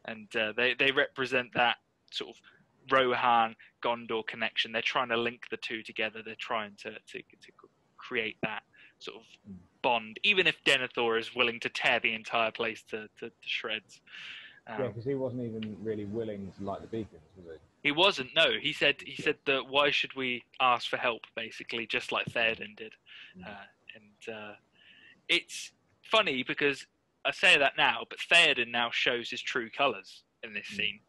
and uh, they they represent that sort of Rohan Gondor connection. They're trying to link the two together. They're trying to to, to create that sort of Mm. bond, even if Denethor is willing to tear the entire place to, to, to shreds. Um, yeah, because he wasn't even really willing to light the beacons, was He He wasn't. No, he said he said that why should we ask for help, basically, just like Theoden did, Mm. uh, and uh, it's funny because I say that now, but Theoden now shows his true colours in this Mm. scene.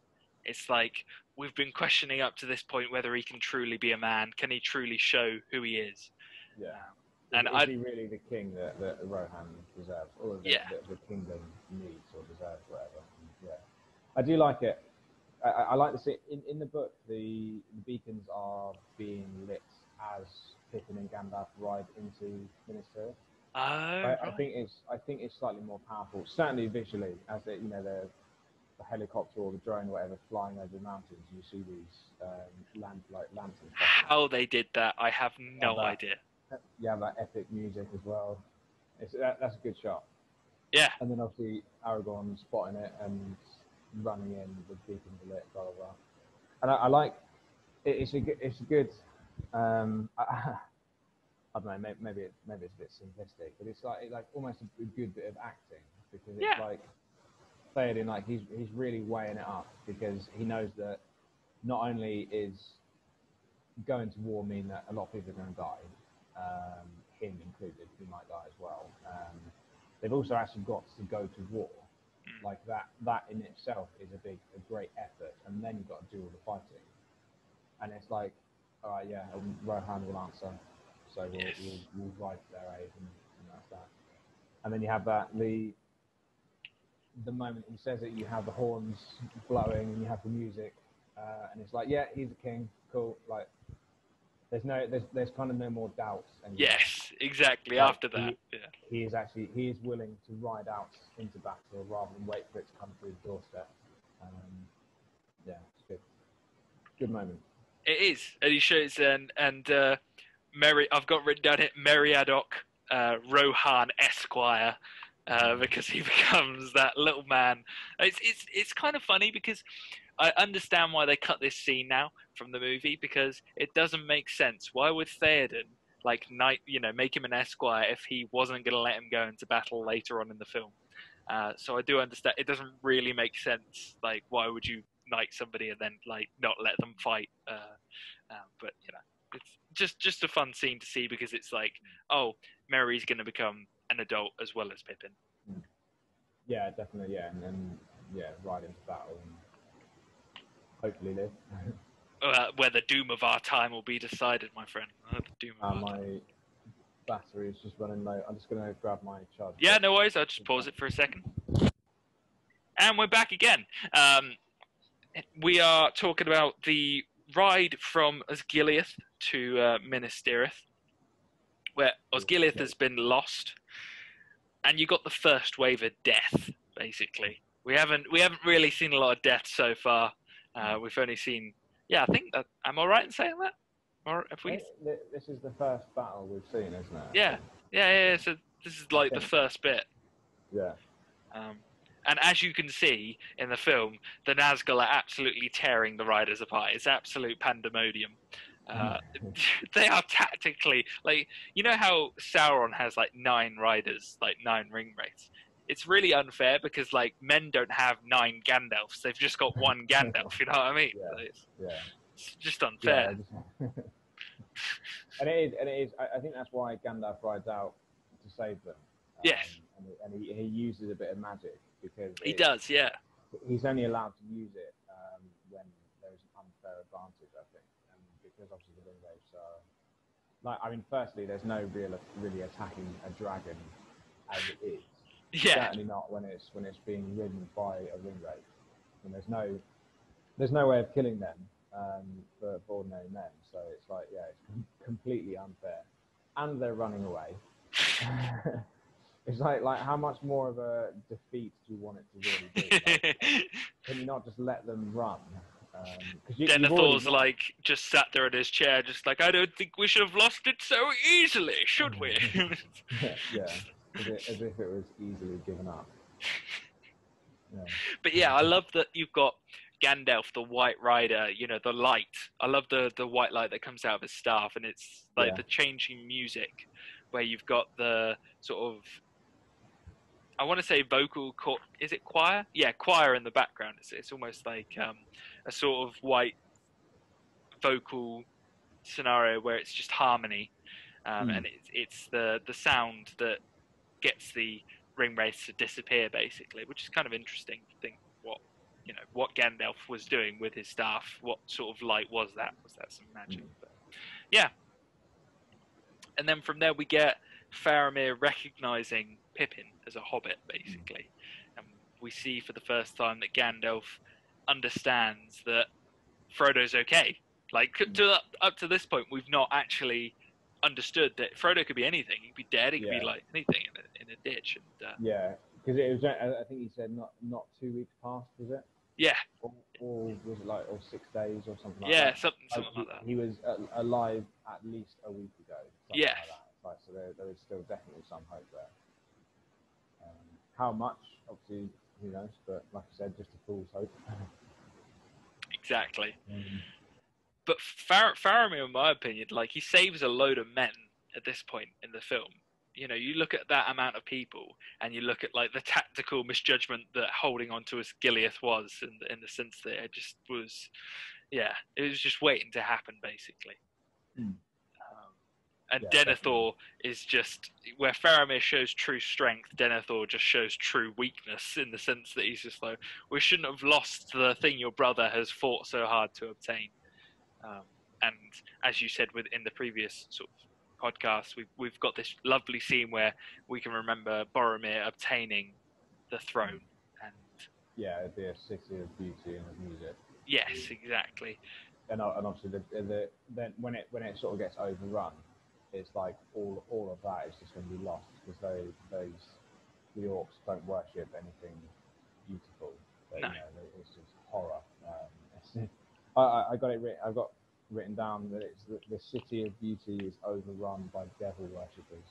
It's like we've been questioning up to this point whether he can truly be a man. Can he truly show who he is? Yeah. Um, And and is he really the king that, that Rohan deserves, or the, Yeah. the, the kingdom needs or deserves, whatever? Yeah, I do like it. I, I like to see in, in the book the, the beacons are being lit as Pippin and Gandalf ride into Minas Tirith. Oh, I, I think it's I think it's slightly more powerful, certainly visually, as it, you know the, the helicopter or the drone or whatever flying over the mountains. You see these um, land like lanterns. how they did that, I have no that. idea. Have that epic music as well. It's, that, that's a good shot. Yeah, And then obviously Aragorn spotting it and running in with beacons lit, blah blah blah. And I, I like it, it's a good, it's a good. Um, I, I don't know, maybe maybe, it, maybe it's a bit simplistic, but it's like it's like almost a, a good bit of acting because it's Yeah. like Like he's he's really weighing it up because he knows that not only is going to war mean that a lot of people are going to die, um, him included, he might die as well. Um, they've also actually got to go to war. Mm. Like that, that in itself is a big, a great effort, and then you've got to do all the fighting. And it's like, all right, yeah, um, Rohan will answer, so we'll, Yes. we'll, we'll ride to their aid, and, and that's that. And then you have that the the moment he says it, you have the horns blowing, and you have the music, uh, and it's like, yeah, he's a king, cool. Like, there's no, there's, there's kind of no more doubts. anymore yes, exactly. Like, After that, yeah. he is actually he is willing to ride out into battle rather than wait for it to come through the doorstep. Um, yeah, it's good. Good moment. It is, and he shows and and uh, Merry. I've got written down here Meriadoc uh, Rohan Esquire. Uh, because he becomes that little man. It's it's it's kind of funny because I understand why they cut this scene now from the movie because it doesn't make sense. Why would Theoden like knight you know make him an esquire if he wasn't going to let him go into battle later on in the film? Uh, so I do understand. It doesn't really make sense. Like why would you knight somebody and then like not let them fight? Uh, uh, but you know, it's just just a fun scene to see because it's like, oh, Merry's going to become an adult as well as Pippin. Yeah, definitely. Yeah, and then yeah, ride into battle and hopefully live. Uh, where the doom of our time will be decided, my friend. Uh, the doom of uh, our time. my battery is just running low. I'm just gonna grab my charger. Yeah, no worries. I'll just pause it for a second. And we're back again. Um, we are talking about the ride from Osgiliath to uh, Minas Tirith, where Osgiliath has been lost, and you got the first wave of death. Basically, we haven't we haven't really seen a lot of death so far. Uh, we've only seen, yeah, I think that. Am I right in saying that? Or if we, Th- th- This is the first battle we've seen, isn't it? yeah, yeah, yeah. yeah, So this is like the first bit. Yeah. Um, and as you can see in the film, the Nazgul are absolutely tearing the riders apart. It's absolute pandemonium. Uh, they are tactically like you know how Sauron has like nine riders, like nine ring wraiths. It's really unfair because like men don't have nine Gandalfs; they've just got one Gandalf. You know what I mean? Yeah. So It's, Yeah. it's just unfair. Yeah, just- and it is, and it is. I, I think that's why Gandalf rides out to save them. Um, Yes. And, he, and he, he uses a bit of magic because He it- does, yeah. He's only allowed to use it um, when there's an unfair advantage, I think, and because obviously the wraiths are. Like, I mean, firstly, there's no real really attacking a dragon as it is. Yeah, Certainly not when it's when it's being ridden by a ring wraith. And there's no there's no way of killing them um, for, for ordinary men. So it's like yeah, it's com- completely unfair, and they're running away. it's like like how much more of a defeat do you want it to really be? Like, can you not just let them run? Um you, Denethor's already- like just sat there in his chair, just like I don't think we should have lost it so easily, should we? yeah, yeah as, if, as if it was easily given up. Yeah. but yeah, I love that you've got Gandalf, the White Rider. You know, the light. I love the the white light that comes out of his staff, and it's like Yeah. the changing music, where you've got the sort of. I want to say vocal. cho- Is it choir? Yeah, choir in the background. It's, it's almost like um, a sort of white vocal scenario where it's just harmony, um, Mm. and it's it's the the sound that gets the Ringwraiths to disappear, basically, which is kind of interesting to think what you know what Gandalf was doing with his staff. What sort of light was that? Was that some magic? Mm. But, yeah. And then from there we get Faramir recognizing Pippin as a hobbit, basically, and we see for the first time that Gandalf understands that Frodo's okay. Like to up, up to this point, we've not actually understood that Frodo could be anything. He could be dead. He could Yeah. be like anything in a, in a ditch. And uh, Yeah, because it was. I think he said not not two weeks past, was it? yeah, Or, or was it like or six days or something like yeah, that? something Like, something like that. he, he was a- alive at least a week ago. Yes. Like. Like, so there, there is still definitely some hope there. Um, how much, obviously, who knows? But like I said, just a fool's hope. Exactly. Um, But Far- Faramir, in my opinion, like he saves a load of men at this point in the film. You know, you look at that amount of people, and you look at like the tactical misjudgment that holding on to us Gileath was, in the, in the sense that it just was, yeah, it was just waiting to happen, basically. Hmm. And Yeah, Denethor is just where Faramir shows true strength. Denethor just shows true weakness in the sense that he's just like, we shouldn't have lost the thing your brother has fought so hard to obtain. Um, and as you said within the previous sort of podcast, we've we've got this lovely scene where we can remember Boromir obtaining the throne. And yeah, it'd be a city of beauty and of music. yes, exactly. and, uh, and obviously the, the then when it when it sort of gets overrun, it's like all all of that is just going to be lost because those those the orcs don't worship anything beautiful. But, No. you know, it's just horror. Um, it's, I, I got it written. I've got written down that it's the, the city of beauty is overrun by devil worshippers.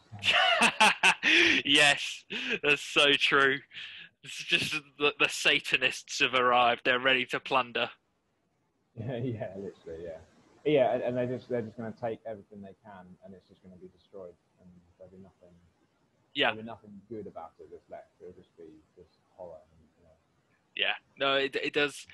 yes, that's so true. It's just the, the Satanists have arrived. They're ready to plunder. yeah, yeah, literally, yeah, yeah, and, and they're just they're just going to take everything they can, and it's just going to be destroyed, and there'll be nothing. Yeah, There'll be nothing good about it that's left. It'll just be just horror. And, you know. yeah. No, it, it does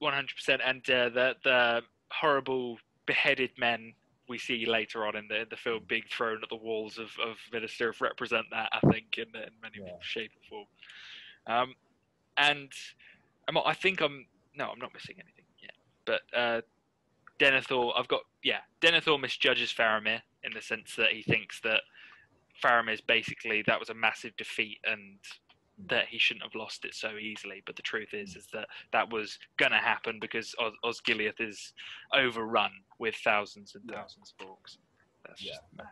100%. And uh, the, the horrible beheaded men we see later on in the, the film being thrown at the walls of, of Minas Tirith represent that, I think, in, in many Yeah. shape or form. Um, and I think I'm, no, I'm not missing anything yet. But uh, Denethor, I've got, yeah, Denethor misjudges Faramir in the sense that he thinks that Faramir's basically, that was a massive defeat and that he shouldn't have lost it so easily. But the truth is, is that that was going to happen because Os- Osgiliath is overrun with thousands and Yeah. thousands of orcs. That's Yeah. just mad.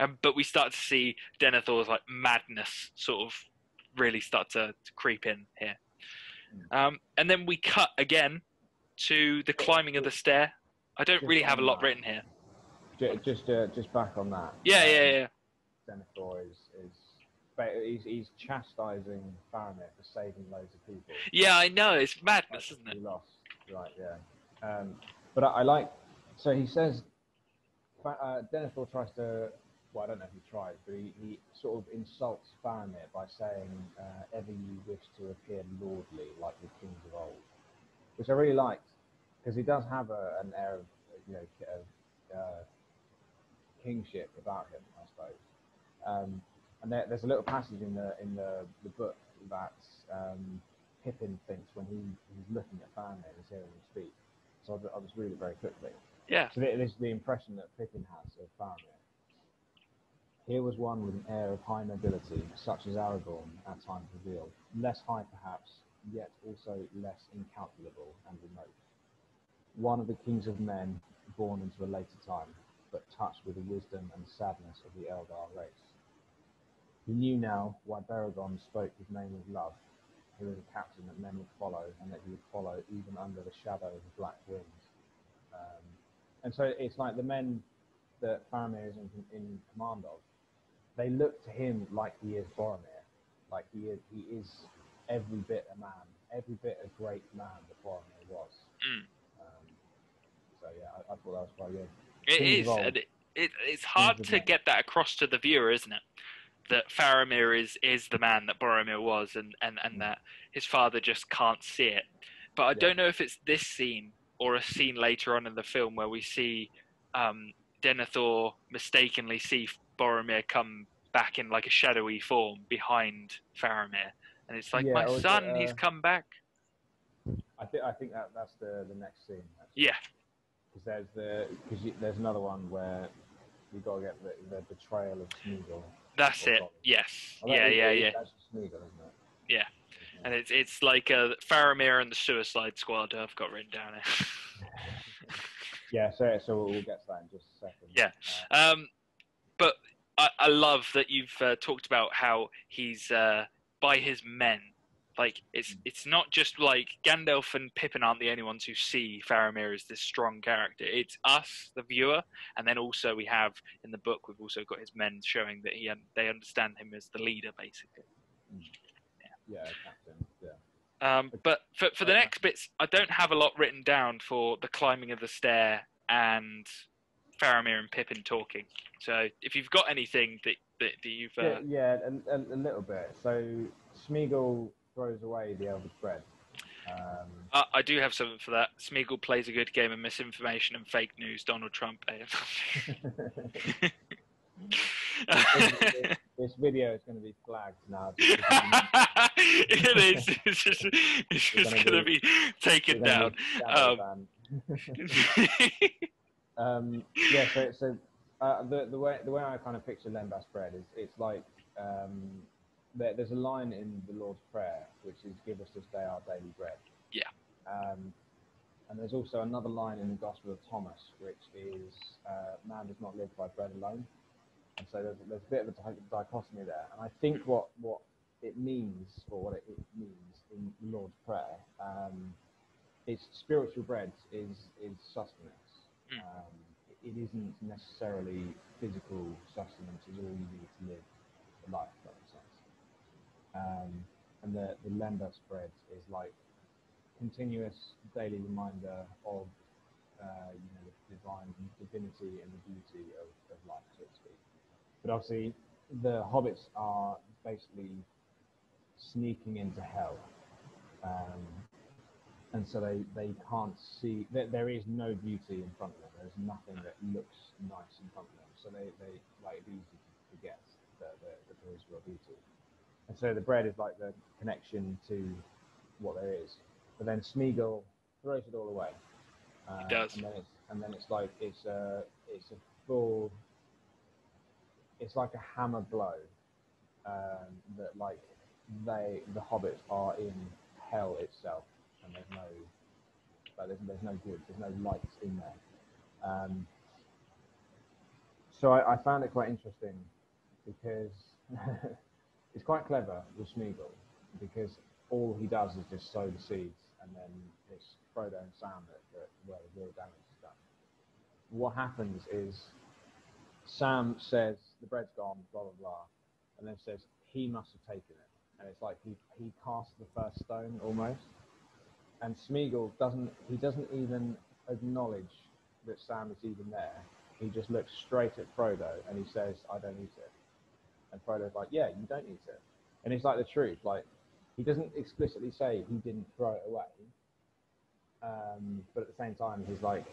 Um, but we start to see Denethor's like madness sort of really start to, to creep in here. Mm. Um, and then we cut again to the climbing of the stair. I don't Just really have a lot that. written here. Ju- Just, uh, just back on that. Yeah, um, yeah, yeah. Denethor is, is he's, he's chastising Faramir for saving loads of people. Yeah, I know. It's madness, isn't it? Lost, right? Yeah. Um, but I, I like. So he says, uh, Denethor tries to. Well, I don't know if he tries, but he, he sort of insults Faramir by saying, uh, "Ever you wish to appear lordly like the kings of old," which I really liked because he does have a, an air of you know of, uh, kingship about him, I suppose. Um, and there, there's a little passage in the in the, the book that um, Pippin thinks when he, he's looking at Faramir and he's hearing him speak. So I'll, I'll just read it very quickly. Yeah. So thi- this is the impression that Pippin has of Faramir. Here was one with an air of high nobility, such as Aragorn at times revealed, less high perhaps, yet also less incalculable and remote. One of the kings of men, born into a later time, but touched with the wisdom and sadness of the Eldar race. He knew now why Beregond spoke his name of love. He was a captain that men would follow, and that he would follow even under the shadow of the black wings. Um, and so it's like the men that Faramir is in, in command of, they look to him like he is Boromir, like he is, he is every bit a man, every bit a great man that Boromir was. Mm. So yeah, I, I thought that was quite good. It is. and it, it, it's hard to get that across to the viewer, isn't it? That Faramir is, is the man that Boromir was, and, and, and Mm. that his father just can't see it. But I Yeah. don't know if it's this scene or a scene later on in the film where we see um, Denethor mistakenly see Boromir come back in like a shadowy form behind Faramir, and it's like, Yeah, my is it, son, he's uh, come back. I think I think that that's the the next scene. Actually. Yeah, Because there's the because there's another one where you got to get the, the betrayal of Smeagol. that's it. Yes. Oh, Yeah, yeah, yeah. Smeagol, isn't it? Yeah. And it's it's like uh, Faramir and the Suicide Squad. I've got written down here. Yeah, so so we'll get to that in just a second. Yeah. Uh, Um, but I, I love that you've uh, talked about how he's uh, by his men. Like it's it's not just like Gandalf and Pippin aren't the only ones who see Faramir as this strong character. It's us, the viewer, and then also we have in the book we've also got his men showing that he they understand him as the leader, basically. yeah, Captain. Yeah. Um, but for, for the next bits, I don't have a lot written down for the climbing of the stair and Faramir and Pippin talking. So if you've got anything that, that, that you've. Uh, Yeah, yeah a, a, a little bit. So Smeagol throws away the Elvish bread. Um, I, I do have something for that. Smeagol plays a good game of misinformation and fake news. Donald Trump. eh? this, this video is going to be flagged now. it is. It's just, it's just going to do- be taken down. be shadow. Um, yeah, so, so uh, the, the way the way I kind of picture lembas bread is it's like um, there, there's a line in the Lord's Prayer which is "Give us this day our daily bread." Yeah. Um, and there's also another line in the Gospel of Thomas which is uh, "Man does not live by bread alone." And so there's, there's a bit of a dichotomy there. And I think what what it means or what it, it means in the Lord's Prayer, um, it's spiritual bread is is sustenance Mm. um, it isn't necessarily physical sustenance is all you need to live a life, if that makes sense. Um, and the, the lembas bread is like continuous daily reminder of uh, you know, the divine divinity and the beauty of, of life, so to speak. But obviously, the hobbits are basically sneaking into hell. Um, and so they, they can't see, there, there is no beauty in front of them. There's nothing that looks nice in front of them. So they, they like, it's easy to forget that, that, that there is real beauty. And so the bread is like the connection to what there is. But then Smeagol throws it all away. Uh, does. And then it's, and then it's like, it's a, it's a full, it's like a hammer blow um, that like they the hobbits are in hell itself, and there's no like, there's, there's no good, there's no light in there. Um, so I, I found it quite interesting because it's quite clever with Smeagol because all he does is just sow the seeds, and then it's Frodo and Sam that, that where the real damage is done. What happens is Sam says the bread's gone, blah blah blah, and then says he must have taken it, and it's like he he cast the first stone almost, and Smeagol doesn't he doesn't even acknowledge that Sam is even there. He just looks straight at Frodo and he says, "I don't eat it," and Frodo's like, "Yeah, you don't eat it," and it's like the truth. Like he doesn't explicitly say he didn't throw it away, um, but at the same time, he's like,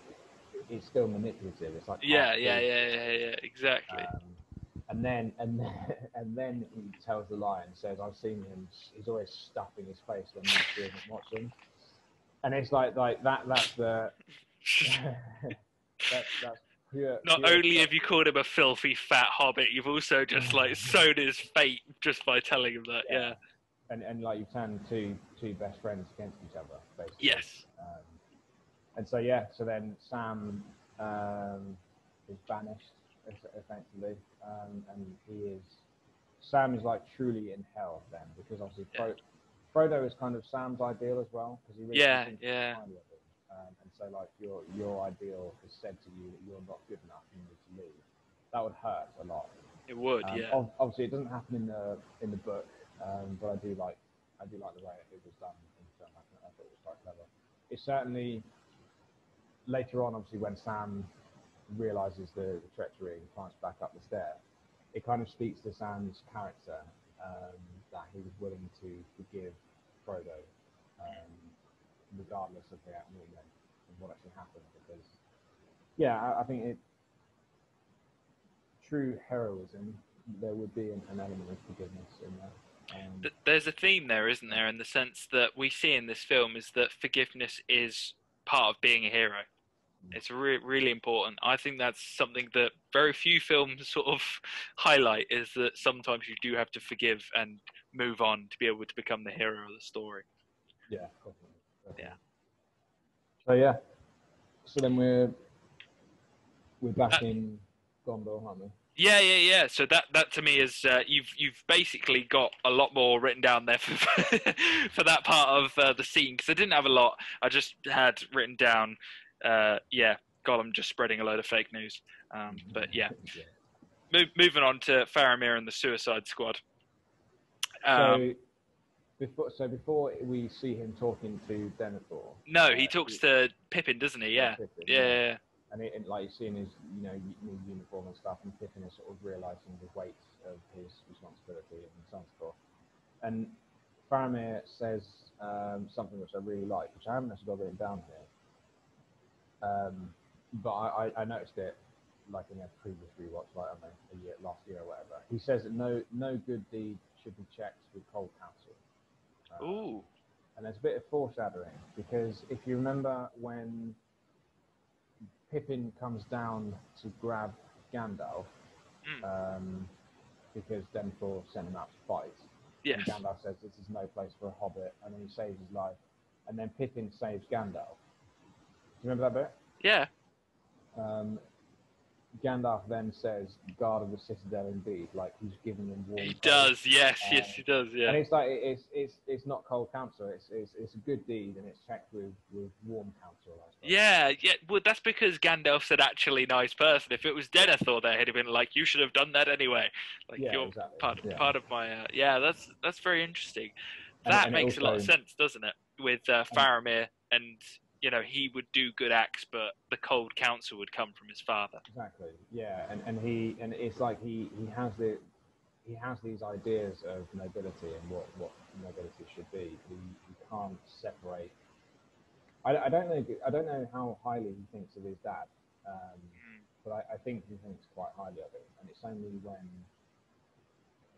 it's still manipulative. It's like Yeah, yeah, yeah, yeah, yeah, exactly. Um, and then and then and then he tells the lie and says, "I've seen him. He's always stuffing his face when Nancy isn't watching." And it's like like that. That's the that, that's pure. Not pure only have you called him a filthy fat hobbit, you've also just like sown his fate just by telling him that. Yeah. and and like you turn two two best friends against each other, basically. Yes. Um, and so yeah, so then Sam um, is banished es- effectively, um, and he is Sam is like truly in hell then because obviously Yeah. Fro- Frodo is kind of Sam's ideal as well because he really Yeah, yeah. highly of him. Um, and so like your your ideal has said to you that you're not good enough and you need to leave. That would hurt a lot. It would. Um, yeah. Obviously, it doesn't happen in the in the book, um, but I do like I do like the way it was done in film. I, think- I thought it was quite clever. It's certainly later on, obviously, when Sam realizes the, the treachery and climbs back up the stair, it kind of speaks to Sam's character um, that he was willing to forgive Frodo, um, regardless of the of what actually happened. Because yeah, I, I think it true heroism, there would be an, an element of forgiveness in there. Um, There's a theme there, isn't there, in the sense that we see in this film is that forgiveness is part of being a hero. It's re- really important. I think that's something that very few films sort of highlight is that sometimes you do have to forgive and move on to be able to become the hero of the story. yeah, definitely, definitely. Yeah. So yeah, so then we're we're back Uh, in Gondor, aren't we? Yeah, yeah, yeah. So that that to me is uh, you've you've basically got a lot more written down there for for that part of uh, the scene because I didn't have a lot. I just had written down, uh, yeah, Gollum just spreading a load of fake news. Um, but yeah, Mo- moving on to Faramir and the Suicide Squad. Um, so before, so before we see him talking to Denethor. no, he talks to Pippin, doesn't he? Yeah, Pippin, yeah, yeah. yeah. and, it, and like you see in his you know new uniform and stuff, and Pippin is sort of realizing the weight of his responsibility and so on and so forth. And Faramir says um, something which I really like, which I haven't actually got written down here, um, but I, I, I noticed it like in a previous rewatch, like I don't a year last year or whatever. He says that no no good deed should be checked with cold counsel. Ooh, and there's a bit of foreshadowing because if you remember when Pippin comes down to grab Gandalf, Mm. um, because Denethor sent him out to fight, yes, and Gandalf says this is no place for a hobbit, and then he saves his life, and then Pippin saves Gandalf. Do you remember that bit? yeah, Um, Gandalf then says, "Guard of the citadel, indeed." Like he's giving him warm. he does. Yes, yes, Um, he does. Yeah. And it's like it's it's it's not cold counsel. It's it's it's a good deed, and it's checked with with warm counsel. I yeah, yeah. Well, that's because Gandalf's an actually nice person. If it was Denethor, there, he'd have been like, "You should have done that anyway." Like Yeah, you're exactly. part yeah. part of my uh, yeah that's that's very interesting that and it makes a lot of sense doesn't it with uh, Faramir and you know he would do good acts but the cold counsel would come from his father Exactly. Yeah, and and he and it's like he he has the he has these ideas of nobility and what what nobility should be. He he can't separate. I, I don't know I don't know how highly he thinks of his dad, um, but I, I think he thinks quite highly of him. And it's only when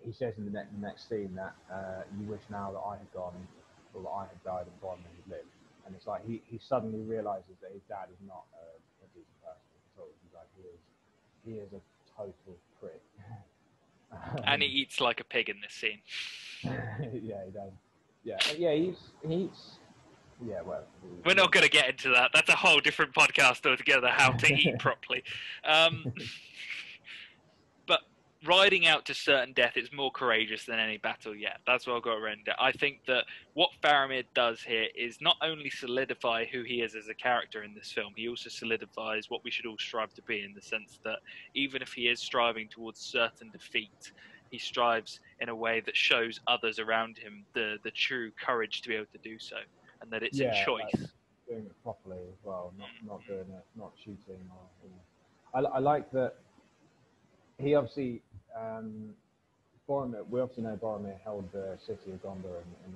he says in the next, next scene that uh, you wish now that I had gone or that I had died and Boromir had lived. And it's like he, he suddenly realizes that his dad is not a, a decent person at all. He's like, he is, he is a total prick. and he eats like a pig in this scene yeah, he does. Yeah, yeah, he's he's yeah. Well, We're not going to get into that. That's a whole different podcast altogether. How to eat properly. Um, riding out to certain death is more courageous than any battle yet. That's what I've got to render. I think that what Faramir does here is not only solidify who he is as a character in this film, he also solidifies what we should all strive to be in the sense that even if he is striving towards certain defeat, he strives in a way that shows others around him the, the true courage to be able to do so, and that it's Yeah, a choice. like- doing it properly as well, not mm. not doing it, not shooting. Or, you know. I, I like that he obviously um, Boromir. We obviously know Boromir held the city of Gondor in, in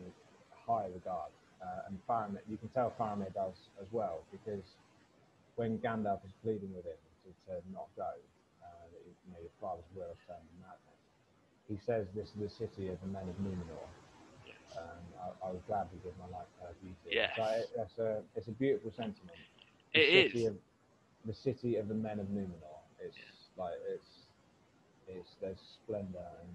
high regard, uh, and Faramir. You can tell Faramir does as well because when Gandalf is pleading with him to, to not go, uh, that you know, your father's will turned to madness. He says, "This is the city of the men of Numenor." Um, I, I would gladly give my life her beauty. Yes. So it, it's a it's a beautiful sentiment. The It city is. Of, the city of the men of Numenor. It's like it's it's there's splendor and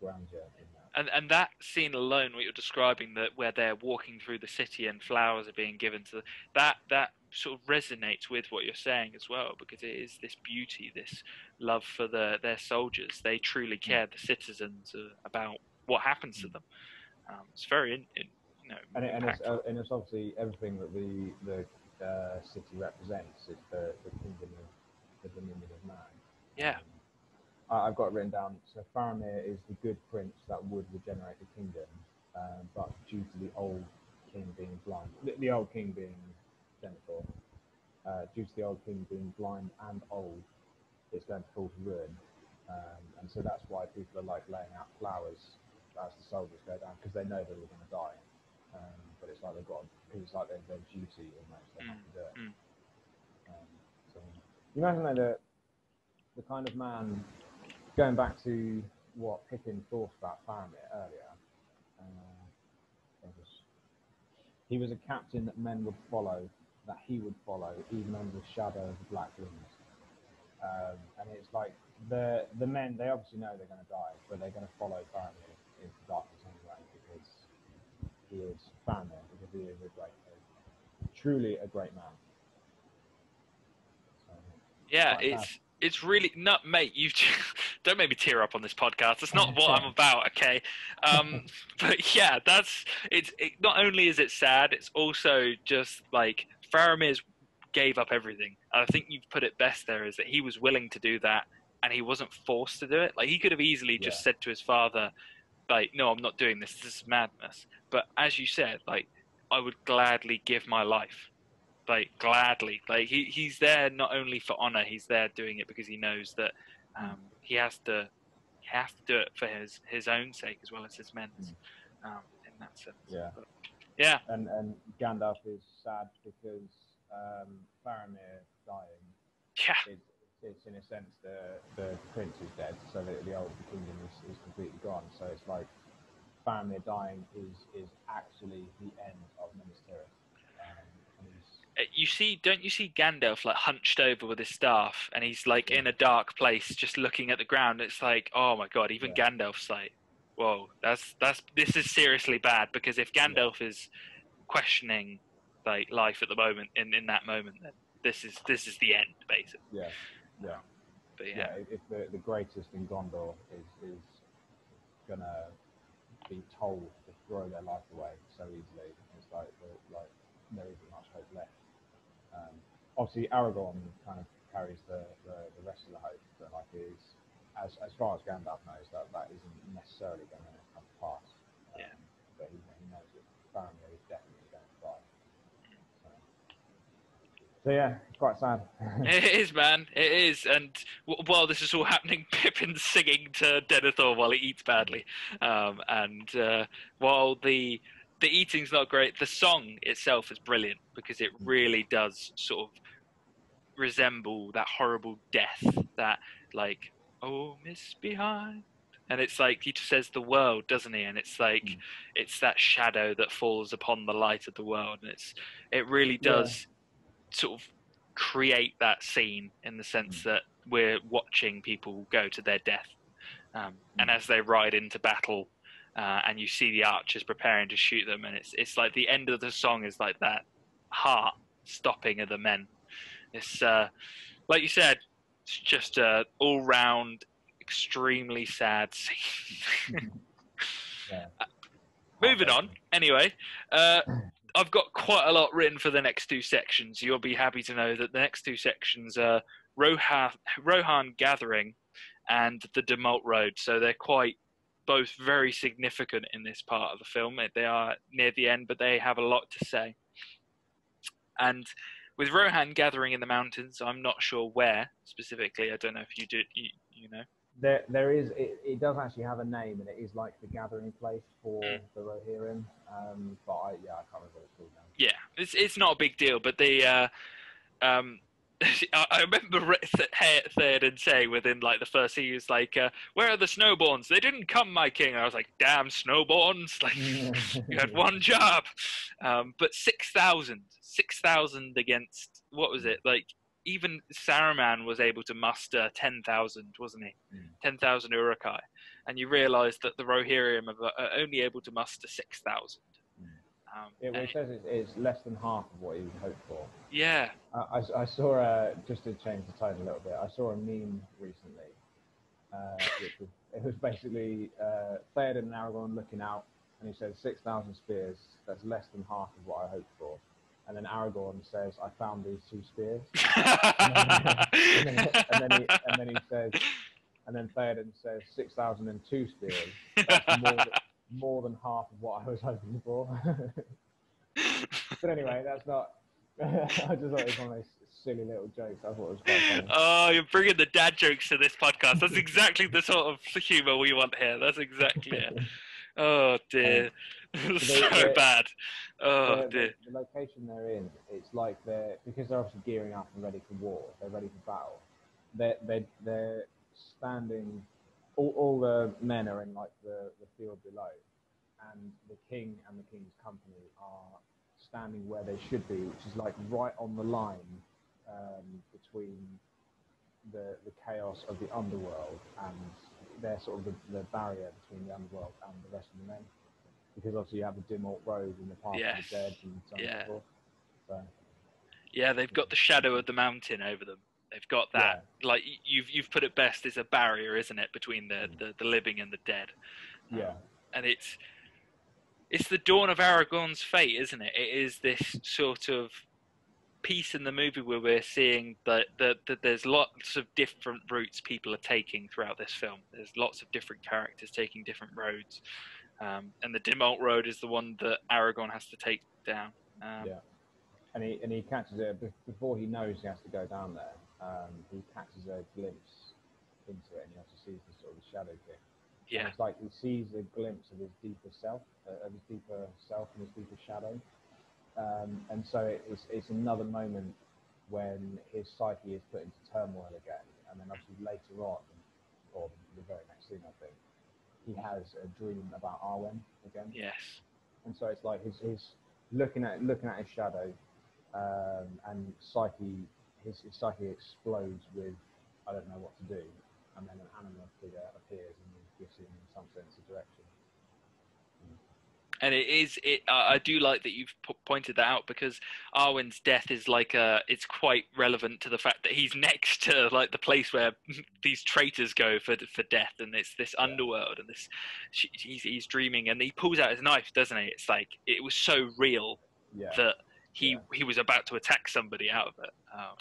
grandeur in that. and and that scene alone, what you're describing, that where they're walking through the city and flowers are being given to that that sort of resonates with what you're saying as well, because it is this beauty, this love for the their soldiers. They truly care, the citizens, uh, about what happens to them. Um, it's very, in, in, you know, And, it, and it's uh, and it's obviously everything that the the uh, city represents. It's the, the kingdom of the dominion of man. yeah, Um, I've got it written down. So Faramir is the good prince that would regenerate the kingdom, um, but due to the old king being blind, the, the old king being Denethor, uh, due to the old king being blind and old, it's going to fall to ruin. Um, and so that's why people are like laying out flowers as the soldiers go down because they know they're all going to die. Um, but it's like they've got because it's like their, their duty almost. They have to do it. Mm, Um, so, you imagine though the the kind of man going back to what Pippin thought about Faramir earlier. Uh, was, he was a captain that men would follow, that he would follow, even under the shadow of the Black Wings. Um, and it's like the the men they obviously know they're going to die, but they're going to follow Faramir into darkness anyway because he is Faramir, because he is a great, a, truly a great man. So, yeah. quite bad. It's really not, mate. You don't make me tear up on this podcast. That's not what I'm about. Okay, um, but yeah, that's it's. It, not only is it sad, it's also just like Faramir's gave up everything. And I think you've put it best there is that he was willing to do that and he wasn't forced to do it. Like he could have easily just Yeah. said to his father, like, "No, I'm not doing this. This is madness." But as you said, like, I would gladly give my life like gladly. Like he, he's there not only for honor, he's there doing it because he knows that um, he has to he has to do it for his his own sake as well as his men's. Um, in that sense. Yeah. But, yeah. and and Gandalf is sad because um, Faramir dying. Yeah. It's, it's in a sense the the prince is dead, so the, the old kingdom is, is completely gone. So it's like Faramir dying is is actually the end of Minas Tirith. Um, and he's, Uh, Uh, you see, don't you see Gandalf like hunched over with his staff, and he's like Yeah. in a dark place, just looking at the ground. It's like, oh my god! Even Yeah. Gandalf's like, whoa, that's that's this is seriously bad because if Gandalf is questioning like life at the moment in in that moment, then this is this is the end basically. yeah, yeah. But yeah, yeah, if the, the greatest in Gondor is, is gonna be told to throw their life away so easily, it's like like there isn't much hope left. Obviously, Aragorn kind of carries the, the, the rest of the hope, but like is as as far as Gandalf knows, that that isn't necessarily going to come to pass. Um, Yeah. But he, he knows that Faramir is definitely going to die. So, so yeah, it's quite sad. it is, man. It is. And w- while this is all happening, Pippin's singing to Denethor while he eats badly. Um, and uh, while the the eating's not great, the song itself is brilliant because it really does sort of resemble that horrible death that, like, oh, miss behind. And it's like he just says the world, doesn't he? And it's like Mm. it's that shadow that falls upon the light of the world, and it's it really Yeah. does sort of create that scene in the sense that we're watching people go to their death, um, and as they ride into battle, uh, and you see the archers preparing to shoot them, and it's it's like the end of the song is like that heart stopping of the men. It's uh, like you said, it's just a all round extremely sad scene. Yeah. Uh, moving on, anyway. Uh, I've got quite a lot written for the next two sections. You'll be happy to know that the next two sections are Rohan, Rohan Gathering and the Dimholt Road. So they're quite both very significant in this part of the film. They are near the end, but they have a lot to say. And with Rohan gathering in the mountains, I'm not sure where specifically. I don't know if you did, you, you know. There, there is. It, it does actually have a name, and it is like the gathering place for Mm. the Rohirrim. Um, but I, yeah, I can't remember what it's called now. Yeah, it's it's not a big deal, but the uh, um, I I remember Th- Theoden saying within like the first scene, he was like, uh, "Where are the snowborns? They didn't come, my king." And I was like, "Damn snowborns! Like you had one job." Um, but 6,000, 6,000 against what was it like? Even Saruman was able to muster ten thousand, wasn't he? Mm. Ten thousand Uruk-hai, and you realise that the Rohirrim are are only able to muster six thousand. Um, It, well, and it says it's, it's less than half of what you would hope for. yeah, I, I, I saw a, just to change the tone a little bit. I saw a meme recently, uh, which was it was basically uh, Theoden and Aragorn looking out, and he says six thousand spears. That's less than half of what I hoped for. And then Aragorn says, "I found these two spears." and, then, and, then he, and then he says, and then Theoden says six thousand and two spears. That's more, than, more than half of what I was hoping for. but anyway, that's not. I just thought it was one of those silly little jokes. I thought it was quite funny. oh, you're bringing the dad jokes to this podcast. That's exactly the sort of humour we want here. That's exactly it. Oh dear, um, so they- bad. Oh the, dear. the, the location they're in, it's like they're because they're obviously gearing up and ready for war. They're ready for battle. They're they're, they're standing. All, all the men are in like the, the field below, and the king and the king's company are standing where they should be, which is like right on the line um, between the the chaos of the underworld and they're sort of the, the barrier between the underworld and the rest of the men. Because obviously you have the Dimholt Road and the Path Yes. of the Dead and so on Yeah. forth. So, Yeah, they've got the shadow of the mountain over them. They've got that. Like you've you've put it best. It's a barrier, isn't it, between the, the, the living and the dead. yeah. and it's it's the dawn of Aragorn's fate, isn't it? It is this sort of piece in the movie where we're seeing that, that, that there's lots of different routes people are taking throughout this film. There's lots of different characters taking different roads, um, and the Dimholt Road is the one that Aragorn has to take down. Um, Yeah. And he, and he catches it before he knows he has to go down there. Um, he catches a glimpse into it and he also sees the sort of shadow king. And yeah, it's like he sees a glimpse of his deeper self, uh, of his deeper self and his deeper shadow. Um, and so it's, it's another moment when his psyche is put into turmoil again. And then obviously later on, or the very next scene, I think, he has a dream about Arwen again. yes, And so it's like his, his looking at looking at his shadow, um, and psyche, his, his psyche explodes with I don't know what to do, and then an animal figure appears and gives him in some sense a direction. and it is it. Uh, I do like that you've p- pointed that out because Arwen's death is like a. It's quite relevant to the fact that he's next to like the place where these traitors go for for death, and it's this Yeah. underworld, and this. she- He's he's dreaming, and he pulls out his knife, doesn't he? It's like it was so real Yeah, that he Yeah. he was about to attack somebody out of it. Um,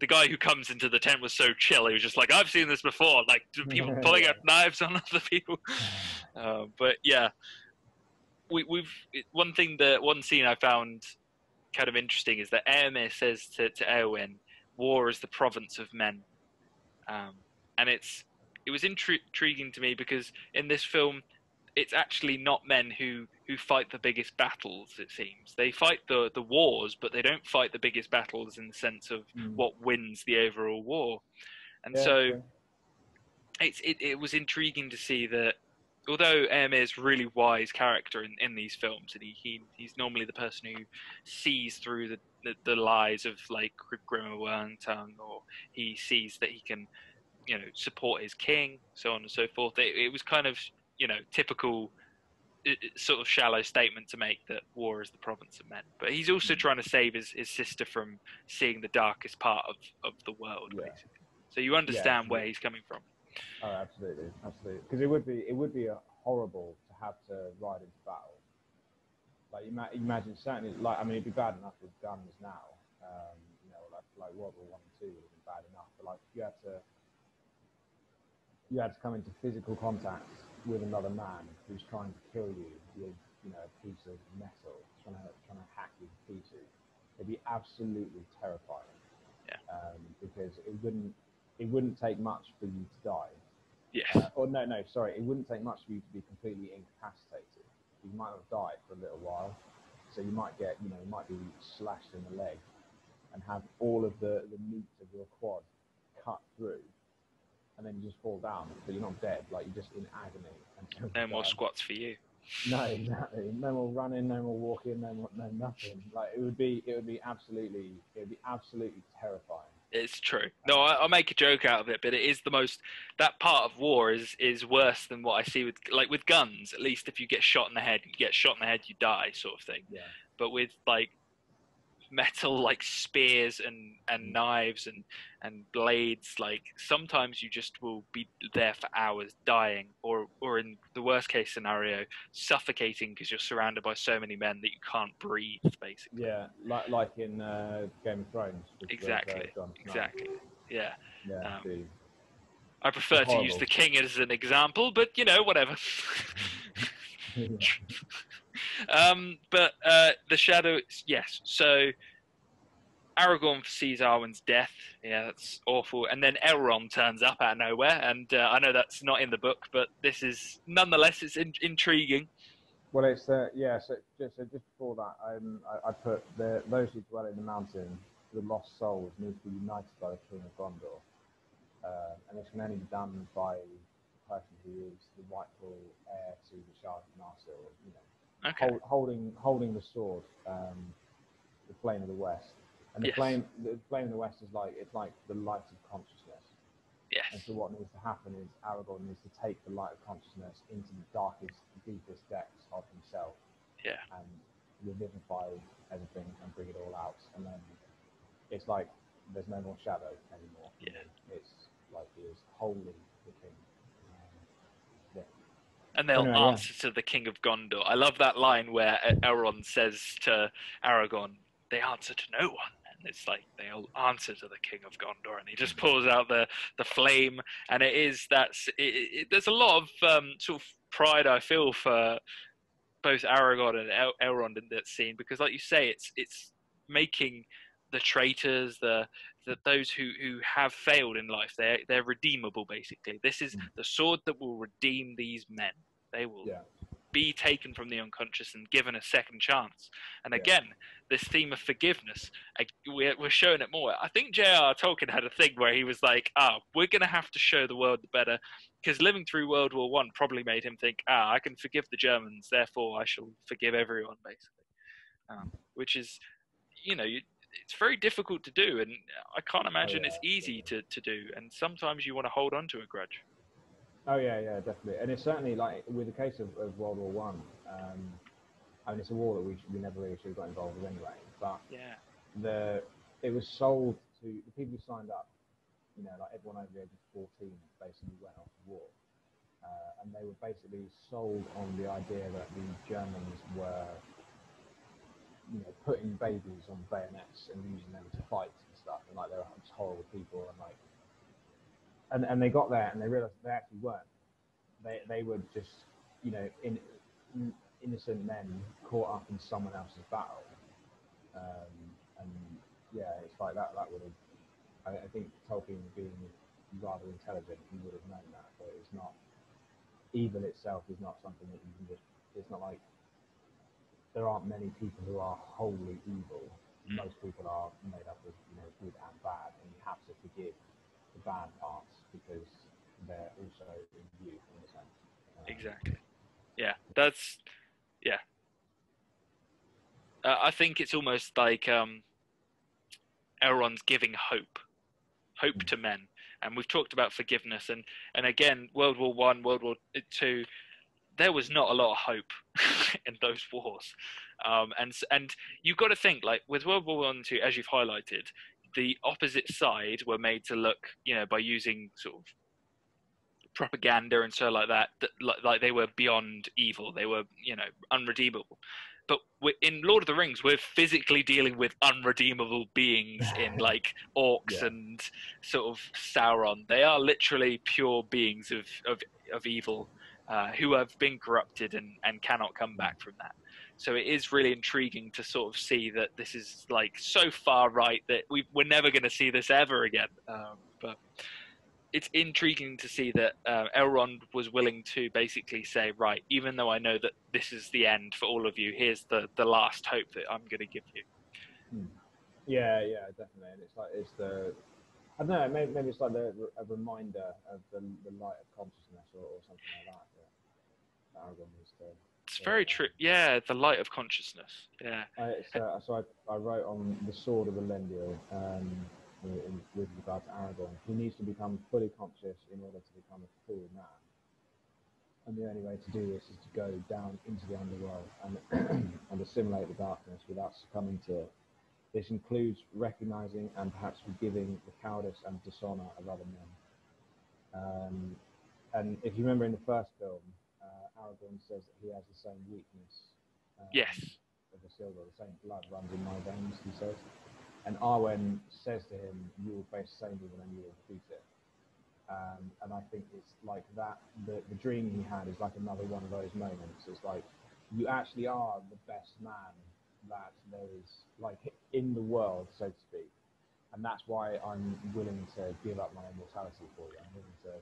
the guy who comes into the tent was so chill. He was just like, "I've seen this before, like people pulling out knives on other people." Uh, but yeah, we, we've one thing that one scene I found kind of interesting is that Eomer says to to Eowyn, "War is the province of men," um, and it's it was intri- intriguing to me because in this film, it's actually not men who who fight the biggest battles. It seems they fight the the wars, but they don't fight the biggest battles in the sense of Mm. what wins the overall war. And Yeah, so true. it's it, it was intriguing to see that although is really wise character in, in these films, and he, he he's normally the person who sees through the, the, the lies of like Grima Wormtongue, or he sees that he can, you know, support his king, so on and so forth. It, it was kind of you know typical uh, sort of shallow statement to make that war is the province of men. But he's also Mm. trying to save his, his sister from seeing the darkest part of, of the world, Yeah. basically. So you understand where he's coming from. Oh, absolutely, absolutely. Because it would be it would be uh, horrible to have to ride into battle. Like you ima- imagine certainly like I mean it'd be bad enough with guns now. Um, you know, like like World War One and Two would have been bad enough. But like you had to you had to come into physical contact with another man who's trying to kill you with you know a piece of metal, trying to trying to hack you to pieces. It'd be absolutely terrifying. Yeah. Um, because it wouldn't it wouldn't take much for you to die. Yes. Uh, or no, no, sorry, it wouldn't take much for you to be completely incapacitated. You might have died for a little while, so you might get, you know, you might be slashed in the leg and have all of the, the meat of your quad cut through, and then you just fall down, but you're not dead, like you're just in agony. Until no more squats for you. No, exactly. No more running, no more walking, no more, no nothing. Like it would be, it would be absolutely, it would be absolutely terrifying. It's true. No, I, I'll make a joke out of it, but it is the most. That part of war is is worse than what I see with like with guns. At least if you get shot in the head, you get shot in the head, you die, sort of thing. Yeah. But with like metal, like spears and Mm. and knives and and blades, like sometimes you just will be there for hours, dying, or or in the worst case scenario, suffocating because you're surrounded by so many men that you can't breathe, basically. Yeah, like like in uh, Game of Thrones. uh, Exactly, Jon Snow. Exactly. Yeah. Yeah, Um, I prefer to use the king as an example, but you know, whatever. um, but uh, the shadow, yes. So Aragorn sees Arwen's death. Yeah, that's awful. And then Elrond turns up out of nowhere, and uh, I know that's not in the book, but this is nonetheless it's in- intriguing. Well, it's uh, yeah. So just, so just before that, um, I, I put the, those who dwell in the mountain, the lost souls, need to be united by the King of Gondor, uh, and this can only be done by the person who is the rightful heir to the Shard of Narsil. You know, Okay. hold, holding holding the sword, um, the flame of the west, and the Yes. flame the flame of the west is like it's like the light of consciousness. Yes. And so what needs to happen is Aragorn needs to take the light of consciousness into the darkest, deepest depths of himself Yeah. and revivify everything and bring it all out. And then it's like there's no more shadow anymore. you Yeah. know. It's like he is wholly the king. And they'll yeah. answer to the King of Gondor. I love that line where Elrond says to Aragorn, "They answer to no one." And it's like they'll answer to the King of Gondor, and he just pulls out the the flame, and it is that's it, it, there's a lot of um, sort of pride I feel for both Aragorn and El- Elrond in that scene because, like you say, it's it's making the traitors, the, the those who, who have failed in life, they're they're redeemable. Basically, this is Mm. the sword that will redeem these men. They will Yeah. be taken from the unconscious and given a second chance. And Yeah. again, this theme of forgiveness, we're, we're showing it more. I think J.R. Tolkien had a thing where he was like, "Ah, we're going to have to show the world the better," because living through World War One probably made him think, "Ah, I can forgive the Germans, therefore I shall forgive everyone," basically. Um, which is, you know, you, it's very difficult to do, and I can't imagine yeah, it's easy to, to do. And sometimes you want to hold on to a grudge. Oh yeah, yeah, definitely. And it's certainly like with the case of, of World War One. Um, I mean, it's a war that we, we never really should have got involved with anyway. But Yeah. the it was sold to the people who signed up. You know, like everyone over the age of 14 basically went off to war, uh, and they were basically sold on the idea that the Germans were, you know, putting babies on bayonets and using them to fight and stuff, and like they were just horrible people, and like, and and they got there and they realized they actually weren't. They they were just, you know, in, in innocent men caught up in someone else's battle. Um, and yeah, it's like that. That would have. I, I think Tolkien, being rather intelligent, he would have known that. But it's not. Evil itself is not something that you can just. It's not like there aren't many people who are wholly evil. Mm. Most people are made up of you know good and bad, and you have to forgive the bad parts because they're also in you in a sense. Um, Exactly. Yeah, that's yeah. Uh, I think it's almost like um, Elrond's giving hope, hope Mm. to men, and we've talked about forgiveness, and and again, World War One, World War Two, there was not a lot of hope in those wars. Um, and and you've got to think like with World War One, two, as you've highlighted, the opposite side were made to look, you know, by using sort of propaganda and so like that, that like, like they were beyond evil. They were, you know, unredeemable. But in Lord of the Rings, we're physically dealing with unredeemable beings in like orcs yeah. and sort of Sauron. They are literally pure beings of of, of evil uh, who have been corrupted and, and cannot come back from that. So it is really intriguing to sort of see that this is like so far right that we we're never going to see this ever again. Um, but it's intriguing to see that uh, Elrond was willing to basically say, right, even though I know that this is the end for all of you, here's the the last hope that I'm going to give you. Hmm. Yeah, yeah, definitely. And it's like it's the I don't know. Maybe, maybe it's like the, a reminder of the, the light of consciousness or, or something like that. Was the, it's very true. Yeah, the light of consciousness. Yeah. I, so, so I, I wrote on the sword of Elendil um, in, with regard to Aragorn. He needs to become fully conscious in order to become a full man. And the only way to do this is to go down into the underworld and, and assimilate the darkness without succumbing to it. This includes recognizing and perhaps forgiving the cowardice and dishonor of other men. Um, and if you remember in the first film, Aragorn says that he has the same weakness. Um, yes. Of the silver, the same blood runs in my veins, he says. And Arwen says to him, "You will face the same evil and you will defeat it." Um, and I think it's like that. The, the dream he had is like another one of those moments. It's like you actually are the best man that there is like in the world, so to speak. And that's why I'm willing to give up my immortality for you. I'm willing to,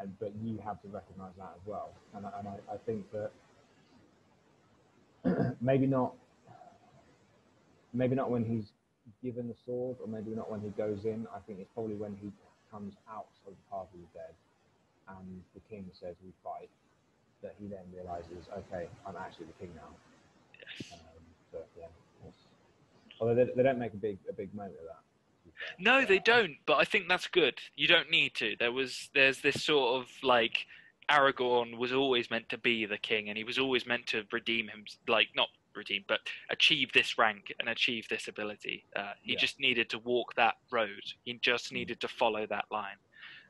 and but you have to recognise that as well. And, and I, I think that maybe not maybe not when he's given the sword, or maybe not when he goes in. I think it's probably when he comes out of the path of the dead, and the king says, "We fight." That he then realizes, "Okay, I'm actually the king now." Yes. Um, but yeah, although they, they don't make a big a big moment of that. No, they don't. But I think that's good. You don't need to. There was there's this sort of like Aragorn was always meant to be the king, and he was always meant to redeem him, like not redeem, but achieve this rank and achieve this ability. Uh, he yeah. just needed to walk that road. He just mm. needed to follow that line.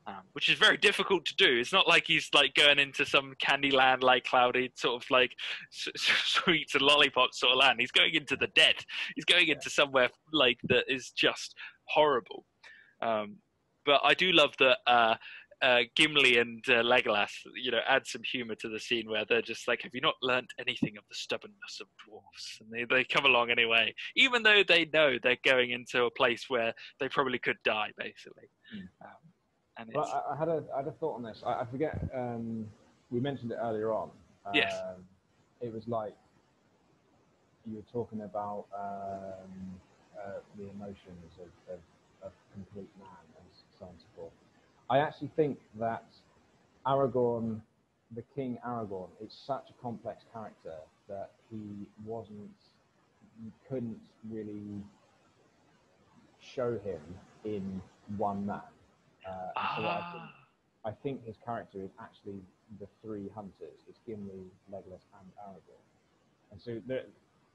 Um, which is very difficult to do. It's not like he's like going into some Candyland like cloudy sort of like s- sweets and lollipops sort of land. He's going into the dead. He's going into somewhere like that is just horrible. Um, but I do love that uh, uh, Gimli and uh, Legolas, you know, add some humor to the scene where they're just like, "Have you not learnt anything of the stubbornness of dwarfs?" And they, they come along anyway, even though they know they're going into a place where they probably could die, basically. Mm. Um, and well, I, I, had a I had a thought on this. I, I forget. Um, we mentioned it earlier on. Um, yes. It was like you were talking about um, uh, the emotions of, of, of complete man and so on and so forth. I actually think that Aragorn, the King Aragorn, is such a complex character that he wasn't, you couldn't really show him in one man. Uh, ah. so I, think, I think his character is actually the three hunters. It's Gimli, Legolas, and Aragorn. And so the,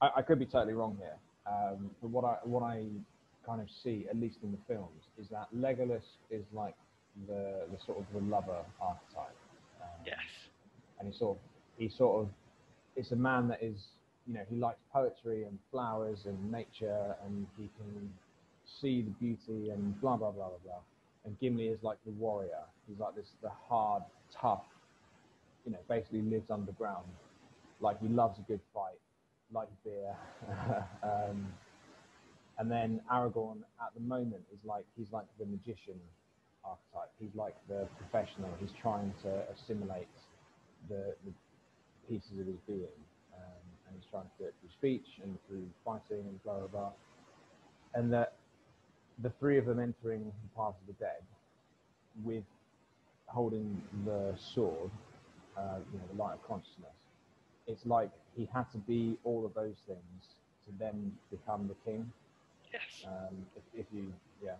I, I, could be totally wrong here, um, but what I what I kind of see, at least in the films, is that Legolas is like the the sort of the lover archetype. Um, yes. And he sort of he sort of it's a man that is you know he likes poetry and flowers and nature and he can see the beauty and blah blah blah blah blah. And Gimli is like the warrior. He's like this the hard, tough, you know, basically lives underground. Like he loves a good fight, likes beer. um, and then Aragorn at the moment is like he's like the magician archetype. He's like the professional. He's trying to assimilate the, the pieces of his being, um, and he's trying to do it through speech and through fighting and blah blah blah. And that the three of them entering the path of the dead with holding the sword, uh, you know, the light of consciousness. It's like he had to be all of those things to then become the king. Yes. Um, if, if you, yeah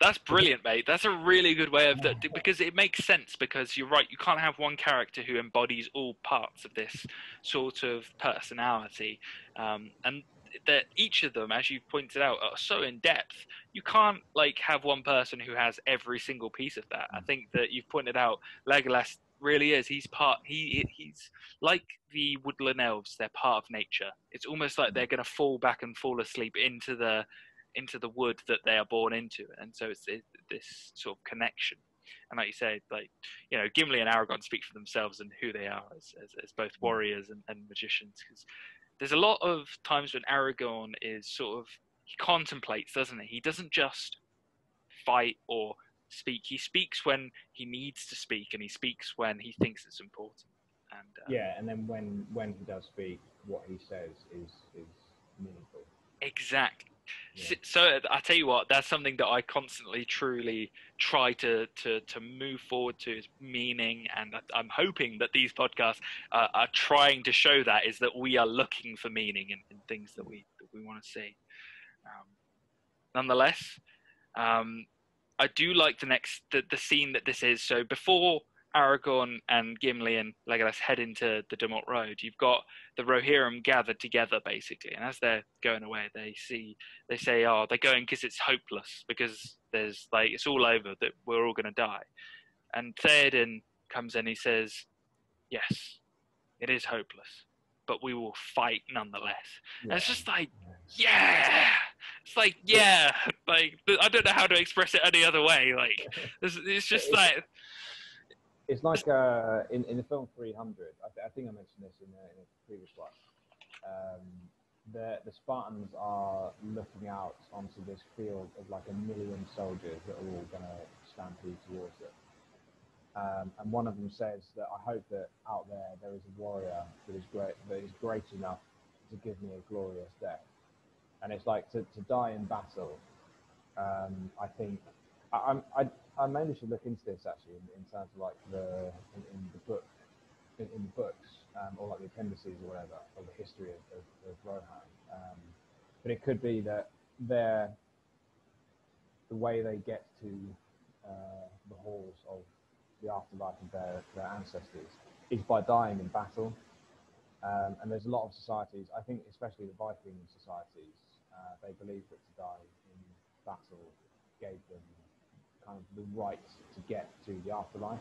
That's brilliant, mate. That's a really good way of that because it makes sense. Because you're right, you can't have one character who embodies all parts of this sort of personality, um, and that each of them, as you pointed out, are so in depth. You can't like have one person who has every single piece of that. I think that you've pointed out Legolas really is. He's part. He he's like the woodland elves. They're part of nature. It's almost like they're going to fall back and fall asleep into the into the wood that they are born into, and so it's, it's this sort of connection. And like you say, like you know, Gimli and Aragorn speak for themselves and who they are as as, as both mm. warriors and, and magicians. Because there's a lot of times when Aragorn is sort of he contemplates, doesn't he? He doesn't just fight or speak. He speaks when he needs to speak, and he speaks when he thinks it's important. And um, yeah, and then when when he does speak, what he says is is meaningful. exactly. Yeah. So I tell you what, that's something that I constantly, truly try to to to move forward to is meaning, and I- I'm hoping that these podcasts uh, are trying to show that is that we are looking for meaning in, in things that we that we want to see. Um, nonetheless, um, I do like the next the, the scene that this is. So before Aragorn and Gimli and Legolas head into the Dimholt Road, you've got the Rohirrim gathered together basically, and as they're going away, they see they say, "Oh, they're going because it's hopeless because there's like it's all over that we're all going to die." And Theoden comes in, he says, "Yes, it is hopeless, but we will fight nonetheless." And it's just like, yeah, it's like yeah, like I don't know how to express it any other way. Like it's, it's just It's- like It's like uh, in, in the film 300, I, th- I think I mentioned this in a, in a previous one. Um, the, the Spartans are looking out onto this field of like a million soldiers that are all going to stampede towards it. Um, and one of them says that I hope that out there there is a warrior that is great, that is great enough to give me a glorious death. And it's like to, to die in battle. Um, I think I, I'm, I, I maybe should look into this actually in, in terms of like the in, in the book in, in the books um, or like the appendices or whatever of the history of, of, of Rohan. Um, but it could be that they're the way they get to uh, the halls of the afterlife of their, their ancestors is by dying in battle. Um, and there's a lot of societies, I think especially the Viking societies, uh, they believe that to die in battle gave them kind of the right to get to the afterlife.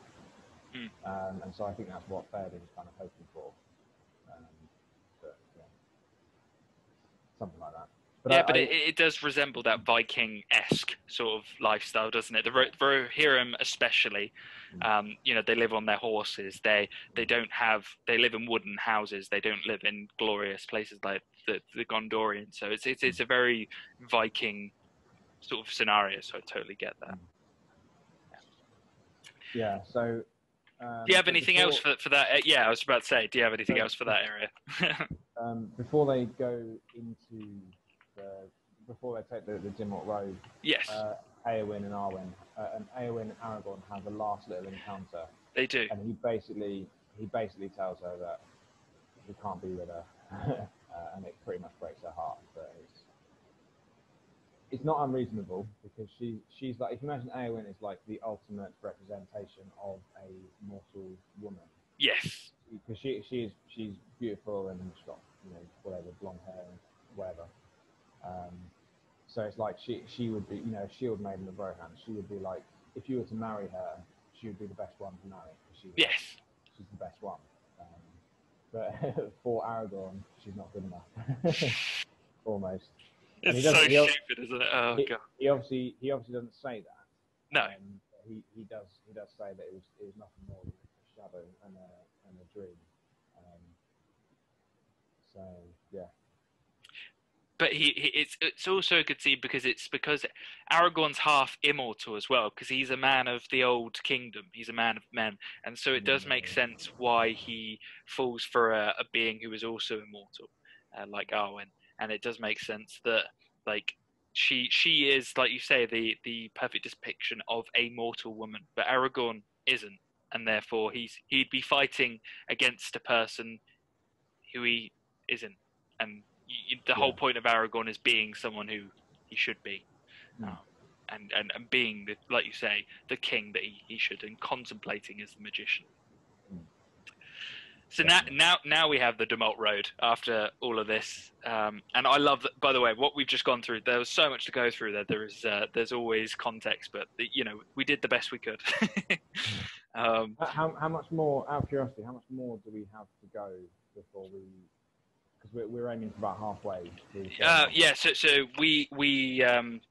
Hmm. Um, and so I think that's what Theoden's kind of hoping for. Um, but, yeah. Something like that. Yeah, I- but I- it, it does resemble that Viking-esque sort of lifestyle, doesn't it? The Rohirrim, especially, Mm. um, you know, they live on their horses. They they don't have they live in wooden houses. They don't live in glorious places like the the Gondorians. So it's it's, it's a very Viking sort of scenario. So I totally get that. yeah, so. Um, Do you have anything before- else for for that? Uh, yeah, I was about to say. Do you have anything So- else for that area? um, before they go into the before they take the, the Road, yes, uh, Eowyn and Arwen uh, and Eowyn and Aragorn have a last little encounter, they do. and he basically he basically tells her that he can't be with her, uh, and it pretty much breaks her heart. But it's it's not unreasonable because she she's like if you imagine Eowyn is like the ultimate representation of a mortal woman Yes, because she she is she's beautiful and she's got you know whatever blonde hair and whatever. Um, so it's like she she would be you know shield maiden of Rohan. She would be like if you were to marry her, she would be the best one to marry. 'cause She's yes. she's the best one. Um, but for Aragorn, she's not good enough. Almost. It's he so he stupid, isn't it? Oh he, god. he obviously he obviously doesn't say that. No. Um, he, he does he does say that it was it was nothing more than a shadow and a and a dream. Um, so yeah, but he, he it's it's also a good scene because it's because Aragorn's half immortal as well because he's a man of the old kingdom. He's a man of men, and so it does make Mm. sense why he falls for a, a being who is also immortal, uh, like Arwen. And it does make sense that like she she is like you say the the perfect depiction of a mortal woman, but Aragorn isn't, and therefore he's he'd be fighting against a person who he isn't, and y y- the whole point of Aragorn is being someone who he should be. Mm. Um, and, and, and being the like you say the king that he, he should and contemplating as the magician. Mm. So now, now, now we have the Dimholt Road after all of this, um, and I love that. By the way, what we've just gone through, there was so much to go through. There, there is, uh, there's always context, but you know, we did the best we could. um, How, how much more, out of curiosity, how much more do we have to go before we? Because we're, we're aiming for about halfway. uh, yeah, so so we we um,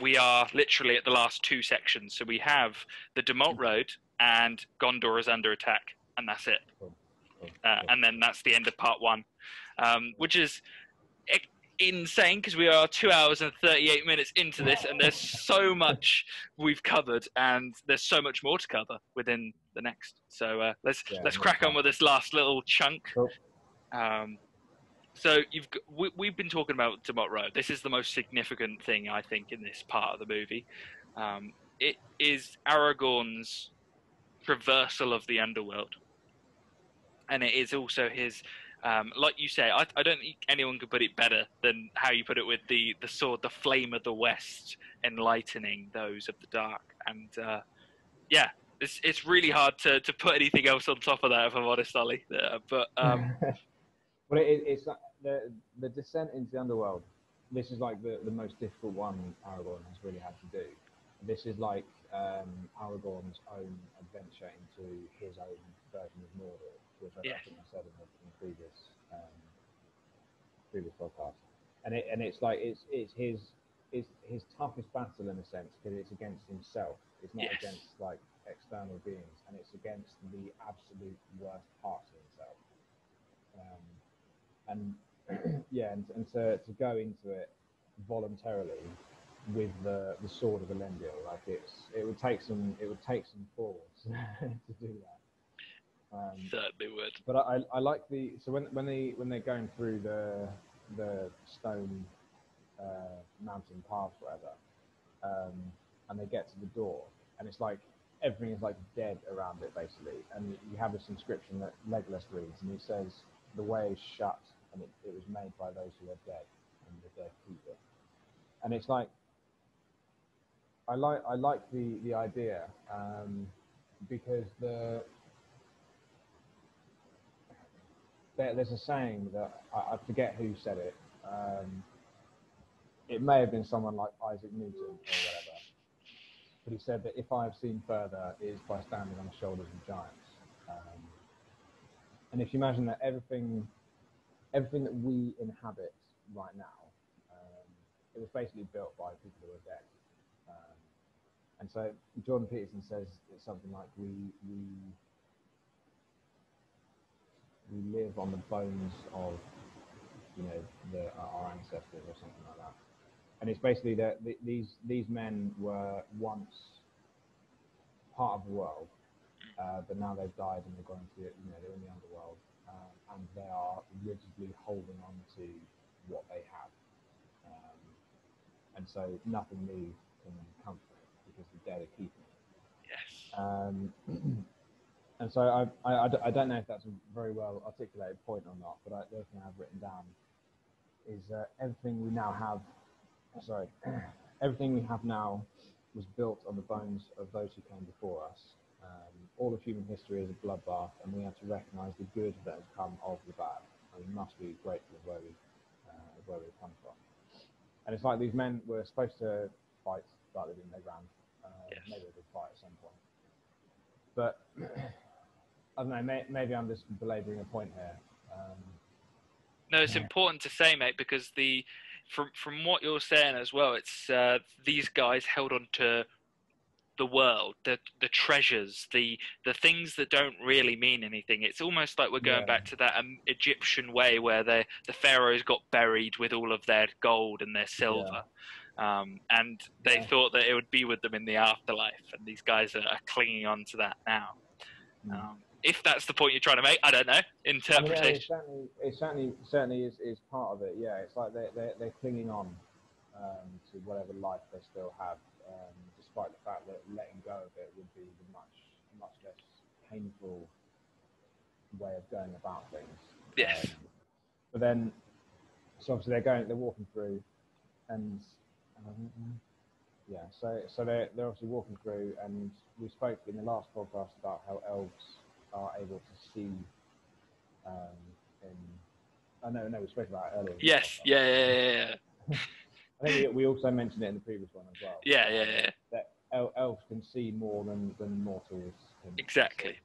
we are literally at the last two sections. So we have the Dimholt Road and Gondor is under attack, and that's it. Cool, cool, uh, cool. and then that's the end of part one, um, which is insane because we are two hours and 38 minutes into this, and there's so much we've covered, and there's so much more to cover within the next. So uh, let's Yeah, let's crack on with this last little chunk. Um, so you've we, we've been talking about Dimholt Road. This is the most significant thing I think in this part of the movie. Um, it is Aragorn's traversal of the underworld, and it is also his. Um, like you say, I, I don't think anyone could put it better than how you put it with the, the sword, the flame of the west, enlightening those of the dark. And uh, yeah, it's it's really hard to, to put anything else on top of that, if I'm honest, Ollie. Uh, but um, but it, it's like the the descent into the underworld. This is like the, the most difficult one Aragorn has really had to do. This is like um, Aragorn's own adventure into his own version of Mordor, which I. I think I said in the, in the previous um, previous podcast. And it and it's like it's it's his it's his toughest battle in a sense because it's against himself. It's not Yes. against like external beings, and it's against the absolute worst parts of himself. Um, and yeah, and, and to, to go into it voluntarily with the, the sword of Elendil, like it's it would take some it would take some balls to do that. Um, certainly would. but I, I like the so when when they when they're going through the the stone uh, mountain path, whatever, um, and they get to the door, and it's like everything is like dead around it basically, and you have this inscription that Legolas reads, and he says, "The way is shut, and it, it was made by those who are dead, and the dead keep it." And it's like I like I like the the idea um, because the there, there's a saying that I, I forget who said it. Um, it may have been someone like Isaac Newton or whatever, but he said that if I have seen further, it is by standing on the shoulders of giants. Um, and if you imagine that everything, everything that we inhabit right now, um, it was basically built by people who are dead. Um, and so Jordan Peterson says it's something like we we we live on the bones of you know the, our ancestors or something like that. And it's basically that th- these these men were once part of the world, uh, but now they've died and they've gone into the, you know they're in the underworld, and they are rigidly holding on to what they have, um, and so nothing new can come from it because the dead are keeping it. Yes. Um, and so I, I don't know if that's a very well articulated point or not, but I, the other thing I've written down is uh, everything we now have, sorry, everything we have now was built on the bones of those who came before us. All of human history is a bloodbath, and we have to recognise the good that has come of the bad. And we must be grateful of where we, uh, of where we've come from. And it's like these men were supposed to fight, but they didn't. They ran. Uh, Yes. Maybe they did fight at some point. But I don't know. May, maybe I'm just belabouring a point here. Um, No, it's Yeah. important to say, mate, because the from from what you're saying as well, it's uh, these guys held on to the world, the the treasures, the the things that don't really mean anything. It's almost like we're going Yeah. back to that um, Egyptian way where the the pharaohs got buried with all of their gold and their silver. Um, and they Yeah. thought that it would be with them in the afterlife, and these guys are, are clinging on to that now. Mm. Um, if that's the point you're trying to make, I don't know. I mean, yeah, Interpretation. it certainly, it certainly, certainly is, is part of it. Yeah, it's like they're, they're, they're clinging on um, to whatever life they still have, um, despite the fact that letting go of it would be the much, much less painful way of going about things. Yes. Um, but then, so obviously they're going, they're walking through, and um, yeah, so so they're they're obviously walking through, and we spoke in the last podcast about how elves are able to see. Um, in, I know, no, we spoke about it earlier. Yes. Yeah. Yeah. Yeah. Yeah. I think we also mentioned it in the previous one as well. Yeah. Yeah. yeah. That elves can see more than than mortals can. Exactly.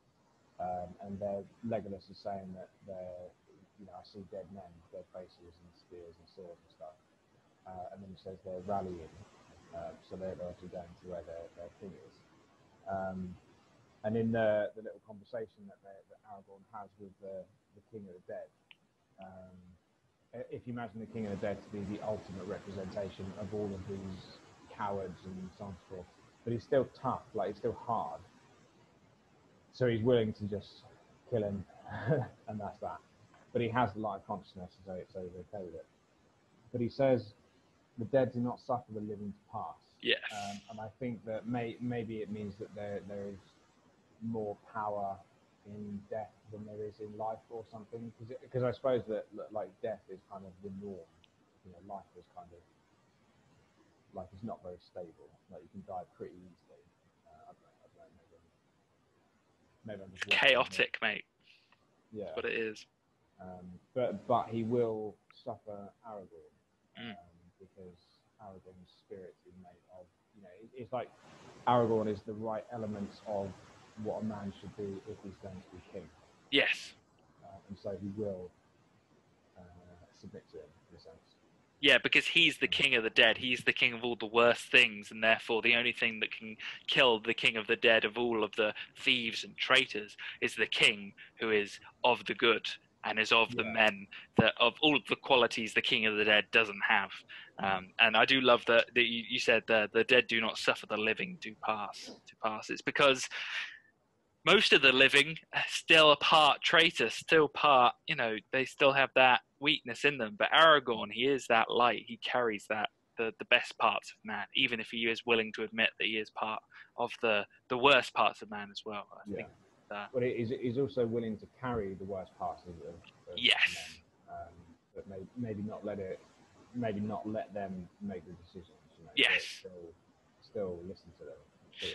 Um, and their Legolas is saying that they're, you know, I see dead men, dead faces, and spears and swords and stuff. Uh, and then he says they're rallying, uh, so they're, actually going to where their, their king is. Um, and in the, the little conversation that, that Aragorn has with the, the king of the dead, um, if you imagine the king of the dead to be the ultimate representation of all of these cowards and so on and so forth, but he's still tough, like he's still hard. So he's willing to just kill him, and that's that. But he has the light of consciousness, so, he's okay with it. But he says, the dead do not suffer the living to pass. Yes. Um, and I think that may, maybe it means that there, there is more power in death than there is in life or something. Because I suppose that like death is kind of the norm. You know, life is kind of like it's not very stable. Like you can die pretty easily. Uh, I don't I don't know, maybe, maybe I'm just It's chaotic, mate. Yeah. That's what it is. Um, but but he will suffer Aragorn Mm. um, because Aragorn's spirit is made of you know it, it's like Aragorn is the right elements of what a man should be if he's going to be king, Yes. uh, and so he will uh, submit to him in a sense. Yeah, because he's the king of the dead. He's the king of all the worst things, and therefore the only thing that can kill the king of the dead of all of the thieves and traitors is the king who is of the good and is of the men that of all of the qualities the king of the dead doesn't have. Um, and I do love that, that you, you said the the dead do not suffer, the living do pass. To pass. It's because most of the living are still a part traitor, still part, you know, they still have that weakness in them. But Aragorn, he is that light. He carries that the, the best parts of man, even if he is willing to admit that he is part of the, the worst parts of man as well. I Yeah. think that But he's, he's also willing to carry the worst parts of, of, of Yes. men, um, but may, maybe not let it, maybe not let them make the decisions. You know, Yes. Still, still listen to them.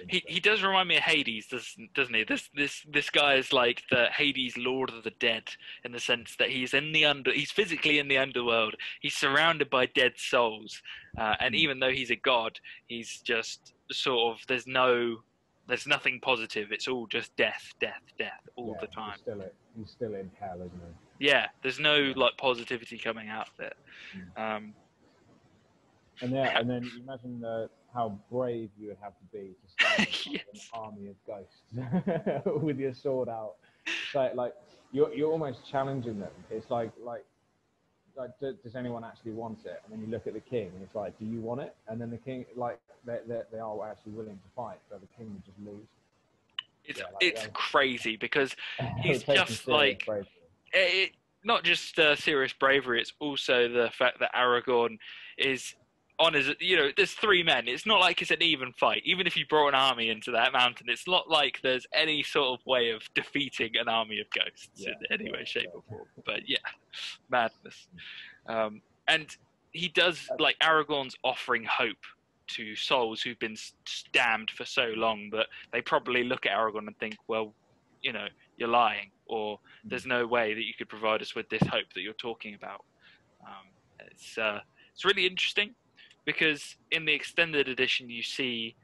He, he does remind me of Hades, doesn't doesn't he? This this this guy is like the Hades, Lord of the Dead, in the sense that he's in the under, he's physically in the underworld. He's surrounded by dead souls, uh, and Mm. even though he's a god, he's just sort of there's no, there's nothing positive. It's all just death, death, death all Yeah, the time. He's still, he's still in hell, isn't he? Yeah, there's no like positivity coming out of it. Um, And yeah, and then imagine the, how brave you would have to be to stand in front of Yes. an army of ghosts with your sword out. So like you're you're almost challenging them. It's like like like do, does anyone actually want it? And then you look at the king and it's like, do you want it? And then the king like they they, they are actually willing to fight, but the king would just lose. it's Yeah, like, it's yeah. crazy because He's It takes some just like- bravery. it, not just uh, serious bravery, it's also the fact that Aragorn is on his, you know, there's three men. It's not like it's an even fight. Even if you brought an army into that mountain, it's not like there's any sort of way of defeating an army of ghosts Yeah, in any way, shape, or form. But yeah, madness. Um, and he does, like, Aragorn's offering hope to souls who've been damned for so long that they probably look at Aragorn and think, well, you know, you're lying, or there's no way that you could provide us with this hope that you're talking about. Um, it's uh, it's really interesting because in the extended edition you see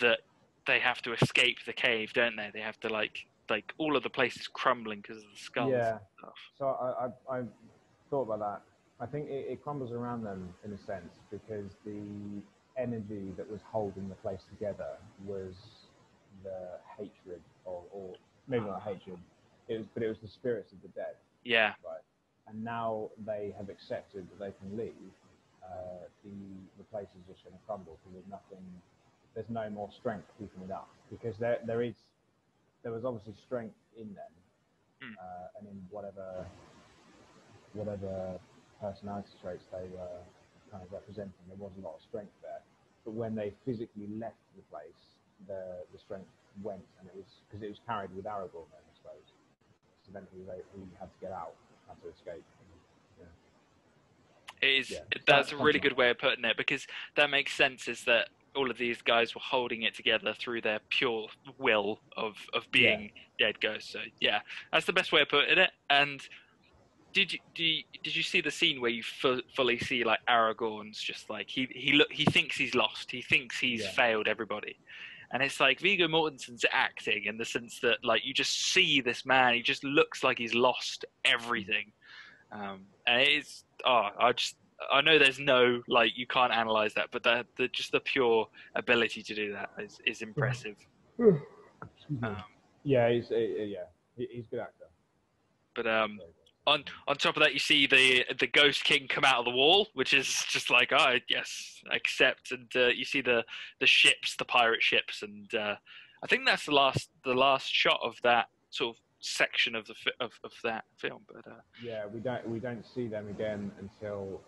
that they have to escape the cave, don't they? They have to like like all of the place is crumbling because of the skulls Yeah. So I, I, I thought about that. I think it, it crumbles around them in a sense because the energy that was holding the place together was the hatred, or, or maybe not hatred. It was, but it was the spirits of the dead, Yeah, right? And now they have accepted that they can leave. Uh, the the place is just going to crumble because there's nothing. There's no more strength keeping it up because there there is there was obviously strength in them Mm. uh, and in whatever whatever personality traits they were kind of representing, there was a lot of strength there. But when they physically left the place, the the strength went, and it was because it was carried with Aragorn, then, I suppose. So then he, he had to get out, had to escape. It is. Yeah, That's a really good way of putting it because that makes sense. Is that all of these guys were holding it together through their pure will of of being dead ghosts. So yeah, that's the best way of putting it. And did you, did you, did you see the scene where you fu- fully see like Aragorn's just like he he look he thinks he's lost. He thinks he's Yeah. failed everybody. And it's like Viggo Mortensen's acting in the sense that like you just see this man, he just looks like he's lost everything. Um, and it's oh, I just I know there's no like you can't analyze that, but the, the just the pure ability to do that is, is impressive. Um, yeah, he's uh, uh, yeah, he's a good actor. but um, on on top of that, you see the the Ghost King come out of the wall, which is just like, oh yes, accept. And uh, you see the the ships, the pirate ships, and uh, I think that's the last the last shot of that sort of section of the fi- of, of that film. But uh, Yeah, we don't we don't see them again until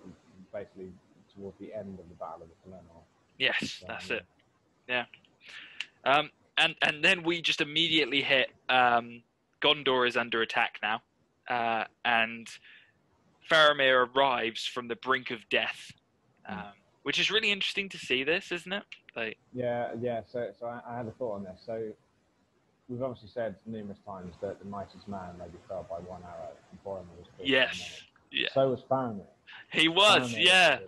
basically towards the end of the Battle of the Pelennor. yes, So, that's yeah. it. Yeah. Um, and and then we just immediately hit um, Gondor is under attack now, uh, and Faramir arrives from the brink of death, um, which is really interesting to see. This, isn't it? Like, Yeah, yeah. So, so I, I had a thought on this. So, we've obviously said numerous times that the mightiest man maybe fell by one arrow, and Boromir was killed yes, yeah, So was Faramir. he was, Faramir yeah,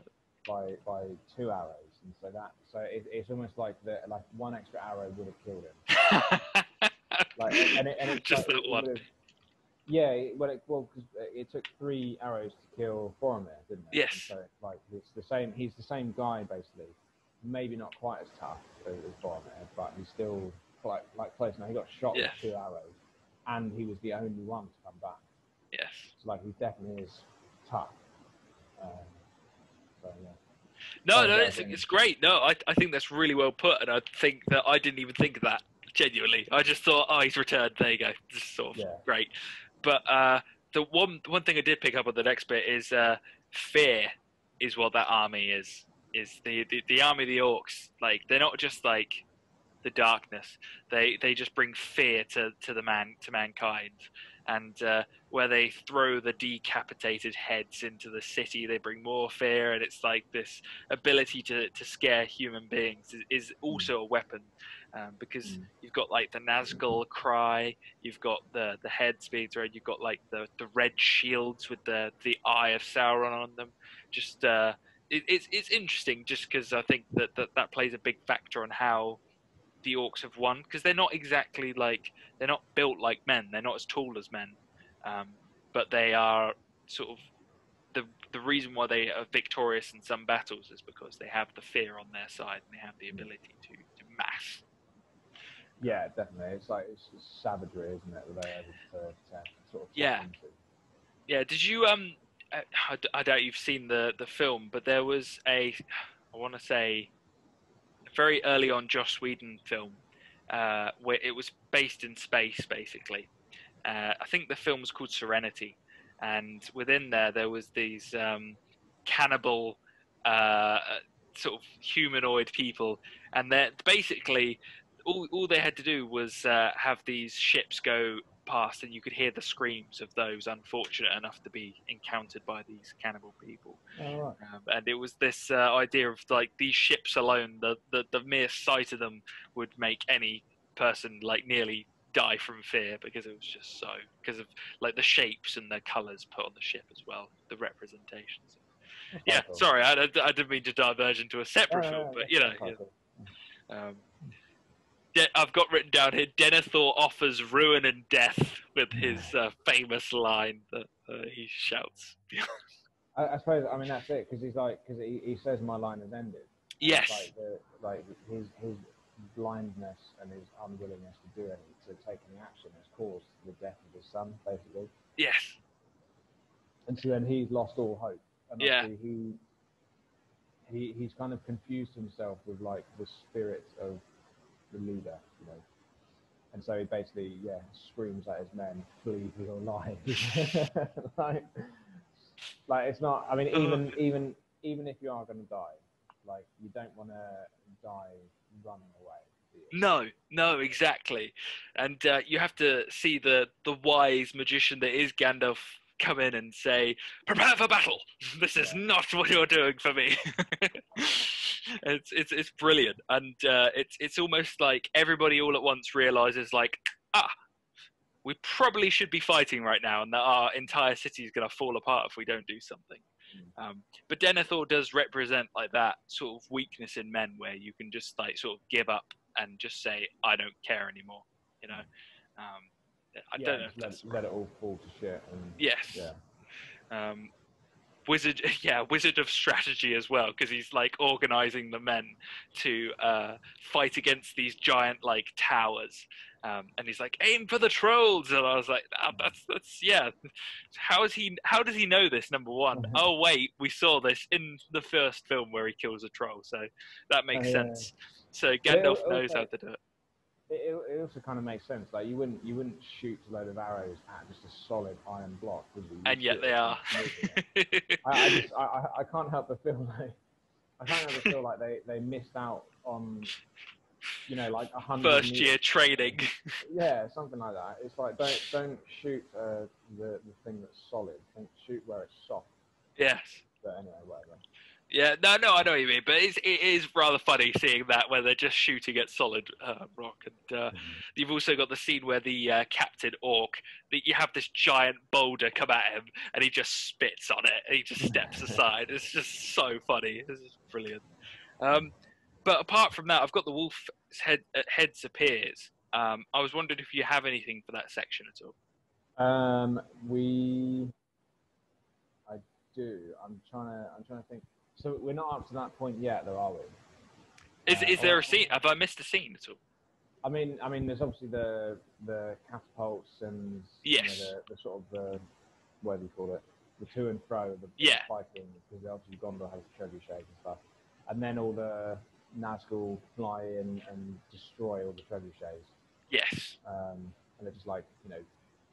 By by two arrows, and so that so it, it's almost like the like one extra arrow would have killed him. Like, and it, and it's just like, that one. Yeah, it- well, it, well, because it took three arrows to kill Boromir, didn't it? Yes. And so it's like it's the same. He's the same guy basically. Maybe not quite as tough as, as Boromir, but he's still like like close. Now he got shot Yes. with two arrows, and he was the only one to come back. Yes. So like he definitely is tough. Um, so yeah. No, no, it's, it's great. No, I, I think that's really well put, and I think that I didn't even think of that genuinely. I just thought, oh, he's returned. There you go. This is sort of Yeah. great. But uh, the one one thing I did pick up on the next bit is uh, fear is what that army is. Is the, the the army of the orcs like they're not just like the darkness. They they just bring fear to, to the man to mankind, and uh, where they throw the decapitated heads into the city, they bring more fear, and it's like this ability to, to scare human beings is, is also a weapon, um, because Mm. you've got like the Nazgul cry, you've got the the heads being thrown, you've got like the, the red shields with the the eye of Sauron on them. Just uh, it, it's it's interesting, just because I think that, that that plays a big factor on how the orcs have won, because they're not exactly like they're not built like men, they're not as tall as men, um, but they are sort of the the reason why they are victorious in some battles is because they have the fear on their side and they have the ability to, to mass. Yeah, definitely. It's like it's, it's savagery, isn't it? That they're able to, sort of Yeah. into. Yeah, did you um? I doubt you've seen the the film, but there was a, I want to say, very early on Joss Whedon film, uh, where it was based in space basically. Uh, I think the film was called Serenity, and within there there was these um, cannibal, uh, sort of humanoid people, and they basically all all they had to do was uh, have these ships go past and you could hear the screams of those unfortunate enough to be encountered by these cannibal people Oh, right. um, and it was this uh, idea of like these ships alone the, the the mere sight of them would make any person like nearly die from fear because it was just so because of like the shapes and the colors put on the ship as well the representations yeah sorry I, I, didn't mean to diverge into a separate Yeah, film but you know yeah. um, De- I've got written down here. Denethor offers ruin and death with his uh, famous line that uh, he shouts. I, I suppose. I mean, that's it because he's like because he, he says my line has ended. Yes, Like, the, like his his blindness and his unwillingness to do any to take any action has caused the death of his son, basically. yes, And so then he's lost all hope. And Yeah. he he he's kind of confused himself with like the spirit of the leader, you know. And so he basically, yeah, screams at his men, "Flee for your lives!" like, like it's not. I mean, even even even if you are going to die, like you don't want to die running away. no, no, exactly. And uh, you have to see the the wise magician that is Gandalf come in and say, "Prepare for battle. This is Yeah. not what you're doing for me." it's it's it's brilliant, and uh, it's it's almost like everybody all at once realizes like, ah, we probably should be fighting right now, and that our entire city is going to fall apart if we don't do something. Um, but Denethor does represent like that sort of weakness in men, where you can just like sort of give up and just say, "I don't care anymore," you know. Um, I yeah, don't know. If let, that's let it all fall to shit. And, Yes. Yeah. Um, wizard, yeah, wizard of strategy as well, because he's like organizing the men to uh, fight against these giant like towers. Um, and he's like, aim for the trolls, and I was like, ah, that's that's yeah. How is he? How does he know this? Number one. Mhm. oh wait, we saw this in the first film where he kills a troll, so that makes Oh, yeah. sense. So it Gandalf al- knows how to do it. It, it, also kind of makes sense. Like you wouldn't you wouldn't shoot a load of arrows at just a solid iron block, would you? And yet they are. something moving it. I, I, just, I, I, can't help but feel like I can't help but feel like they, they missed out on you know like a hundred First meters- year training. Yeah, something like that. It's like don't don't shoot uh, the the thing that's solid. Think shoot where it's soft. yes. But anyway, whatever. Yeah, no, no, I know what you mean, but it's, it is rather funny seeing that where they're just shooting at solid uh, rock, and uh, you've also got the scene where the uh, captain orc, that you have this giant boulder come at him, and he just spits on it, and he just steps aside. It's just so funny. This is brilliant. Um, but apart from that, I've got the wolf's head uh, heads appears. Um, I was wondering if you have anything for that section at all. Um, we, I do. I'm trying to. I'm trying to think. So we're not up to that point yet, though, are we? Is Uh, is there oh, a scene? Have I missed a scene at all? I mean, I mean, there's obviously the the catapults and Yes. you know, the, the sort of the what do you call it? The to and fro, the Yeah. fighting, because obviously Gondor has trebuchets and stuff, and then all the Nazgul fly in and destroy all the trebuchets, Yes, um, and they're just like you know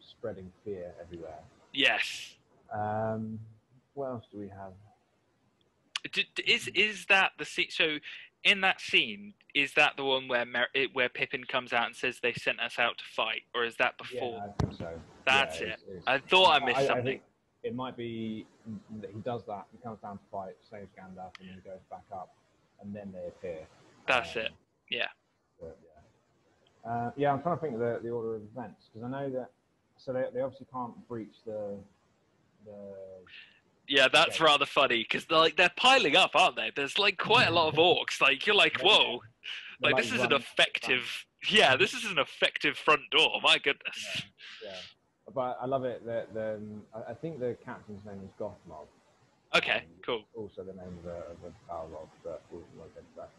spreading fear everywhere. yes. Um, what else do we have? Is is that the scene? So, in that scene, is that the one where Mer- where Pippin comes out and says they sent us out to fight, or is that before? Yeah, I think so. That's Yeah, it. it's- it's- I thought I missed I something. think it might be that he does that. He comes down to fight, saves Gandalf, and then he goes back up, and then they appear. That's Um, it. Yeah. But, yeah. Uh, yeah, I'm trying to think of the, the order of events because I know that. So they, they obviously can't breach the the. Yeah, that's Yeah. rather funny because they're like they're piling up, aren't they? There's like quite a lot of orcs. Like you're like, whoa, they're, like this is an effective. Yeah, this is an effective front door. My goodness. Yeah, yeah. But I love it that the I- I think the captain's name is Gothmog. Okay, Um, cool. Also the name of a, of a Balrog, but we'll, we'll get that.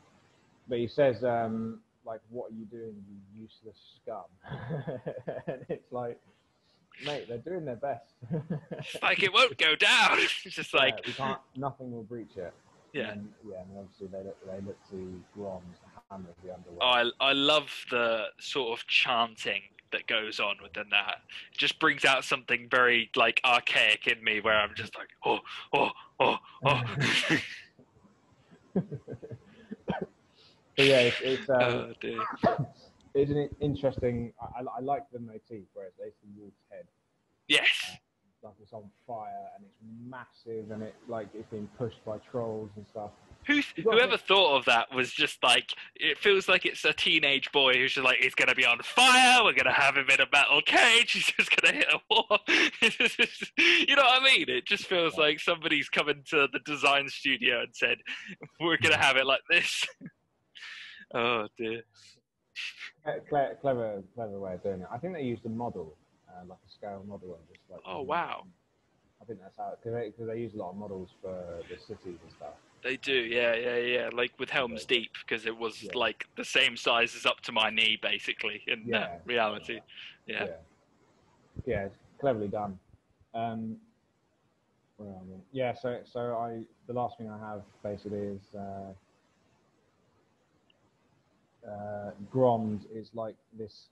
But he says, um, like, what are you doing, you useless scum? and it's like, mate, they're doing their best. It's like it won't go down. It's just like yeah, we can't, nothing will breach it. yeah. And, yeah, and obviously they look, they look to Grond, the hammer of the underworld. Oh, I, I love the sort of chanting that goes on within that. It just brings out something very like archaic in me where I'm just like, oh, oh, oh, oh. but yeah, it's, it's, um, oh. it's an interesting. I, I- like the motif where it's basically wolf's head, Yes. Uh, like it's on fire and it's massive and it like it's being pushed by trolls and stuff. Who, You whoever thought of that was just like, it feels like it's a teenage boy who's just like, he's going to be on fire, we're going to have him in a metal cage, he's just going to hit a wall. you know what I mean? It just feels like somebody's come into the design studio and said, we're going to have it like this. oh dear. Cle- cle- Clever, clever way of doing it. I think they used a model, uh, like a scale model, and just like. Oh, wow. I think that's how because they, they use a lot of models for the cities and stuff. They do, yeah, yeah, yeah. Like with Helm's Deep, because it was Yeah. like the same size as up to my knee, basically, in uh, Yeah. reality. Yeah. Yeah, yeah it's cleverly done. Um, where are we? Yeah, so so I the last thing I have basically is uh, uh, Grond is like this.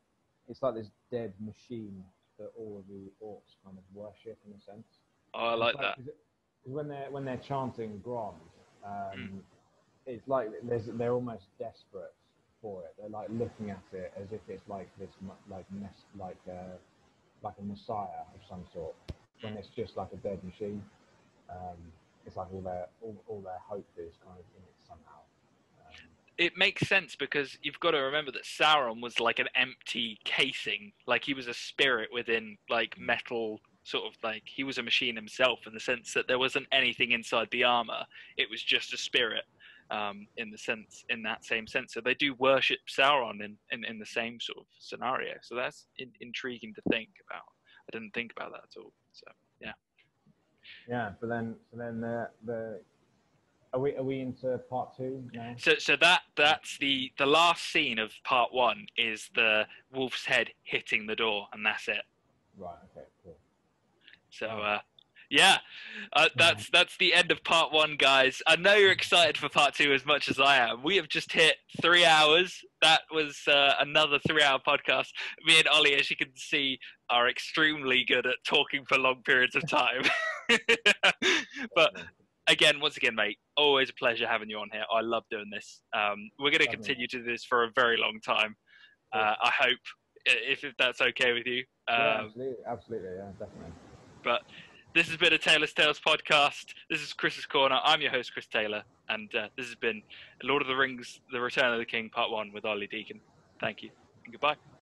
It's like this dead machine that all of the orcs kind of worship in a sense. Oh, I like that. it- when they're when they're chanting Grond, um, Mm. it's like there's, they're almost desperate for it. They're like looking at it as if it's like this like mess like uh, like a messiah of some sort. when it's just like a dead machine. Um, it's like all their all, all their hope is kind of in it somehow. It makes sense because you've got to remember that Sauron was like an empty casing, like he was a spirit within like metal sort of like he was a machine himself in the sense that there wasn't anything inside the armor; it was just a spirit. Um, in the sense, in that same sense, so they do worship Sauron in, in, in the same sort of scenario. So that's in, intriguing to think about. I didn't think about that at all. So yeah. Yeah, but then so then the the are we are we into part two now? So so that that's the the last scene of part one is the wolf's head hitting the door, and that's it. Right. Okay. Cool. So uh, yeah, uh, that's that's the end of part one, guys. I know you're excited for part two as much as I am. We have just hit three hours. That was uh, another three-hour podcast. Me and Ollie, as you can see, are extremely good at talking for long periods of time. but again, once again, mate, always a pleasure having you on here. I love doing this. Um, we're going to continue to do this for a very long time. Uh, I hope, if, if that's okay with you. Um, yeah, absolutely, absolutely, yeah, definitely. But this has been a Taylor's Tales podcast. This is Chris's Corner. I'm your host, Chris Taylor, and uh, this has been Lord of the Rings: The Return of the King, Part One with Ollie Deacon. Thank you. And goodbye.